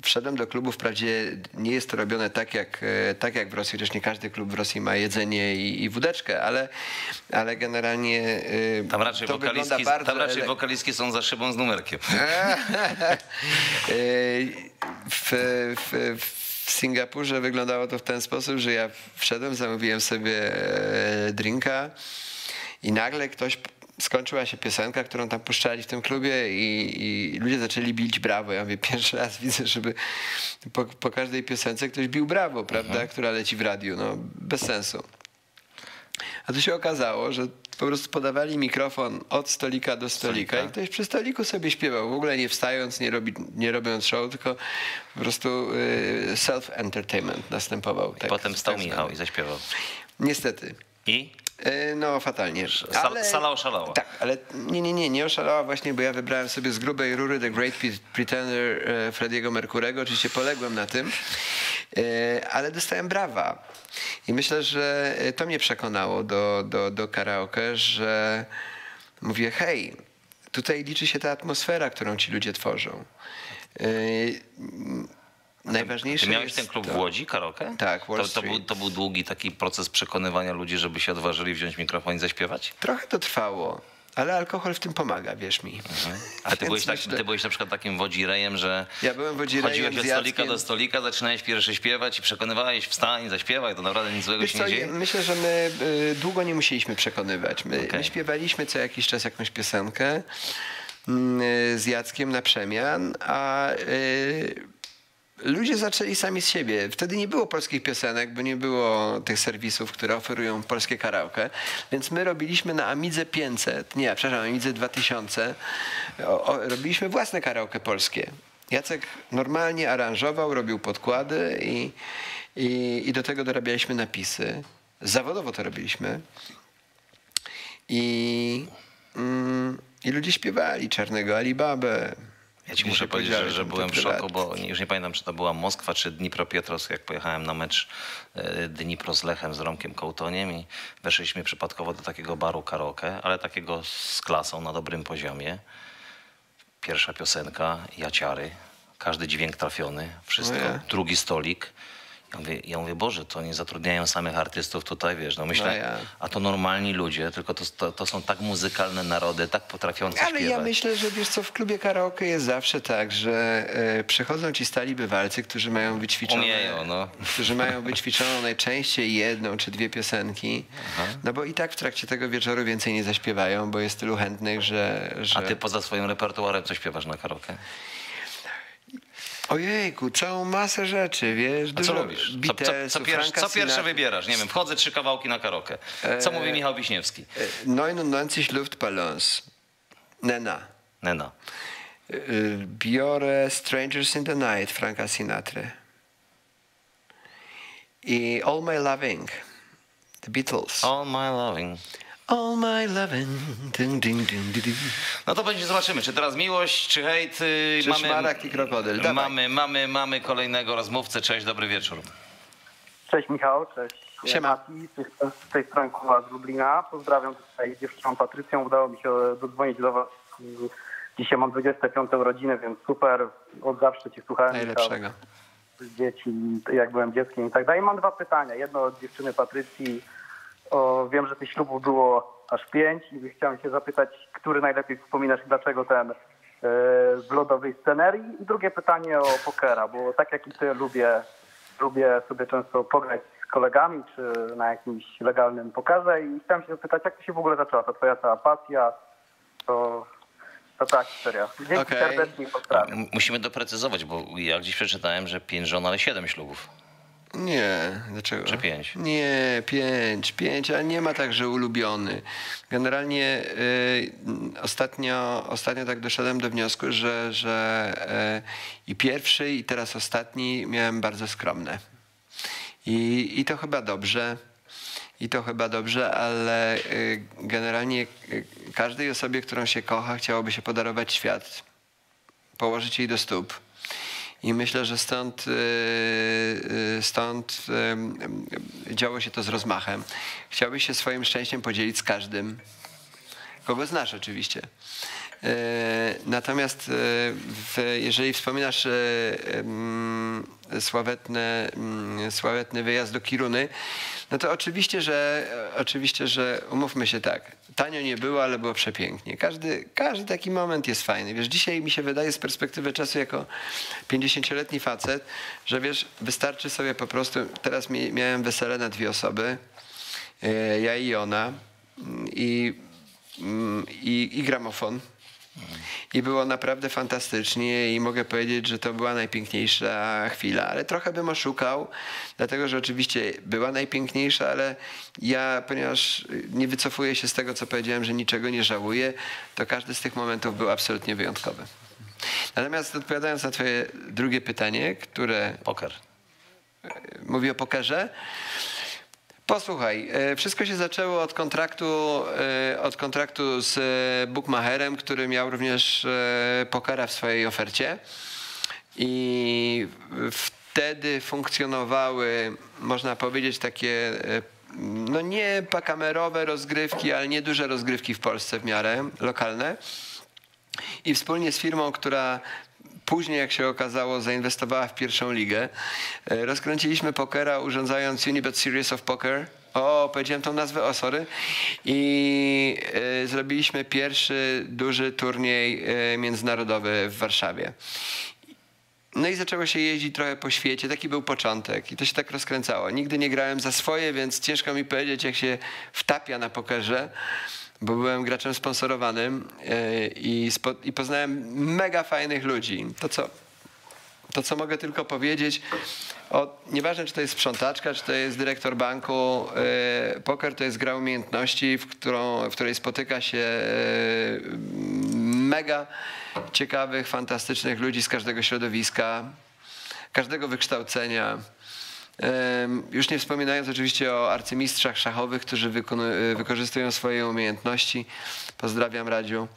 wszedłem do klubu. Wprawdzie nie jest to robione tak jak, e, tak jak w Rosji, chociaż nie każdy klub w Rosji ma jedzenie i, i wódeczkę, ale, ale generalnie e, Tam raczej, to wokalistki, bardzo tam raczej wokalistki są za szybą z numerkiem. E, w, w, w Singapurze wyglądało to w ten sposób, że ja wszedłem, zamówiłem sobie drinka i nagle ktoś skończyła się piosenka, którą tam puszczali w tym klubie i, i ludzie zaczęli bić brawo. Ja mówię, pierwszy raz widzę, żeby po, po każdej piosence ktoś bił brawo, prawda, która leci w radiu. No, bez sensu. A tu się okazało, że po prostu podawali mikrofon od stolika do stolika i ktoś przy stoliku sobie śpiewał, w ogóle nie wstając, nie, robi, nie robiąc show, tylko po prostu y, self-entertainment następował. Tak, Potem stał tak Michał i zaśpiewał. Niestety. I? Y, No fatalnie. Sal- sala oszalała. Tak, ale nie, nie, nie, nie oszalała właśnie, bo ja wybrałem sobie z grubej rury The Great Pre- Pretender e, Frediego Mercurego, oczywiście poległem na tym, e, ale dostałem brawa. I myślę, że e, to mnie przekonało do, do, do karaoke, że mówię, hej, tutaj liczy się ta atmosfera, którą ci ludzie tworzą. Najważniejsze Ty miałeś jest ten klub to. w Łodzi, karaoke? Tak, Wall to, to, był, to był długi taki proces przekonywania ludzi, żeby się odważyli wziąć mikrofon i zaśpiewać? Trochę to trwało. ale alkohol w tym pomaga, wierz mi. A ty byłeś, tak, myślę- ty byłeś na przykład takim wodzirejem, że Ja byłem wodzirejem chodziłeś od z stolika do stolika, zaczynałeś pierwszy śpiewać i przekonywałeś, wstań, zaśpiewaj, to naprawdę nic złego Wiesz się co, nie dzieje. myślę, że my y, długo nie musieliśmy przekonywać. My, my śpiewaliśmy co jakiś czas jakąś piosenkę mm, y, z Jackiem na przemian, a y, ludzie zaczęli sami z siebie. Wtedy nie było polskich piosenek, bo nie było tych serwisów, które oferują polskie karaoke, więc my robiliśmy na Amidze 500, nie, przepraszam, Amidze 2000, o, o, robiliśmy własne karaoke polskie. Jacek normalnie aranżował, robił podkłady i, i, i do tego dorabialiśmy napisy. Zawodowo to robiliśmy. I, mm, i ludzie śpiewali Czarnego Alibabę. Ja ci muszę powiedzieć, że, byłem w szoku, bo już nie pamiętam, czy to była Moskwa, czy Dnipropetrovsk, jak pojechałem na mecz e, Dnipro z Lechem, z Romkiem Kołtoniem i weszliśmy przypadkowo do takiego baru karaoke, ale takiego z klasą na dobrym poziomie. Pierwsza piosenka, Jaciary, każdy dźwięk trafiony, wszystko, No drugi stolik. Ja mówię, ja mówię, Boże, to nie zatrudniają samych artystów tutaj, wiesz, no myślę, No ja. a to normalni ludzie, tylko to, to, to są tak muzykalne narody, tak potrafiące Ale śpiewać. ja myślę, że wiesz co, w klubie karaoke jest zawsze tak, że e, przychodzą ci stali bywalcy, którzy mają wyćwiczone, Umieją, no. którzy mają wyćwiczoną najczęściej jedną czy dwie piosenki, no bo i tak w trakcie tego wieczoru więcej nie zaśpiewają, bo jest tylu chętnych, że... że... A ty poza swoim repertuarem co śpiewasz na karaoke? Ojejku, całą masę rzeczy, wiesz, A co lubisz? Co, co, Beatlesów, co, pierwsze, co wybierasz? Nie wiem, wchodzę trzy kawałki na karaoke. Co E, mówi Michał Wiśniewski? E, 99 Luftballons. Nena. Nena. Y, Biorę Strangers in the Night Franka Sinatra. I All My Loving. The Beatles. All My Loving. All My Loving. Ding, ding, ding, ding, ding. No to będzie zobaczymy, czy teraz miłość, czy hejt. y, Czy szmarak i krokodyl? Dawaj. mamy, mamy, mamy kolejnego rozmówcę. Cześć, dobry wieczór. Cześć Michał, cześć. Siema. Mati, z, tej- strony Kuba z Lublina. Pozdrawiam tutaj dziewczyną Patrycją. Udało mi się dodzwonić do Was. Dzisiaj mam 25 urodziny, więc super. Od zawsze Cię słuchałem. Najlepszego. Z dzieci, jak byłem dzieckiem i tak dalej. Mam dwa pytania. Jedno od dziewczyny Patrycji. O, wiem, że tych ślubów było aż pięć i chciałem się zapytać, który najlepiej wspominasz i dlaczego ten e, z lodowej scenerii? I drugie pytanie o pokera, bo tak jak i ty lubię, lubię sobie często pograć z kolegami czy na jakimś legalnym pokerze i chciałem się zapytać, jak to się w ogóle zaczęła, ta twoja cała pasja, to, to ta historia. Dzięki Okej. serdecznie pozdrawiam. Musimy doprecyzować, bo ja gdzieś przeczytałem, że pięć żon, ale siedem ślubów. Nie, dlaczego? Czy pięć? Nie, pięć, pięć, ale nie ma tak, że ulubiony. Generalnie y, ostatnio, ostatnio tak doszedłem do wniosku, że, że y, i pierwszy, i teraz ostatni miałem bardzo skromne. I, I to chyba dobrze. I to chyba dobrze, ale y, generalnie y, każdej osobie, którą się kocha, chciałoby się podarować świat. Położyć jej do stóp. I myślę, że stąd, y, y, stąd y, działo się to z rozmachem. Chciałbyś się swoim szczęściem podzielić z każdym, kogo znasz oczywiście. Natomiast jeżeli wspominasz y, ym, sławetne, mm, sławetny wyjazd do Kiruny, no to oczywiście, że oczywiście, że umówmy się tak. Tanio nie było, ale było przepięknie. Każdy, każdy taki moment jest fajny. Wiesz, dzisiaj mi się wydaje z perspektywy czasu jako 50-letni facet, że wiesz, wystarczy sobie po prostu. Teraz mi, miałem wesele na dwie osoby. e, Ja i ona. mm, I, mm, i, i gramofon. I było naprawdę fantastycznie i mogę powiedzieć, że to była najpiękniejsza chwila, ale trochę bym oszukał, dlatego że oczywiście była najpiękniejsza, ale ja, ponieważ nie wycofuję się z tego, co powiedziałem, że niczego nie żałuję, to każdy z tych momentów był absolutnie wyjątkowy. Natomiast odpowiadając na twoje drugie pytanie, które... Poker. Mówi o pokerze. Posłuchaj, e, wszystko się zaczęło od kontraktu, e, od kontraktu z e, bookmacherem, który miał również pokera w swojej ofercie. I wtedy funkcjonowały, można powiedzieć, takie no nie pakamerowe rozgrywki, ale nieduże rozgrywki w Polsce w miarę lokalne. I wspólnie z firmą, która później, jak się okazało, zainwestowała w pierwszą ligę, e, rozkręciliśmy pokera urządzając Unibet Series of Poker O, powiedziałem tą nazwę, o sorry. I y, zrobiliśmy pierwszy duży turniej y, międzynarodowy w Warszawie. No i zaczęło się jeździć trochę po świecie, taki był początek i to się tak rozkręcało. Nigdy nie grałem za swoje, więc ciężko mi powiedzieć, jak się wtapia na pokerze, bo byłem graczem sponsorowanym yy, i, spo, i poznałem mega fajnych ludzi. To co, to, co mogę tylko powiedzieć, o, nieważne czy to jest sprzątaczka, czy to jest dyrektor banku, yy, poker to jest gra umiejętności, w, którą, w której spotyka się yy, mega ciekawych, fantastycznych ludzi z każdego środowiska, każdego wykształcenia. Już nie wspominając oczywiście o arcymistrzach szachowych, którzy wykorzystują swoje umiejętności. Pozdrawiam Radziu.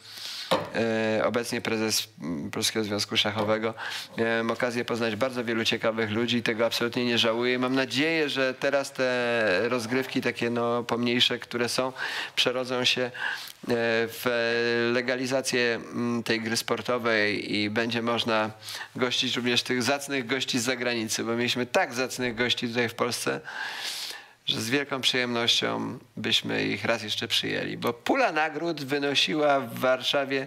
E, obecnie prezes Polskiego Związku Szachowego. Miałem okazję poznać bardzo wielu ciekawych ludzi i tego absolutnie nie żałuję. Mam nadzieję, że teraz te rozgrywki takie no, pomniejsze, które są, przerodzą się e, w legalizację tej gry sportowej i będzie można gościć również tych zacnych gości z zagranicy, bo mieliśmy tak zacnych gości tutaj w Polsce, że z wielką przyjemnością byśmy ich raz jeszcze przyjęli, bo pula nagród wynosiła w Warszawie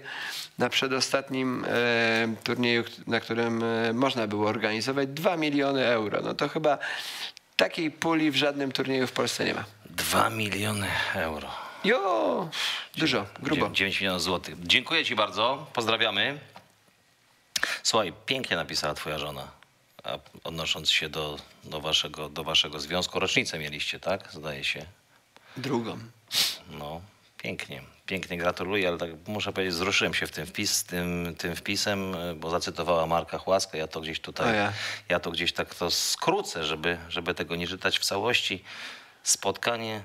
na przedostatnim e, turnieju, na którym e, można było organizować 2 miliony euro. No to chyba takiej puli w żadnym turnieju w Polsce nie ma. 2 miliony euro. Jo, dużo, grubo. 9 milionów złotych. Dziękuję Ci bardzo, pozdrawiamy. Słuchaj, pięknie napisała Twoja żona odnosząc się do, do, waszego, do waszego związku. Rocznicę mieliście, tak? Zdaje się. Drugą. No, pięknie. Pięknie gratuluję, ale tak muszę powiedzieć, wzruszyłem się w tym, wpis, tym, tym wpisem, bo zacytowała Marka Chłaskę. Ja to gdzieś tutaj, ja. ja to gdzieś tak to skrócę, żeby, żeby tego nie czytać w całości. Spotkanie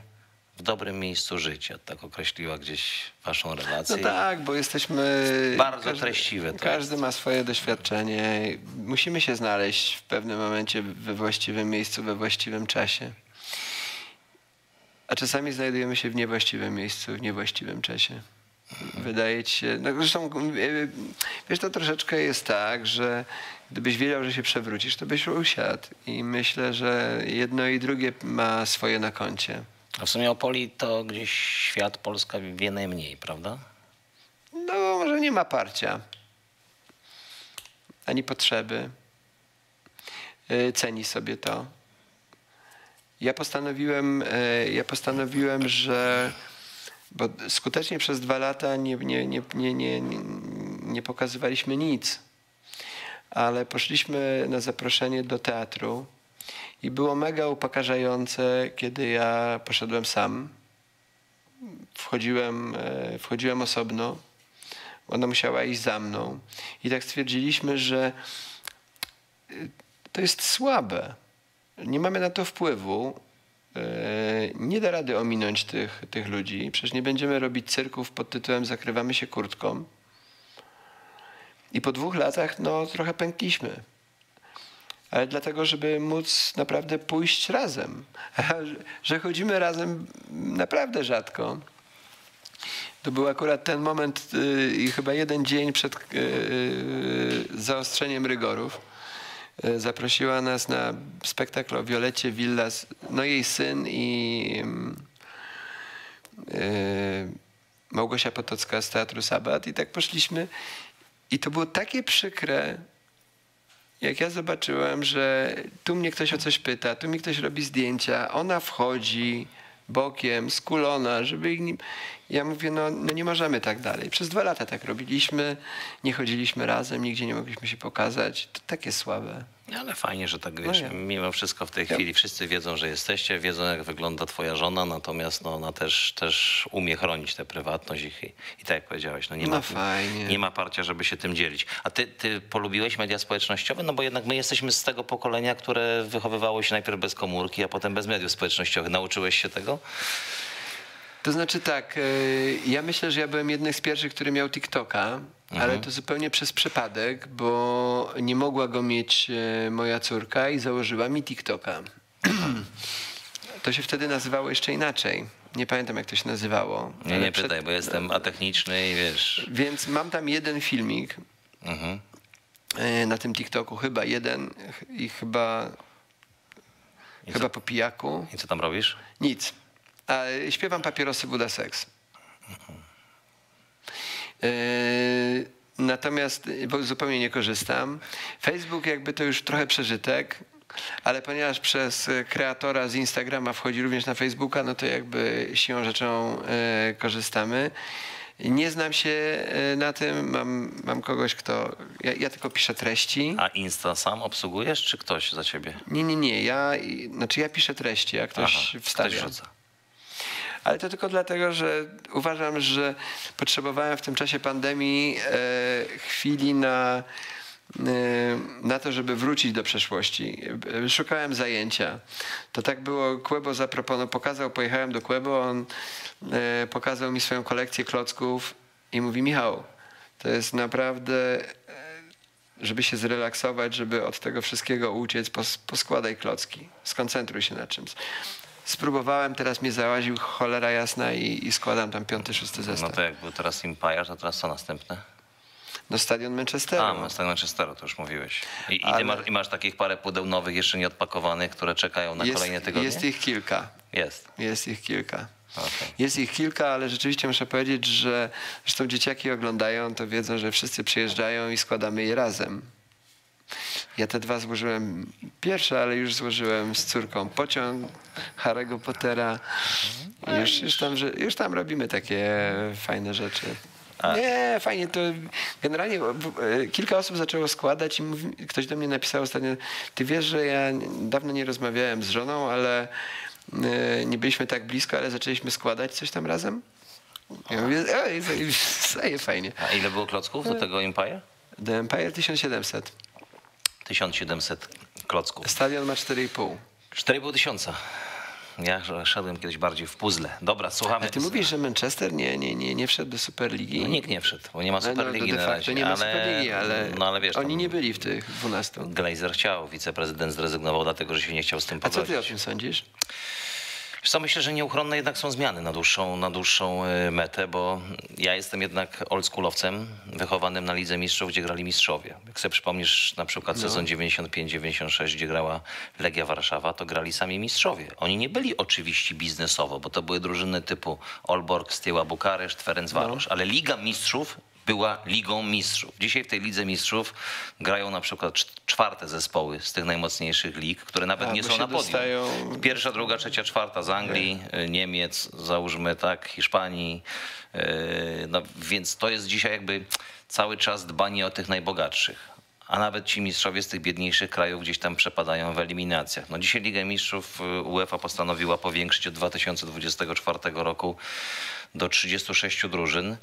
w dobrym miejscu życia. Tak określiła gdzieś waszą relację. No tak, bo jesteśmy... Bardzo każdy, treściwe. każdy jest. ma swoje doświadczenie. Musimy się znaleźć w pewnym momencie we właściwym miejscu, we właściwym czasie. A czasami znajdujemy się w niewłaściwym miejscu, w niewłaściwym czasie. Wydaje ci się... No zresztą, wiesz, to troszeczkę jest tak, że gdybyś wiedział, że się przewrócisz, to byś usiadł. I myślę, że jedno i drugie ma swoje na koncie. A w sumie o Poli to gdzieś świat, Polska wie najmniej, prawda? No, może nie ma parcia. Ani potrzeby. Y, ceni sobie to. Ja postanowiłem, y, ja postanowiłem, że bo skutecznie przez dwa lata nie, nie, nie, nie, nie, nie pokazywaliśmy nic, ale poszliśmy na zaproszenie do teatru i było mega upokarzające, kiedy ja poszedłem sam. Wchodziłem, e, wchodziłem osobno. Ona musiała iść za mną. I tak stwierdziliśmy, że e, to jest słabe. Nie mamy na to wpływu. E, nie da rady ominąć tych, tych ludzi. Przecież nie będziemy robić cyrków pod tytułem Zakrywamy się kurtką. I po dwóch latach no, trochę pękliśmy dlatego, żeby móc naprawdę pójść razem. Że chodzimy razem naprawdę rzadko. To był akurat ten moment y, i chyba jeden dzień przed y, y, zaostrzeniem rygorów. Zaprosiła nas na spektakl o Violecie Villas, no jej syn i Małgosia Potocka z Teatru Sabat i tak poszliśmy i to było takie przykre, jak ja zobaczyłem, że tu mnie ktoś o coś pyta, tu mi ktoś robi zdjęcia, ona wchodzi bokiem, skulona, żeby ich nim... Ja mówię, no, no nie możemy tak dalej. Przez dwa lata tak robiliśmy, nie chodziliśmy razem, nigdzie nie mogliśmy się pokazać. To takie słabe. Ale fajnie, że tak wiesz, no mimo wszystko w tej chwili wszyscy wiedzą, że jesteście, wiedzą jak wygląda twoja żona, natomiast no, ona też, też umie chronić tę prywatność i, i tak jak powiedziałeś, no nie, no ma, fajnie. nie ma parcia, żeby się tym dzielić. A ty, ty polubiłeś media społecznościowe? No bo jednak my jesteśmy z tego pokolenia, które wychowywało się najpierw bez komórki, a potem bez mediów społecznościowych. Nauczyłeś się tego? To znaczy tak, e, ja myślę, że ja byłem jednym z pierwszych, który miał TikToka, mhm. ale to zupełnie przez przypadek, bo nie mogła go mieć e, moja córka i założyła mi TikToka. To się wtedy nazywało jeszcze inaczej. Nie pamiętam, jak to się nazywało. Nie, nie przed... pytaj, bo jestem atechniczny i wiesz. Więc mam tam jeden filmik mhm. E, na tym TikToku, chyba jeden i chyba chyba po pijaku. I co tam robisz? Nic. A śpiewam papierosy Buda Seks. Yy, Natomiast bo zupełnie nie korzystam. Facebook jakby to już trochę przeżytek, ale ponieważ przez kreatora z Instagrama wchodzi również na Facebooka, no to jakby siłą rzeczą e, korzystamy. Nie znam się na tym, mam, mam kogoś, kto. Ja, ja tylko piszę treści. A Insta sam obsługujesz, czy ktoś za ciebie? Nie, nie, nie. Ja, znaczy ja piszę treści, a ktoś Aha, wstawia. ktoś rzuca. Ale to tylko dlatego, że uważam, że potrzebowałem w tym czasie pandemii e, chwili na, e, na to, żeby wrócić do przeszłości. Szukałem zajęcia. To tak było, Kłebo zaproponował, pokazał, pojechałem do Kłebo, on e, pokazał mi swoją kolekcję klocków i mówi, Michał, to jest naprawdę, żeby się zrelaksować, żeby od tego wszystkiego uciec, pos, poskładaj klocki, skoncentruj się na czymś. Spróbowałem, teraz mnie załaził cholera jasna i, i składam tam piąty, szósty zestaw. No to jak był teraz Empire, to teraz co następne? No stadion Manchesteru. A, stadion Manchesteru, to już mówiłeś. I, i, Ale- masz, I masz takich parę pudeł nowych, jeszcze nie odpakowanych, które czekają na jest, kolejne tygodnie? Jest ich kilka. Jest. Jest ich kilka. Okej. Jest ich kilka, ale rzeczywiście muszę powiedzieć, że zresztą dzieciaki oglądają, to wiedzą, że wszyscy przyjeżdżają i składamy je razem. Ja te dwa złożyłem pierwsze, ale już złożyłem z córką pociąg Harry'ego Pottera. I już, już, tam, już tam robimy takie fajne rzeczy. Nie, fajnie to. Generalnie e, kilka osób zaczęło składać i mówi, ktoś do mnie napisał ostatnio, ty wiesz, że ja dawno nie rozmawiałem z żoną, ale e, nie byliśmy tak blisko, ale zaczęliśmy składać coś tam razem. Ja mówię, ej, zaje fajnie. A ile było klocków do tego Empire? The Empire 1700. 1700 klocków. Stadion ma 4,5. 4,5 tysiąca. Ja szedłem kiedyś bardziej w puzzle. Dobra, słuchamy. A ty mówisz, że Manchester nie, nie, nie, nie wszedł do Superligi? No, nikt nie wszedł, bo nie ma No, no, Superligi de na razie. nie ma ale, Superligi, ale no, ale wiesz, oni nie byli w tych 12. Glazer chciał, wiceprezydent zrezygnował, dlatego że się nie chciał z tym A co pogodzić. ty o tym sądzisz? Wiesz co, myślę, że nieuchronne jednak są zmiany na dłuższą, na dłuższą y, metę, bo ja jestem jednak oldschoolowcem, wychowanym na Lidze Mistrzów, gdzie grali mistrzowie. Jak sobie przypomnisz na przykład No. sezon 95-96, gdzie grała Legia Warszawa, to grali sami mistrzowie. Oni nie byli oczywiście biznesowo, bo to były drużyny typu Olborg, Stieła Bukareszt, Ferencvaros, ale Liga Mistrzów była Ligą Mistrzów. Dzisiaj w tej Lidze Mistrzów grają na przykład cz- czwarte zespoły z tych najmocniejszych lig, które nawet A, nie bo są na podium. dostają- Pierwsza, druga, trzecia, czwarta z Anglii, y, Niemiec, załóżmy tak, Hiszpanii. y, No, więc to jest dzisiaj jakby cały czas dbanie o tych najbogatszych. A nawet ci mistrzowie z tych biedniejszych krajów gdzieś tam przepadają w eliminacjach. No dzisiaj Liga Mistrzów y, UEFA postanowiła powiększyć od 2024 roku do 36 drużyn.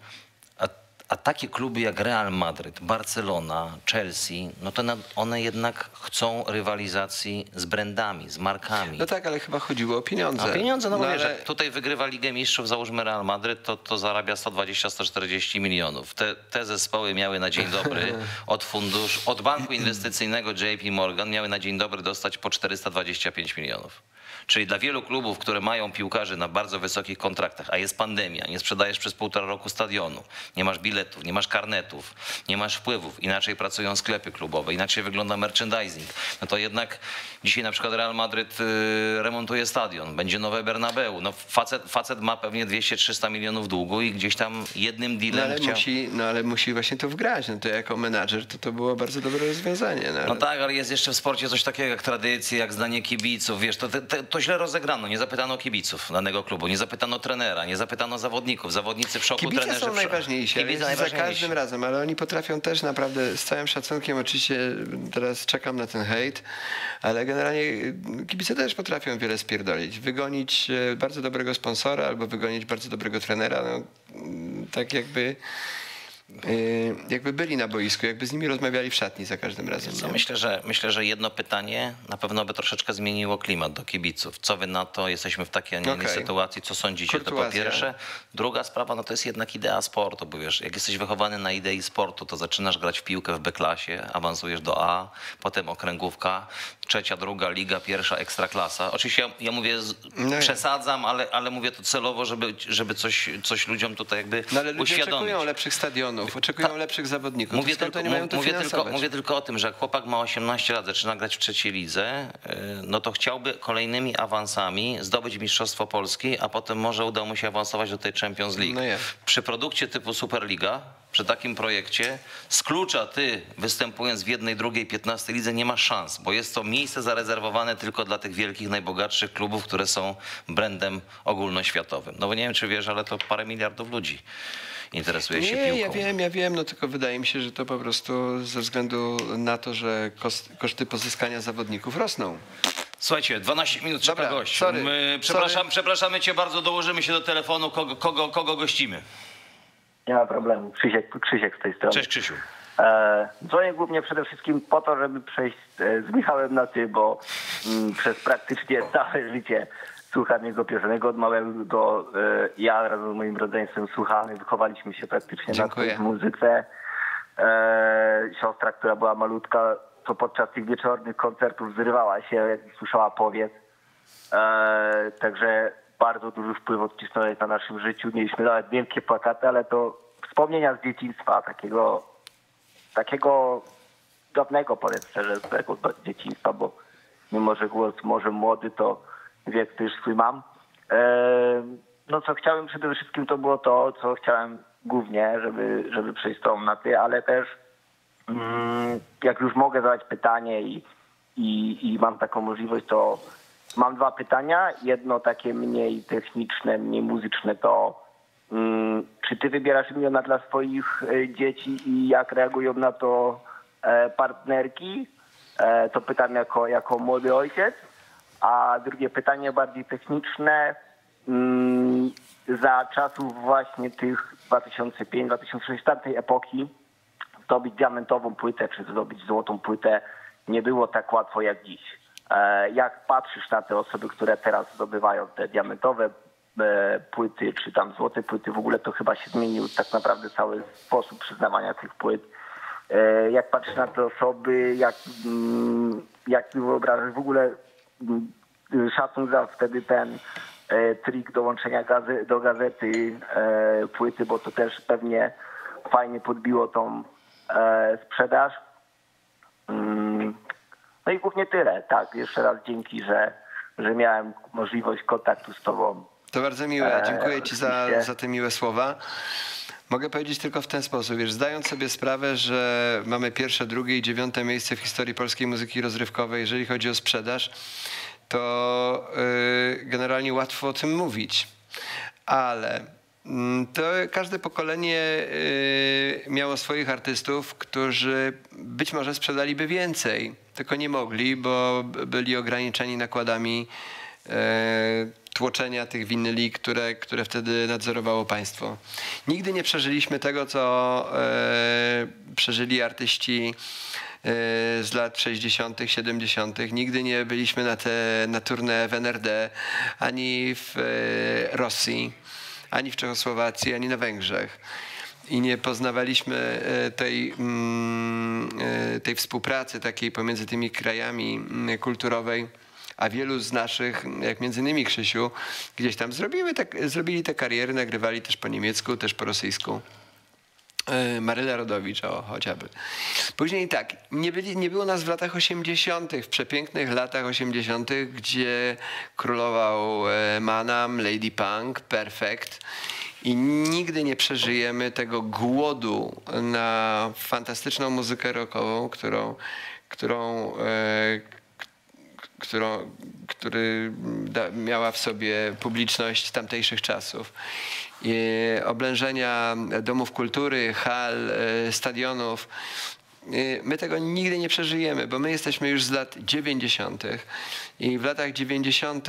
A, takie kluby jak Real Madryt, Barcelona, Chelsea, no to one jednak chcą rywalizacji z brandami, z markami. No tak, ale chyba chodziło o pieniądze. A pieniądze, no, bo wiesz, ale- jak tutaj wygrywa Ligę Mistrzów, załóżmy Real Madryt, to, to zarabia 120-140 milionów. Te, te zespoły miały na dzień dobry od fundusz, od banku inwestycyjnego JP Morgan miały na dzień dobry dostać po 425 milionów. Czyli dla wielu klubów, które mają piłkarzy na bardzo wysokich kontraktach, a jest pandemia, nie sprzedajesz przez półtora roku stadionu, nie masz biletów, nie masz karnetów, nie masz wpływów, inaczej pracują sklepy klubowe, inaczej wygląda merchandising, no to jednak dzisiaj na przykład Real Madryt y, remontuje stadion, będzie nowe Bernabeu. No facet, facet ma pewnie 200-300 milionów długu i gdzieś tam jednym No dealem ale, chciał... musi, no ale musi właśnie to wgrać. No to jako menadżer to, to było bardzo dobre rozwiązanie. No, No tak, ale jest jeszcze w sporcie coś takiego jak tradycje, jak zdanie kibiców. Wiesz, to, to, to źle rozegrano. Nie zapytano kibiców danego klubu, nie zapytano trenera, nie zapytano zawodników. Zawodnicy w szoku, Kibice trenerzy są najważniejsi, Kibice za najważniejsi. każdym razem, ale oni potrafią też naprawdę z całym szacunkiem, oczywiście teraz czekam na ten hejt, ale generalnie kibice też potrafią wiele spierdolić. Wygonić e, bardzo dobrego sponsora albo wygonić bardzo dobrego trenera, no, tak jakby jakby byli na boisku, jakby z nimi rozmawiali w szatni za każdym razem. Co, nie? myślę, że, myślę, że jedno pytanie na pewno by troszeczkę zmieniło klimat do kibiców. Co wy na to? Jesteśmy w takiej, a nie innej Okej. sytuacji. Co sądzicie? To po Kurtuazja. pierwsze. Druga sprawa, no to jest jednak idea sportu, bo wiesz, jak jesteś wychowany na idei sportu, to zaczynasz grać w piłkę w B-klasie, awansujesz do A, potem okręgówka, trzecia, druga liga, pierwsza ekstraklasa. Oczywiście ja, ja mówię, z, No przesadzam, ale, ale mówię to celowo, żeby, żeby coś, coś ludziom tutaj jakby No ale ludzie uświadomić. oczekują lepszych stadionów, oczekują lepszych zawodników. Mówię tylko, mówię, tylko, mówię tylko o tym, że jak chłopak ma 18 lat, zaczyna grać w trzeciej lidze, y, no to chciałby kolejnymi awansami zdobyć Mistrzostwo Polski, a potem może uda mu się awansować do tej Champions League. No Przy produkcie typu Superliga, przy takim projekcie, z klucza ty występując w jednej, drugiej, 15 lidze nie masz szans, bo jest to miejsce zarezerwowane tylko dla tych wielkich, najbogatszych klubów, które są brandem ogólnoświatowym. No bo nie wiem, czy wiesz, ale to parę miliardów ludzi interesuje się Nie, piłką. ja wiem, ja wiem, no tylko wydaje mi się, że to po prostu ze względu na to, że koszty pozyskania zawodników rosną. Słuchajcie, 12 minut czeka Dobra, gość. sorry, My, przepraszam, przepraszamy cię bardzo, dołożymy się do telefonu, kogo, kogo, kogo gościmy. Nie ma problemu. Krzysiek, Krzysiek z tej strony. Cześć Krzysiu. E, dzwonię głównie przede wszystkim po to, żeby przejść e, z Michałem na ty, bo mm, przez praktycznie całe życie słucham jego piosenek od małego. E, ja razem z moim rodzeństwem słuchamy, wychowaliśmy się praktycznie Dziękuję. na muzyce. Siostra, która była malutka, to podczas tych wieczornych koncertów zrywała się, jak słyszała powiedz. Także bardzo duży wpływ odcisnąłeś na naszym życiu. Mieliśmy nawet wielkie plakaty, ale to wspomnienia z dzieciństwa, takiego, takiego dawnego, powiem szczerze, z tego dzieciństwa, bo mimo, że głos może młody, to wiek też swój mam. E, no co chciałem przede wszystkim to było to, co chciałem głównie, żeby, żeby przejść tą na ty, ale też mm, jak już mogę zadać pytanie i, i, i mam taką możliwość, to mam dwa pytania. Jedno takie mniej techniczne, mniej muzyczne to mm, czy ty wybierasz imiona dla swoich e, dzieci i jak reagują na to e, partnerki? E, to pytam jako, jako młody ojciec. A drugie pytanie bardziej techniczne. Mm, za czasów właśnie tych 2005-2006 tamtej epoki zdobyć diamentową płytę czy zdobyć złotą płytę nie było tak łatwo jak dziś. E, Jak patrzysz na te osoby, które teraz zdobywają te diamentowe e, płyty, czy tam złote płyty, w ogóle to chyba się zmienił tak naprawdę cały sposób przyznawania tych płyt. E, Jak patrzysz na te osoby, jak, mm, jak wyobrażasz w ogóle mm, szacun za wtedy ten trik dołączenia do gazety płyty, bo to też pewnie fajnie podbiło tą sprzedaż. No i głównie tyle. Tak, jeszcze raz dzięki, że, że miałem możliwość kontaktu z tobą. To bardzo miłe. E, Dziękuję Ci za, za te miłe słowa. Mogę powiedzieć tylko w ten sposób, wiesz, zdając sobie sprawę, że mamy pierwsze, drugie i dziewiąte miejsce w historii polskiej muzyki rozrywkowej, jeżeli chodzi o sprzedaż, to yy, generalnie łatwo o tym mówić. Ale to każde pokolenie yy, miało swoich artystów, którzy być może sprzedaliby więcej, tylko nie mogli, bo byli ograniczeni nakładami e, tłoczenia tych winyli, które, które wtedy nadzorowało państwo. Nigdy nie przeżyliśmy tego, co e, przeżyli artyści z lat 60., 70. Nigdy nie byliśmy na, te, na turnę w NRD, ani w Rosji, ani w Czechosłowacji, ani na Węgrzech i nie poznawaliśmy e, tej, mm, e, tej współpracy takiej pomiędzy tymi krajami mm, kulturowej, a wielu z naszych, jak między innymi Krzysiu, gdzieś tam zrobiły te, zrobili te kariery, nagrywali też po niemiecku, też po rosyjsku. E, Maryla Rodowicz, o, chociażby. Później tak, nie, byli, nie było nas w latach 80., w przepięknych latach 80., gdzie królował e, Manam, Lady Punk, Perfect. I nigdy nie przeżyjemy tego głodu na fantastyczną muzykę rockową, którą, którą, e, którą, który da, miała w sobie publiczność tamtejszych czasów. Oblężenia domów kultury, hal, e, stadionów. E, My tego nigdy nie przeżyjemy, bo my jesteśmy już z lat 90. i w latach 90.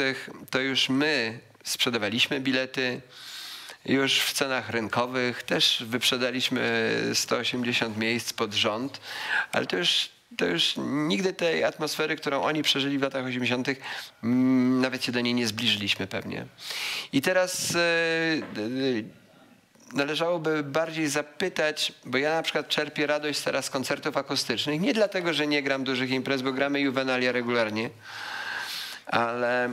to już my sprzedawaliśmy bilety, już w cenach rynkowych też wyprzedaliśmy 180 miejsc pod rząd, ale to już, to już nigdy tej atmosfery, którą oni przeżyli w latach 80., mm, nawet się do niej nie zbliżyliśmy pewnie. I teraz e, należałoby bardziej zapytać, bo ja na przykład czerpię radość teraz z koncertów akustycznych, nie dlatego, że nie gram dużych imprez, bo gramy Juvenalia regularnie, ale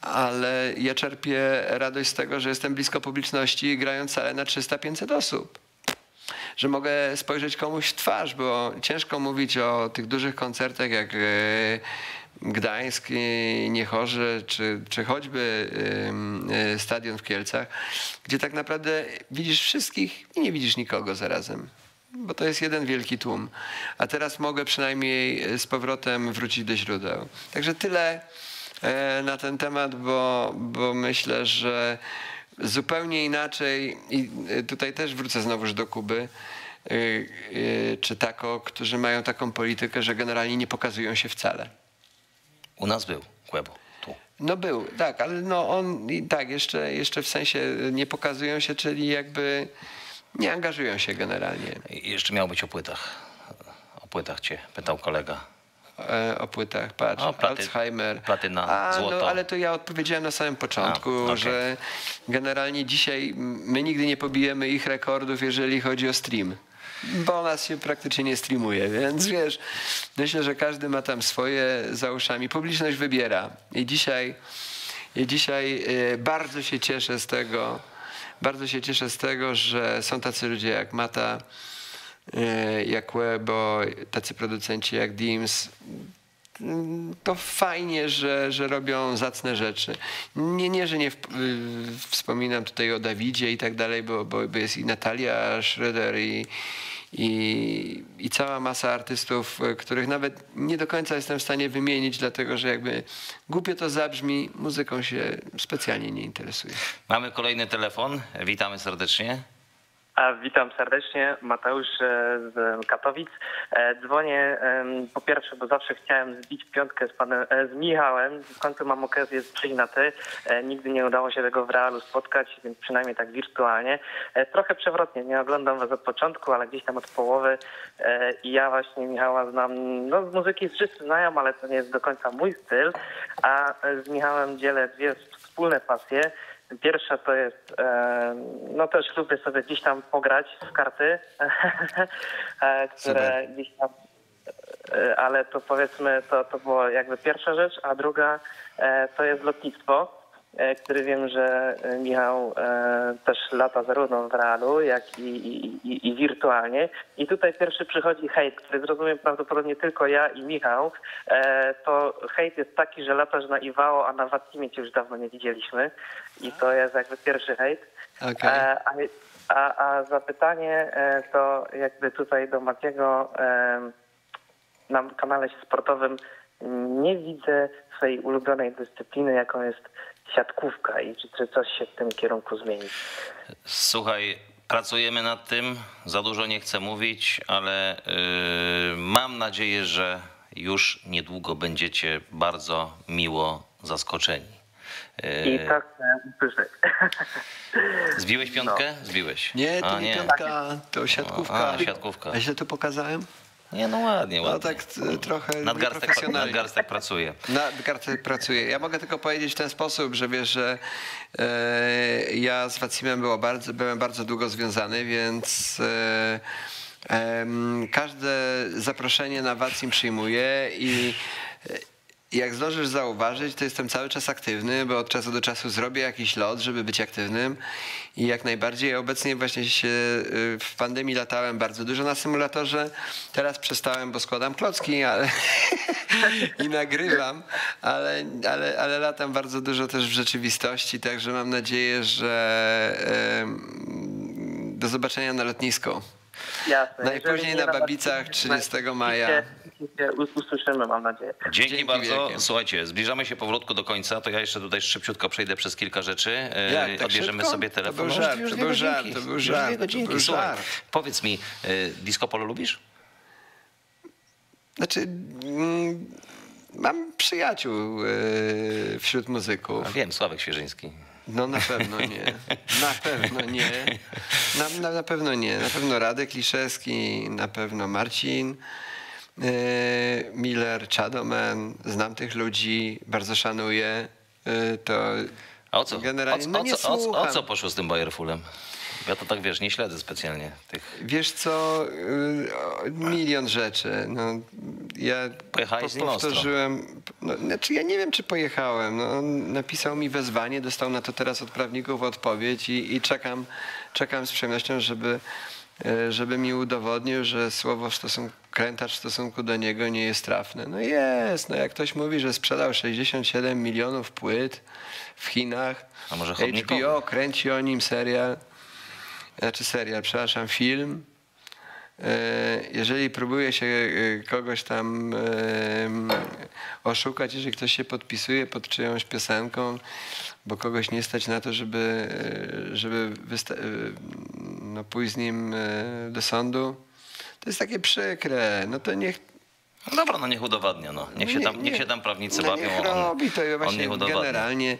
ale ja czerpię radość z tego, że jestem blisko publiczności grając salę na 300-500 osób. Że mogę spojrzeć komuś w twarz, bo ciężko mówić o tych dużych koncertach jak e, Gdańsk, e, Niechorze, czy, czy choćby e, stadion w Kielcach, gdzie tak naprawdę widzisz wszystkich i nie widzisz nikogo zarazem bo to jest jeden wielki tłum. A teraz mogę przynajmniej z powrotem wrócić do źródeł. Także tyle e, na ten temat, bo, bo myślę, że zupełnie inaczej i e, tutaj też wrócę znowuż do Kuby e, czy Tako, którzy mają taką politykę, że generalnie nie pokazują się wcale. U nas był Kłebo. Tu. No był, tak, ale no on tak, jeszcze, jeszcze w sensie nie pokazują się, czyli jakby nie angażują się generalnie. I jeszcze miał być o płytach. O płytach cię pytał kolega. E, o płytach, patrz, o, platy, Alzheimer. Platyna, A, złoto. No, ale to ja odpowiedziałem na samym początku, A, okay. że generalnie dzisiaj my nigdy nie pobijemy ich rekordów, jeżeli chodzi o stream. Bo nas się praktycznie nie streamuje, więc wiesz, myślę, że każdy ma tam swoje za uszami. Publiczność wybiera. I dzisiaj, i dzisiaj e, bardzo się cieszę z tego, bardzo się cieszę z tego, że są tacy ludzie jak Mata, jak Webo, tacy producenci jak Dims. To fajnie, że, że robią zacne rzeczy. Nie, nie że nie w, wspominam tutaj o Dawidzie i tak dalej, bo, bo jest i Natalia Schröder i, i, i cała masa artystów, których nawet nie do końca jestem w stanie wymienić, dlatego że jakby głupio to zabrzmi, muzyką się specjalnie nie interesuje. Mamy kolejny telefon. Witamy serdecznie. A, witam serdecznie, Mateusz e, z Katowic. E, dzwonię po pierwsze, bo zawsze chciałem zbić piątkę z panem, e, z Michałem. W końcu mam okazję przyjść na ty. Nigdy nie udało się tego w realu spotkać, więc przynajmniej tak wirtualnie. Trochę przewrotnie, nie oglądam was od początku, ale gdzieś tam od połowy. I ja właśnie Michała znam, no z muzyki wszyscy znają, ale to nie jest do końca mój styl. A z Michałem dzielę dwie wspólne pasje. Pierwsza to jest, e, no też lubię sobie gdzieś tam pograć w karty, e, które gdzieś tam, e, ale to powiedzmy, to, to była jakby pierwsza rzecz, a druga to jest lotnictwo, który wiem, że Michał też lata zarówno w realu, jak i, i, i, wirtualnie. I tutaj pierwszy przychodzi hejt, który zrozumiem prawdopodobnie tylko ja i Michał. To hejt jest taki, że latasz na Iwao, a na Watimie cię już dawno nie widzieliśmy. I to jest jakby pierwszy hejt. Okay. A, a, a zapytanie to jakby tutaj do Matiego na kanale sportowym nie widzę swojej ulubionej dyscypliny, jaką jest siatkówka i czy, czy coś się w tym kierunku zmieni. Słuchaj, pracujemy nad tym, za dużo nie chcę mówić, ale yy, mam nadzieję, że już niedługo będziecie bardzo miło zaskoczeni. I tak usłyszeć. Zbiłeś piątkę? No. Zbiłeś. Nie, to A, nie piątka, to siatkówka. A, siatkówka. A źle to pokazałem? Nie, no ładnie, ładnie. No tak trochę Nadgarstek, nadgarstek pracuje. Nadgarstek pracuje. Ja mogę tylko powiedzieć w ten sposób, że wiesz, że e, ja z Wacimem było bardzo, byłem bardzo długo związany, więc e, e, każde zaproszenie na Wacim przyjmuję i jak zdążysz zauważyć, to jestem cały czas aktywny, bo od czasu do czasu zrobię jakiś lot, żeby być aktywnym i jak najbardziej obecnie właśnie się y, w pandemii latałem bardzo dużo na symulatorze. Teraz przestałem, bo składam klocki ale i nagrywam, ale, ale, ale latam bardzo dużo też w rzeczywistości, także mam nadzieję, że do zobaczenia na lotnisku. Jasne. Najpóźniej na Babicach 30 maja usłyszymy, mam nadzieję. Dzięki, Dzięki bardzo. Wielkie. Słuchajcie, zbliżamy się powolutku do końca, to ja jeszcze tutaj szybciutko przejdę przez kilka rzeczy. Jak, tak Odbierzemy szybko? sobie telefon. To był żart, to był żart, to był żart. Żart. Powiedz mi, disco polo lubisz? Znaczy, mm, mam przyjaciół wśród muzyków. A wiem, Sławek Świeżyński. No na pewno nie. Na pewno nie. Na, na, na pewno nie. Na pewno Radek Liszewski, na pewno Marcin. E, Miller, Chadoman, znam tych ludzi, bardzo szanuję. E, to A o co? generalnie o, no o, nie co, o, o co poszło z tym Bayerfulem? Ja to tak wiesz, nie śledzę specjalnie tych. Wiesz co, e, milion rzeczy. No, ja Pojechałeś po, powtórzyłem. No, znaczy ja nie wiem, czy pojechałem. No, on napisał mi wezwanie, dostał na to teraz od prawników odpowiedź i, i czekam, czekam z przyjemnością, żeby żeby mi udowodnił, że słowo w stosunku, krętacz w stosunku do niego nie jest trafne. No jest, no jak ktoś mówi, że sprzedał 67 milionów płyt w Chinach, A może chodnikowy? HBO kręci o nim serial, znaczy serial, przepraszam, film. E, Jeżeli próbuje się e, kogoś tam oszukać, jeżeli ktoś się podpisuje pod czyjąś piosenką, bo kogoś nie stać na to, żeby, e, żeby e, no, pójść z nim e, do sądu, to jest takie przykre. No to niech No dobra, no niech udowadnia, no. Niech, się, Nie, tam, niech nie. się tam prawnicy no bawią. niech on, robi to on właśnie niech udowadnia. generalnie.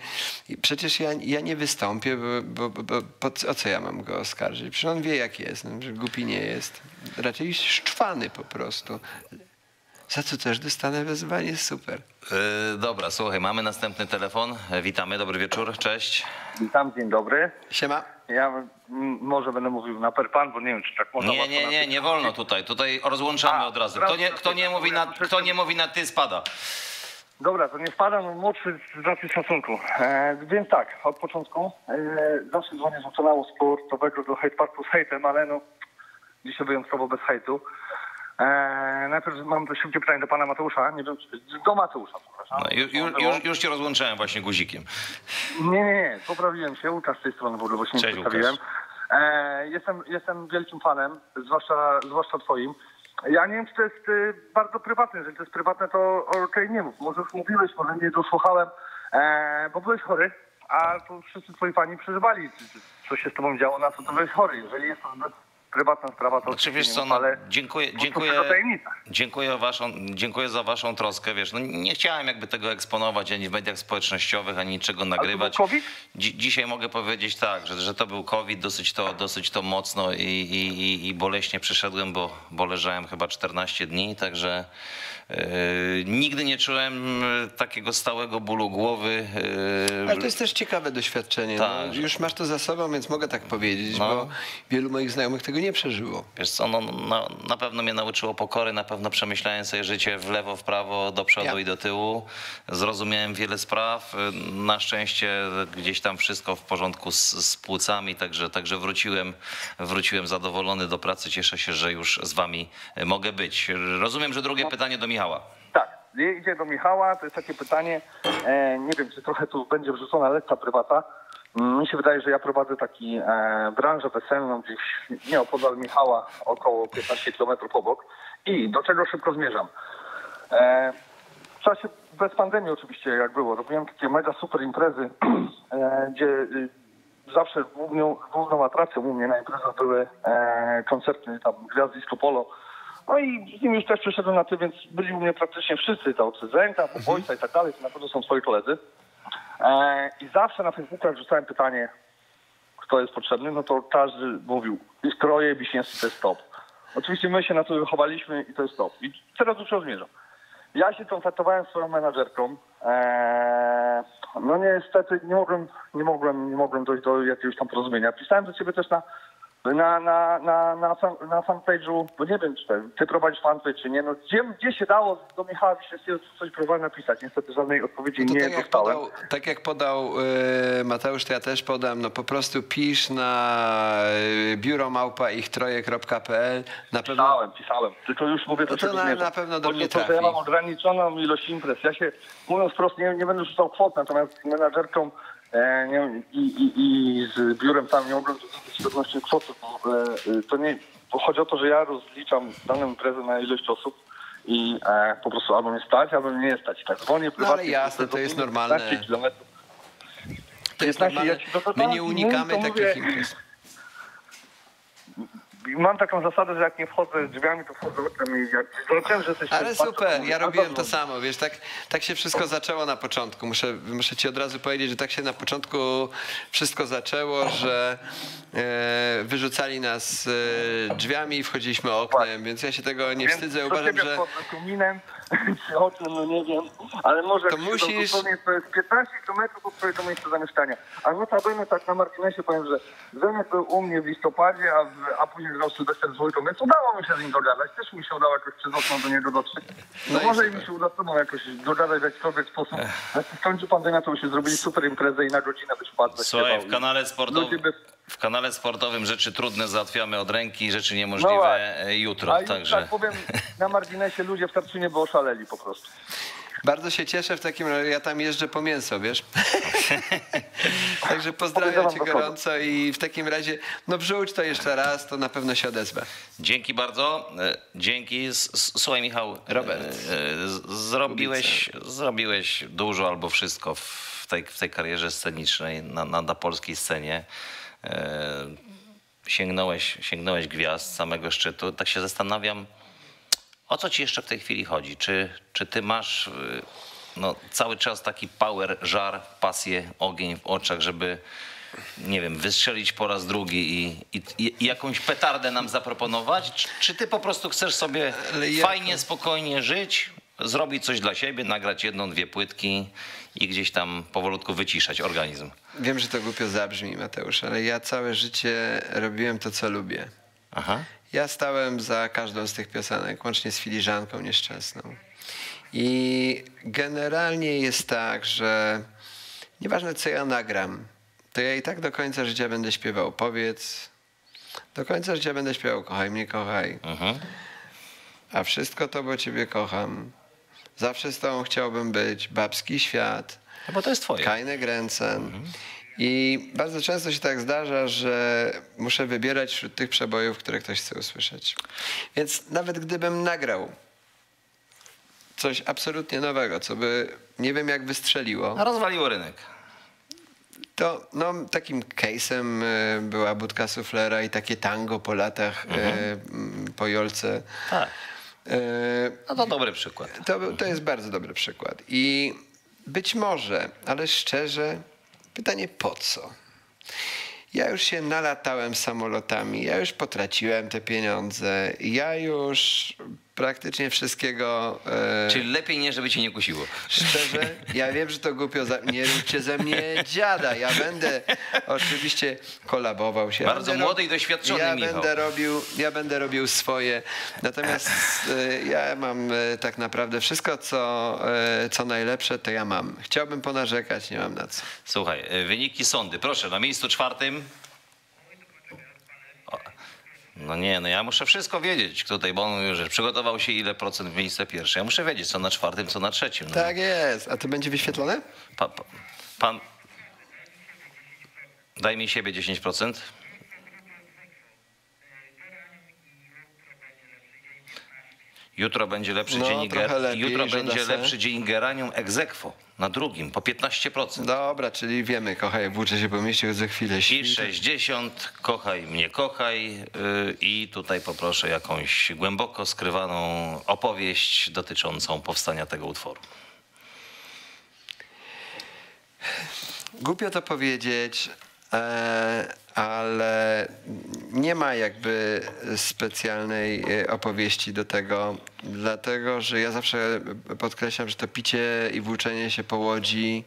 I Przecież ja, ja nie wystąpię, bo, bo, bo, bo o co ja mam go oskarżyć? Przecież on wie jak jest, no, że głupi nie jest. Raczej szczwany po prostu. Za co też dostanę wezwanie, super. Yy, dobra, słuchaj, mamy następny telefon. E, Witamy, dobry wieczór, cześć. Witam, dzień dobry. Siema. Ja może będę mówił na per pan, bo nie wiem, czy tak można. Nie, nie, nie, nie wolno tutaj. Tutaj rozłączamy od razu. Kto nie, kto, nie mówi na, kto nie mówi na ty, spada. Dobra, to nie wpadam, młodszy z racji szacunku. E, więc tak, od początku e, zawsze dzwonię z kanału sportowego do Hate Parku z hejtem, ale no dzisiaj wyjątkowo bez hejtu. E, najpierw mam to szybkie pytanie do pana Mateusza, nie wiem, czy, do Mateusza, przepraszam. No, już, już, już, już cię rozłączyłem właśnie guzikiem. Nie, nie, nie, poprawiłem się. Łukasz z tej strony w ogóle, bo się nie Cześć, przedstawiłem. E, jestem, jestem wielkim fanem, zwłaszcza, zwłaszcza twoim. Ja nie wiem, czy to jest y, bardzo prywatne. Jeżeli to jest prywatne, to okej, nie mów. Może już mówiłeś, może nie dosłuchałem, e, bo byłeś chory, a tu wszyscy twoi fani przeżywali, co się z tobą działo, na co to byłeś chory. Jeżeli jest to zbyt prywatna sprawa, to Czy wiesz co, mów, no, ale dziękuję, dziękuję, dziękuję, waszą, dziękuję za waszą troskę, wiesz, no nie chciałem jakby tego eksponować ani w mediach społecznościowych, ani niczego nagrywać. Dzi- dzisiaj mogę powiedzieć tak, że, że to był COVID, dosyć to, dosyć to mocno i, i, i- i boleśnie przeszedłem, bo, bo leżałem chyba 14 dni, także nigdy nie czułem e, takiego stałego bólu głowy. e, Ale to jest też ciekawe doświadczenie. Tak, no, że- już masz to za sobą, więc mogę tak powiedzieć, No. bo wielu moich znajomych tego nie przeżyło. Wiesz co, no, na, na pewno mnie nauczyło pokory, na pewno przemyślałem sobie życie w lewo, w prawo, do przodu Ja. i do tyłu. Zrozumiałem wiele spraw. Na szczęście gdzieś tam wszystko w porządku z, z płucami, także, także wróciłem, wróciłem zadowolony do pracy. Cieszę się, że już z wami mogę być. Rozumiem, że drugie pytanie do Michała. Tak, i- idzie do Michała, to jest takie pytanie, e, nie wiem, czy trochę tu będzie wrzucona lekka prywata. Mm, Mi się wydaje, że ja prowadzę taki e, branżę weselną gdzieś nie opodal Michała, około 15 km obok. I do czego szybko zmierzam? E, w czasie bez pandemii oczywiście, jak było, robiłem takie mega super imprezy, e, gdzie y, zawsze główną, główną atrakcją u mnie na imprezach były e, koncerty tam Gwiazd Polo. No i z nimi już też przeszedłem na ty, więc byli u mnie praktycznie wszyscy, to od Zenka, po Wojca i tak dalej, to na pewno są twoi koledzy. E, I zawsze na Facebooku, jak rzucałem pytanie, kto jest potrzebny, no to każdy mówił, i stroje, Wiśniewski to jest top. Oczywiście my się na to wychowaliśmy i to jest top. I teraz już zmierzam. Ja się kontaktowałem z swoją menadżerką. Eee, no niestety nie mogłem, nie mogłem, nie mogłem dojść do jakiegoś tam porozumienia. Pisałem do ciebie też na na, na, na, na, na fanpage'u, bo nie wiem, czy ty, ty prowadzisz fanpage, czy nie, no gdzie, gdzie się dało do Michała Wiśniewskiego coś próbowałem napisać. Niestety żadnej odpowiedzi No to nie tak, jak dostałem. podał, tak jak podał e, Mateusz, to ja też podam, no po prostu pisz na e, biuromałpaich.pl na pewno... Pisałem, pisałem. Tylko już mówię No to czego na- na pewno do mnie o to, trafi. Ja mam ograniczoną ilość imprez. Ja się, mówiąc wprost, nie, nie będę rzucał kwot, natomiast menadżerką wiem, i, i, i z biurem tam nie mogłem dogadać odnośnie kwoty, bo e, e, to nie, bo chodzi o to, że ja rozliczam daną imprezę na ilość osób i e, po prostu albo mnie stać, albo mnie nie stać. Tak dzwonię No prywatnie. ale jasne, to jest normalne. 15 kilometrów. To jest 15, normalne. My nie unikamy takich imprez. Mam taką zasadę, że jak nie wchodzę drzwiami, to wchodzę oknem i jak zobaczyłem, że jesteś Ale super, ja robiłem to samo, wiesz, tak, tak się wszystko zaczęło na początku. Muszę, muszę ci od razu powiedzieć, że tak się na początku wszystko zaczęło, że e, wyrzucali nas e, drzwiami i wchodziliśmy oknem, więc ja się tego nie Więc wstydzę. Uważam, że kominem, czy o tym, no nie wiem, ale może To się musisz- dosłownie to jest 15 km od twojego miejsca zamieszkania. A notabene tak na marginesie powiem, że Zenek był u mnie w listopadzie, a, w, a później grał Sylwester z dwójką, więc udało mi się z nim dogadać. Też mi się udało jakoś przez okno do niego dotrzeć. No, No może i mi się uda tobą jakoś dogadać w jakikolwiek sposób. Jak się skończy pandemia, to byśmy zrobili super imprezę i na godzinę byś wpadł. Słuchaj, w kanale sportowym, by- W kanale sportowym rzeczy trudne załatwiamy od ręki, rzeczy No niemożliwe właśnie. e, jutro. A już Także tak powiem, na marginesie ludzie w Tarczynie by oszaleli po prostu. Bardzo się cieszę w takim razie, ja tam jeżdżę po mięso, wiesz? Także pozdrawiam cię gorąco i w takim razie, no wrzuć to jeszcze raz, to na pewno się odezwę. Dzięki bardzo. E, Dzięki. Słuchaj Michał, Robert. e, z- zrobiłeś, zrobiłeś dużo albo wszystko w tej, w tej karierze scenicznej na, na, na polskiej scenie. E, Sięgnąłeś, sięgnąłeś gwiazd samego szczytu. Tak się zastanawiam, o co ci jeszcze w tej chwili chodzi? Czy, czy ty masz y, no, cały czas taki power, żar, pasję, ogień w oczach, żeby nie wiem, wystrzelić po raz drugi i, i, i jakąś petardę nam zaproponować? Czy, czy ty po prostu chcesz sobie fajnie, spokojnie żyć, zrobić coś dla siebie, nagrać jedną, dwie płytki i gdzieś tam powolutku wyciszać organizm? Wiem, że to głupio zabrzmi, Mateusz, ale ja całe życie robiłem to, co lubię. Aha. Ja stałem za każdą z tych piosenek, łącznie z filiżanką nieszczęsną. I generalnie jest tak, że nieważne co ja nagram, to ja i tak do końca życia będę śpiewał Powiedz. Do końca życia będę śpiewał Kochaj mnie, kochaj. A wszystko to, bo ciebie kocham. Zawsze z tobą chciałbym być. Babski świat. No bo to jest twoje. Kajne Grenzen. I bardzo często się tak zdarza, że muszę wybierać wśród tych przebojów, które ktoś chce usłyszeć. Więc nawet gdybym nagrał coś absolutnie nowego, co by nie wiem jak wystrzeliło. A rozwaliło rynek. To no, takim case'em e, była budka suflera i takie tango po latach e, m, po Jolce. Tak. E, No to dobry przykład. to, to jest bardzo dobry przykład. I być może, ale szczerze, pytanie po co? Ja już się nalatałem samolotami, ja już potraciłem te pieniądze, ja już praktycznie wszystkiego. E, Czyli lepiej nie, żeby cię nie kusiło. Szczerze, ja wiem, że to głupio, za... nie róbcie ze mnie dziada. Ja będę oczywiście kolabował się. Bardzo będę młody i doświadczony ja Michał. Będę robił, ja będę robił swoje. Natomiast e, ja mam e, tak naprawdę wszystko, co, co najlepsze, to ja mam. Chciałbym ponarzekać, nie mam na co. Słuchaj, wyniki sądy. Proszę, na miejscu czwartym. No nie, no ja muszę wszystko wiedzieć tutaj, bo on że przygotował się ile procent w miejsce pierwsze. Ja muszę wiedzieć, co na czwartym, co na trzecim. No. Tak jest. A to będzie wyświetlone? Pa, pa, pan. Daj mi siebie 10%. Jutro będzie lepszy No, dzień lepiej, Jutro będzie lepszy dzień Geranium aequo na drugim po 15%. Dobra, czyli wiemy, kochaj, włóczę się po mieście za chwilę. I 60, kochaj mnie, kochaj. Yy, I tutaj poproszę jakąś głęboko skrywaną opowieść dotyczącą powstania tego utworu. Głupio to powiedzieć, ale nie ma jakby specjalnej e, opowieści do tego, dlatego że ja zawsze podkreślam, że to picie i włóczenie się po łodzi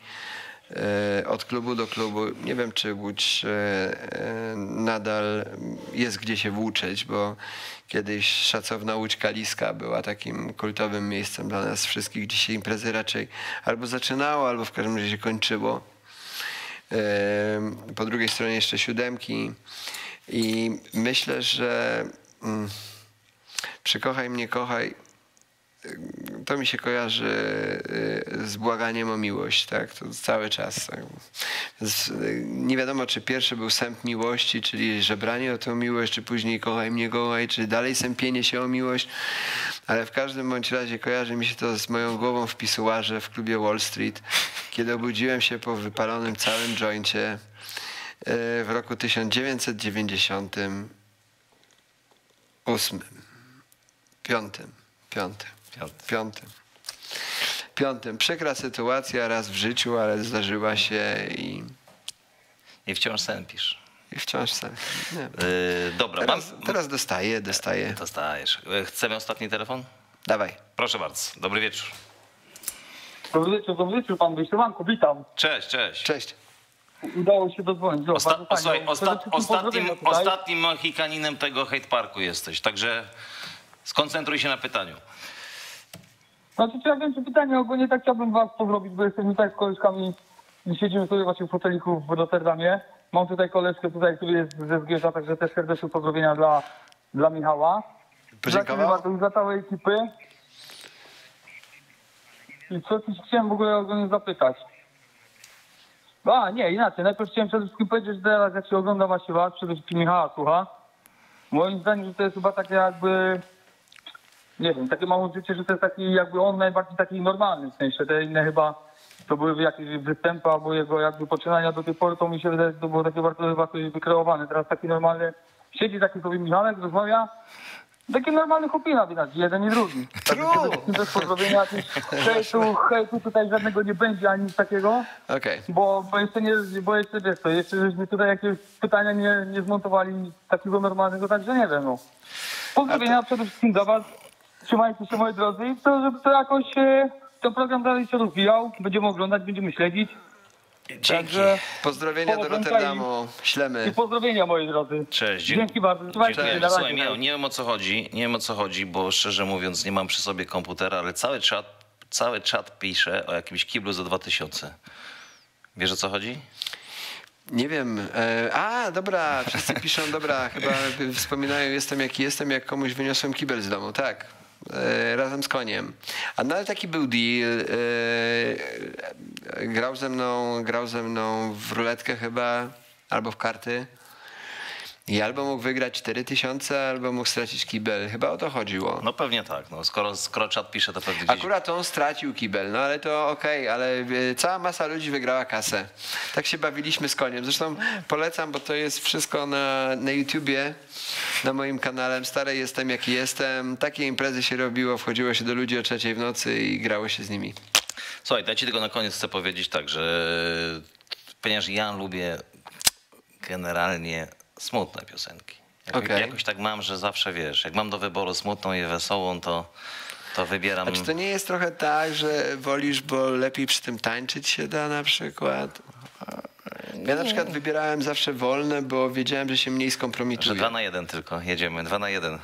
e, od klubu do klubu. Nie wiem, czy Łódź e, e, nadal jest gdzie się włóczyć, bo kiedyś szacowna Łódź Kaliska była takim kultowym miejscem dla nas wszystkich, gdzie się imprezy raczej albo zaczynało, albo w każdym razie kończyło. Po drugiej stronie jeszcze siódemki. I myślę, że mm, przy Kochaj mnie, kochaj to mi się kojarzy y, z błaganiem o miłość, tak? To cały czas. Tak? Nie wiadomo, czy pierwszy był sęp miłości, czyli żebranie o tę miłość, czy później kochaj mnie, kochaj, czy dalej sępienie się o miłość, ale w każdym bądź razie kojarzy mi się to z moją głową w pisuarze w klubie Wall Street, kiedy obudziłem się po wypalonym całym joincie y, w roku 1998. Piątym. Piątym. Piątym. Piątym. Przykra sytuacja raz w życiu, ale zdarzyła się i... I wciąż sępisz. I wciąż sam. Yy, dobra, Teraz, mam... teraz dostaję, dostaję. Dostajesz. E, Chcemy ostatni telefon? Dawaj. Proszę bardzo. Dobry wieczór. Dobry wieczór, pan Wyśląanku, witam. Cześć, cześć. Cześć. Udało się dodzwonić. Osta- słuchaj, Przede osta- ostatnim, ostatnim Mohikaninem tego hate parku jesteś, także skoncentruj się na pytaniu. Znaczy, czy ja wiem, czy pytanie ogólnie tak chciałbym was pozdrowić, bo jestem tutaj z koleżkami, siedzimy sobie właśnie w hoteliku w Rotterdamie. Mam tutaj koleżkę tutaj, który jest ze Zgierza, także też serdeczne pozdrowienia dla, dla Michała. Podziękował? Dla całej ekipy. I co ci chciałem w ogóle ogólnie zapytać? A, nie, inaczej. Najpierw chciałem przede wszystkim powiedzieć, że teraz jak się ogląda właśnie was, przede wszystkim Michała słucha, moim zdaniem, że to jest chyba takie jakby, nie wiem, takie mam uczucie, że to jest taki jakby on najbardziej taki normalny, w sensie te inne chyba to były jakieś występy albo jego jakby poczynania do tej pory, to mi się wydaje, że to było takie bardzo chyba wykreowane. Teraz taki normalny, siedzi taki sobie Michałek, rozmawia, taki normalny chłopina widać, jeden i drugi. Wszystkim też pozdrowienia, jakichś hejtu, hejtu tutaj żadnego nie będzie, ani nic takiego. Okej. Bo, bo jeszcze nie, bo jeszcze wiesz to, jeszcze żeśmy tutaj jakieś pytania nie, nie zmontowali takiego normalnego, także nie wiem no. Pozdrowienia przede wszystkim dla was. Trzymajcie się moi drodzy i to, żeby to jakoś e, ten program dalej się rozwijał. Będziemy oglądać, będziemy śledzić. Dzięki. Także Pozdrowienia do Rotterdamu. I Ślemy. pozdrowienia moi drodzy. Cześć. Dzięki bardzo. Się, Cześć. na Słuchaj. Michał, nie wiem o co chodzi, nie wiem o co chodzi, bo szczerze mówiąc nie mam przy sobie komputera, ale cały czat, cały czat pisze o jakimś kiblu za 2000. Wiesz o co chodzi? Nie wiem. E, a, dobra, wszyscy piszą, dobra, chyba wspominają, jestem jaki jestem, jak komuś wyniosłem kibel z domu. Tak. E, razem z koniem. A no ale taki był deal. E, grał ze mną, grał ze mną w ruletkę chyba, albo w karty. I albo mógł wygrać 4000, albo mógł stracić kibel. Chyba o to chodziło. No pewnie tak, no, skoro, skoro czat pisze, to pewnie gdzieś... Akurat on stracił kibel, no ale to okej, ale e, cała masa ludzi wygrała kasę. Tak się bawiliśmy z koniem. Zresztą polecam, bo to jest wszystko na, na YouTubie, na moim kanale. Stary jestem jaki jestem. Takie imprezy się robiło, wchodziło się do ludzi o trzeciej w nocy i grało się z nimi. Słuchaj, ja ci tylko na koniec chcę powiedzieć tak, że ponieważ ja lubię generalnie smutne piosenki. Jak, Okej. Jakoś tak mam, że zawsze wiesz, jak mam do wyboru smutną i wesołą, to, to wybieram... A czy to nie jest trochę tak, że wolisz, bo lepiej przy tym tańczyć się da na przykład? Ja na przykład wybierałem zawsze wolne, bo wiedziałem, że się mniej Że skompromituję. dwa na jeden tylko, jedziemy, dwa na jeden.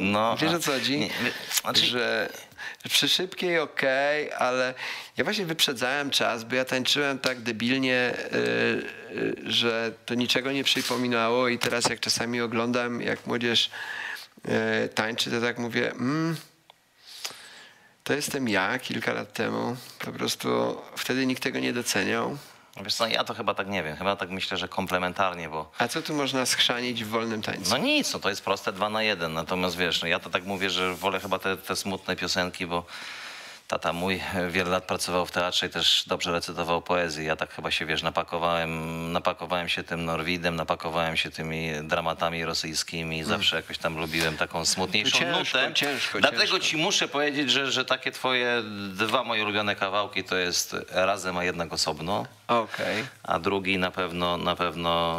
No, wiesz a- o co chodzi? nie, znaczy- Że przy szybkiej okej, ale ja właśnie wyprzedzałem czas, bo ja tańczyłem tak debilnie, y, y, że to niczego nie przypominało i teraz jak czasami oglądam, jak młodzież y, tańczy, to tak mówię, mm, to jestem ja kilka lat temu. Po prostu wtedy nikt tego nie doceniał. Wiesz co, ja to chyba tak nie wiem, chyba tak myślę, że komplementarnie, bo A co tu można schrzanić w wolnym tańcu? No nic, no to jest proste dwa na jeden. Natomiast wiesz, no ja to tak mówię, że wolę chyba te, te smutne piosenki, bo tata mój wiele lat pracował w teatrze i też dobrze recytował poezję. Ja tak chyba się, wiesz, napakowałem, napakowałem się tym Norwidem, napakowałem się tymi dramatami rosyjskimi i zawsze jakoś tam lubiłem taką smutniejszą Ciężko, nutę. ciężko, Dlatego ciężko. ci muszę powiedzieć, że, że takie twoje dwa moje ulubione kawałki to jest Razem, a jednak osobno. Okej. A drugi na pewno, na pewno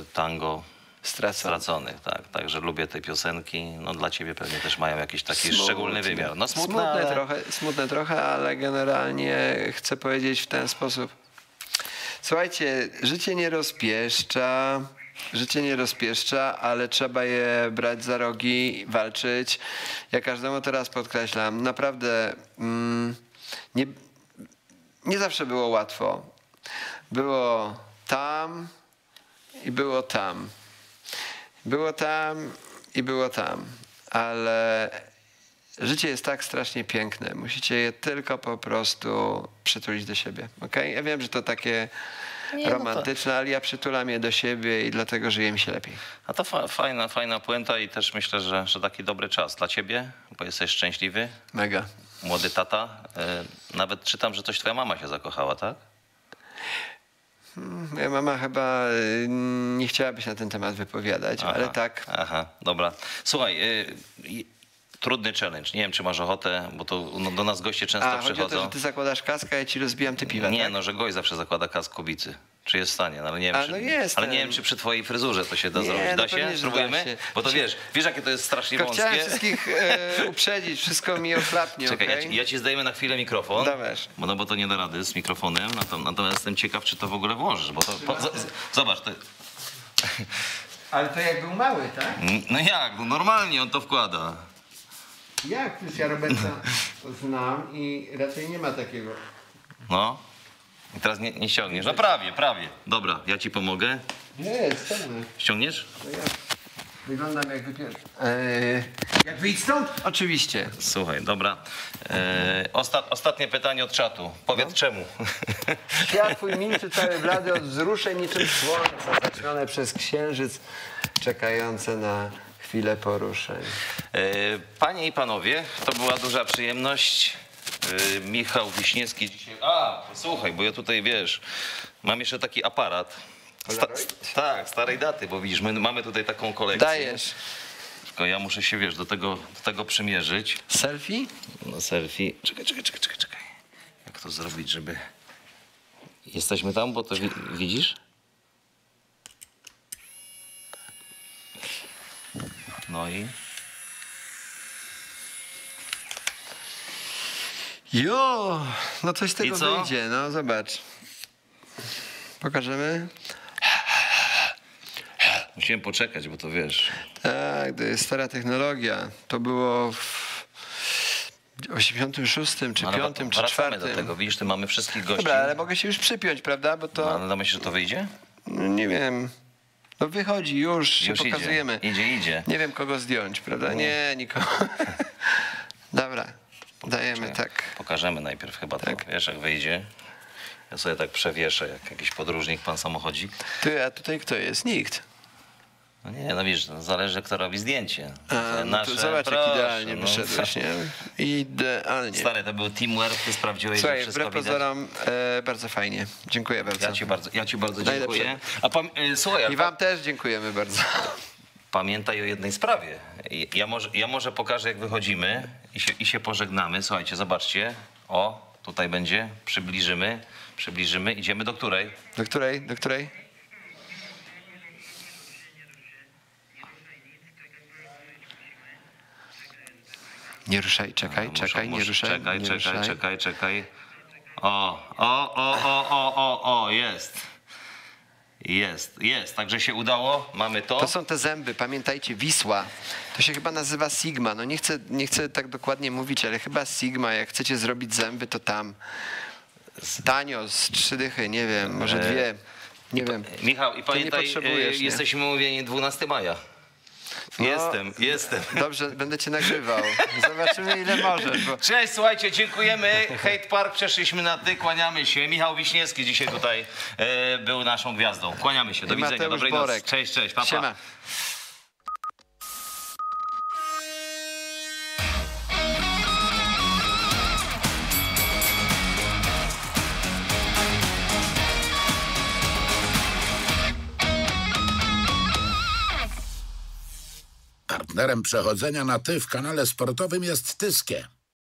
e, tango Stracony. stracony. Tak, także lubię te piosenki. No dla ciebie pewnie też mają jakiś taki Smutne. szczególny wymiar. No smutne, smutne, ale... trochę, smutne trochę, ale generalnie chcę powiedzieć w ten sposób. Słuchajcie, życie nie rozpieszcza. Życie nie rozpieszcza, ale trzeba je brać za rogi, walczyć. Ja każdemu teraz podkreślam, naprawdę mm, nie, nie zawsze było łatwo. Było tam i było tam. Było tam i było tam, ale życie jest tak strasznie piękne. Musicie je tylko po prostu przytulić do siebie. Okay? Ja wiem, że to takie Nie, no to- romantyczne, ale ja przytulam je do siebie i dlatego żyje mi się lepiej. A to fa- fajna, fajna puenta i też myślę, że, że taki dobry czas dla ciebie, bo jesteś szczęśliwy. Mega. Młody tata. E, Nawet czytam, że coś twoja mama się zakochała, tak? Moja mama chyba y, nie chciałaby się na ten temat wypowiadać, Aha, ale tak. Aha, dobra. Słuchaj, y, trudny challenge. Nie wiem, czy masz ochotę, bo to no, do nas goście często A, przychodzą. to, że ty zakładasz kaskę, a ja ci rozbijam te piwa, Nie, tak? no, że gość zawsze zakłada kask kobicy. Czy jest w stanie? No, ale nie wiem, A, czy, no jestem. ale nie wiem, czy przy twojej fryzurze to się da Nie, zrobić. no Da się? pewnie, że da Spróbujemy? się. Bo to wiesz, wiesz, jakie to jest strasznie Tylko chciałem wąskie. wszystkich e, uprzedzić, wszystko mi ochlapnie, Czekaj, ja, okej? ci, ja ci zdejmę na chwilę mikrofon. Dawaj. Bo, no, bo to nie da rady z mikrofonem. Natom- Natomiast jestem ciekaw, czy to w ogóle włożysz. Bo to, po, z, z, zobacz, to, Ale to jak był mały, tak? no jak, no normalnie on to wkłada. Jak? Przecież ja Roberta znam i raczej nie ma takiego. No. I teraz nie, nie ściągniesz. No prawie, prawie. Dobra, ja ci pomogę. Nie, ściągnę. Ściągniesz? Wyglądam jak wypier... Eee, jak wyjść stąd? Oczywiście. Słuchaj, dobra. E, osta ostatnie pytanie od czatu. Powiedz czemu. Świat twój milczy cały blady od wzruszeń niczym słońce zaćmione przez księżyc czekające na chwilę poruszeń. E, Panie i panowie, to była duża przyjemność. E, Michał Wiśniewski dzisiaj... A, słuchaj, bo ja tutaj, wiesz, mam jeszcze taki aparat. Sta tak, starej daty, bo widzisz, my mamy tutaj taką kolekcję. Dajesz. Tylko ja muszę się, wiesz, do tego, do tego przymierzyć. Selfie? No selfie. Czekaj, czekaj, czekaj, czekaj, czekaj. Jak to zrobić, żeby... Jesteśmy tam, bo to wi widzisz? No i... Jo, no coś z tego I co? wyjdzie, no zobacz. Pokażemy? Musiałem poczekać, bo to wiesz... Tak, to jest stara technologia. To było w 86 czy Ale 5 czy wracamy 4. do tego, widzisz, tu mamy wszystkich gości. Dobra, ale mogę się już przypiąć, prawda? Bo to. No, ale myślisz, że to wyjdzie? No, nie wiem. No wychodzi, już się Już idzie, pokazujemy. idzie, idzie. Nie wiem kogo zdjąć, prawda? Nie, nikogo. Dobra, dajemy tak. Pokażemy najpierw chyba to, wiesz, jak wyjdzie. Ja sobie tak przewieszę, jak jakiś podróżnik, pan samochodzik. Ty, a tutaj kto jest? Nikt. No nie, no widzisz, no zależy kto robi zdjęcie. A, no to zobacz, jak proszę, idealnie no. wyszedłeś, nie? Idealnie. Stary, to był teamwork, ty sprawdziłeś, że Słuchaj, wszystko wbrew pozorom e, bardzo fajnie. Dziękuję bardzo. Ja ci bardzo, ja ci bardzo Najlepsze. dziękuję. A pam, y, słuchaj, I wam też dziękujemy bardzo. Pamiętaj o jednej sprawie. Ja może, ja może pokażę, jak wychodzimy i się, i się pożegnamy. Słuchajcie, zobaczcie. O, tutaj będzie. Przybliżymy, przybliżymy. Idziemy do której? Do której? Do której? Nie ruszaj, czekaj, Muszę- czekaj, nie muszę- ruszaj. Czekaj, nie czekaj, ruszaj. czekaj, czekaj. O, o, o, o, o, o, o, jest. Jest, jest. Także się udało. Mamy to. To są te zęby, pamiętajcie, Wisła. To się chyba nazywa Sigma. No nie chcę, nie chcę tak dokładnie mówić, ale chyba Sigma. Jak chcecie zrobić zęby, to tam. Tanio, z trzy dychy, nie wiem, może E, dwie. Nie wiem. Michał, i pamiętaj, y, nie? jesteśmy umówieni 12 maja. No, jestem, jestem. Dobrze, będę cię nagrywał. Zobaczymy, ile możesz. Bo... Cześć, słuchajcie, dziękujemy. Hate Park, przeszliśmy na ty, kłaniamy się. Michał Wiśniewski dzisiaj tutaj e, był naszą gwiazdą. Kłaniamy się, do I widzenia, Mateusz dobrej Borek. nocy. Cześć, cześć, papa. Siema. Partnerem przechodzenia na ty w kanale sportowym jest Tyskie.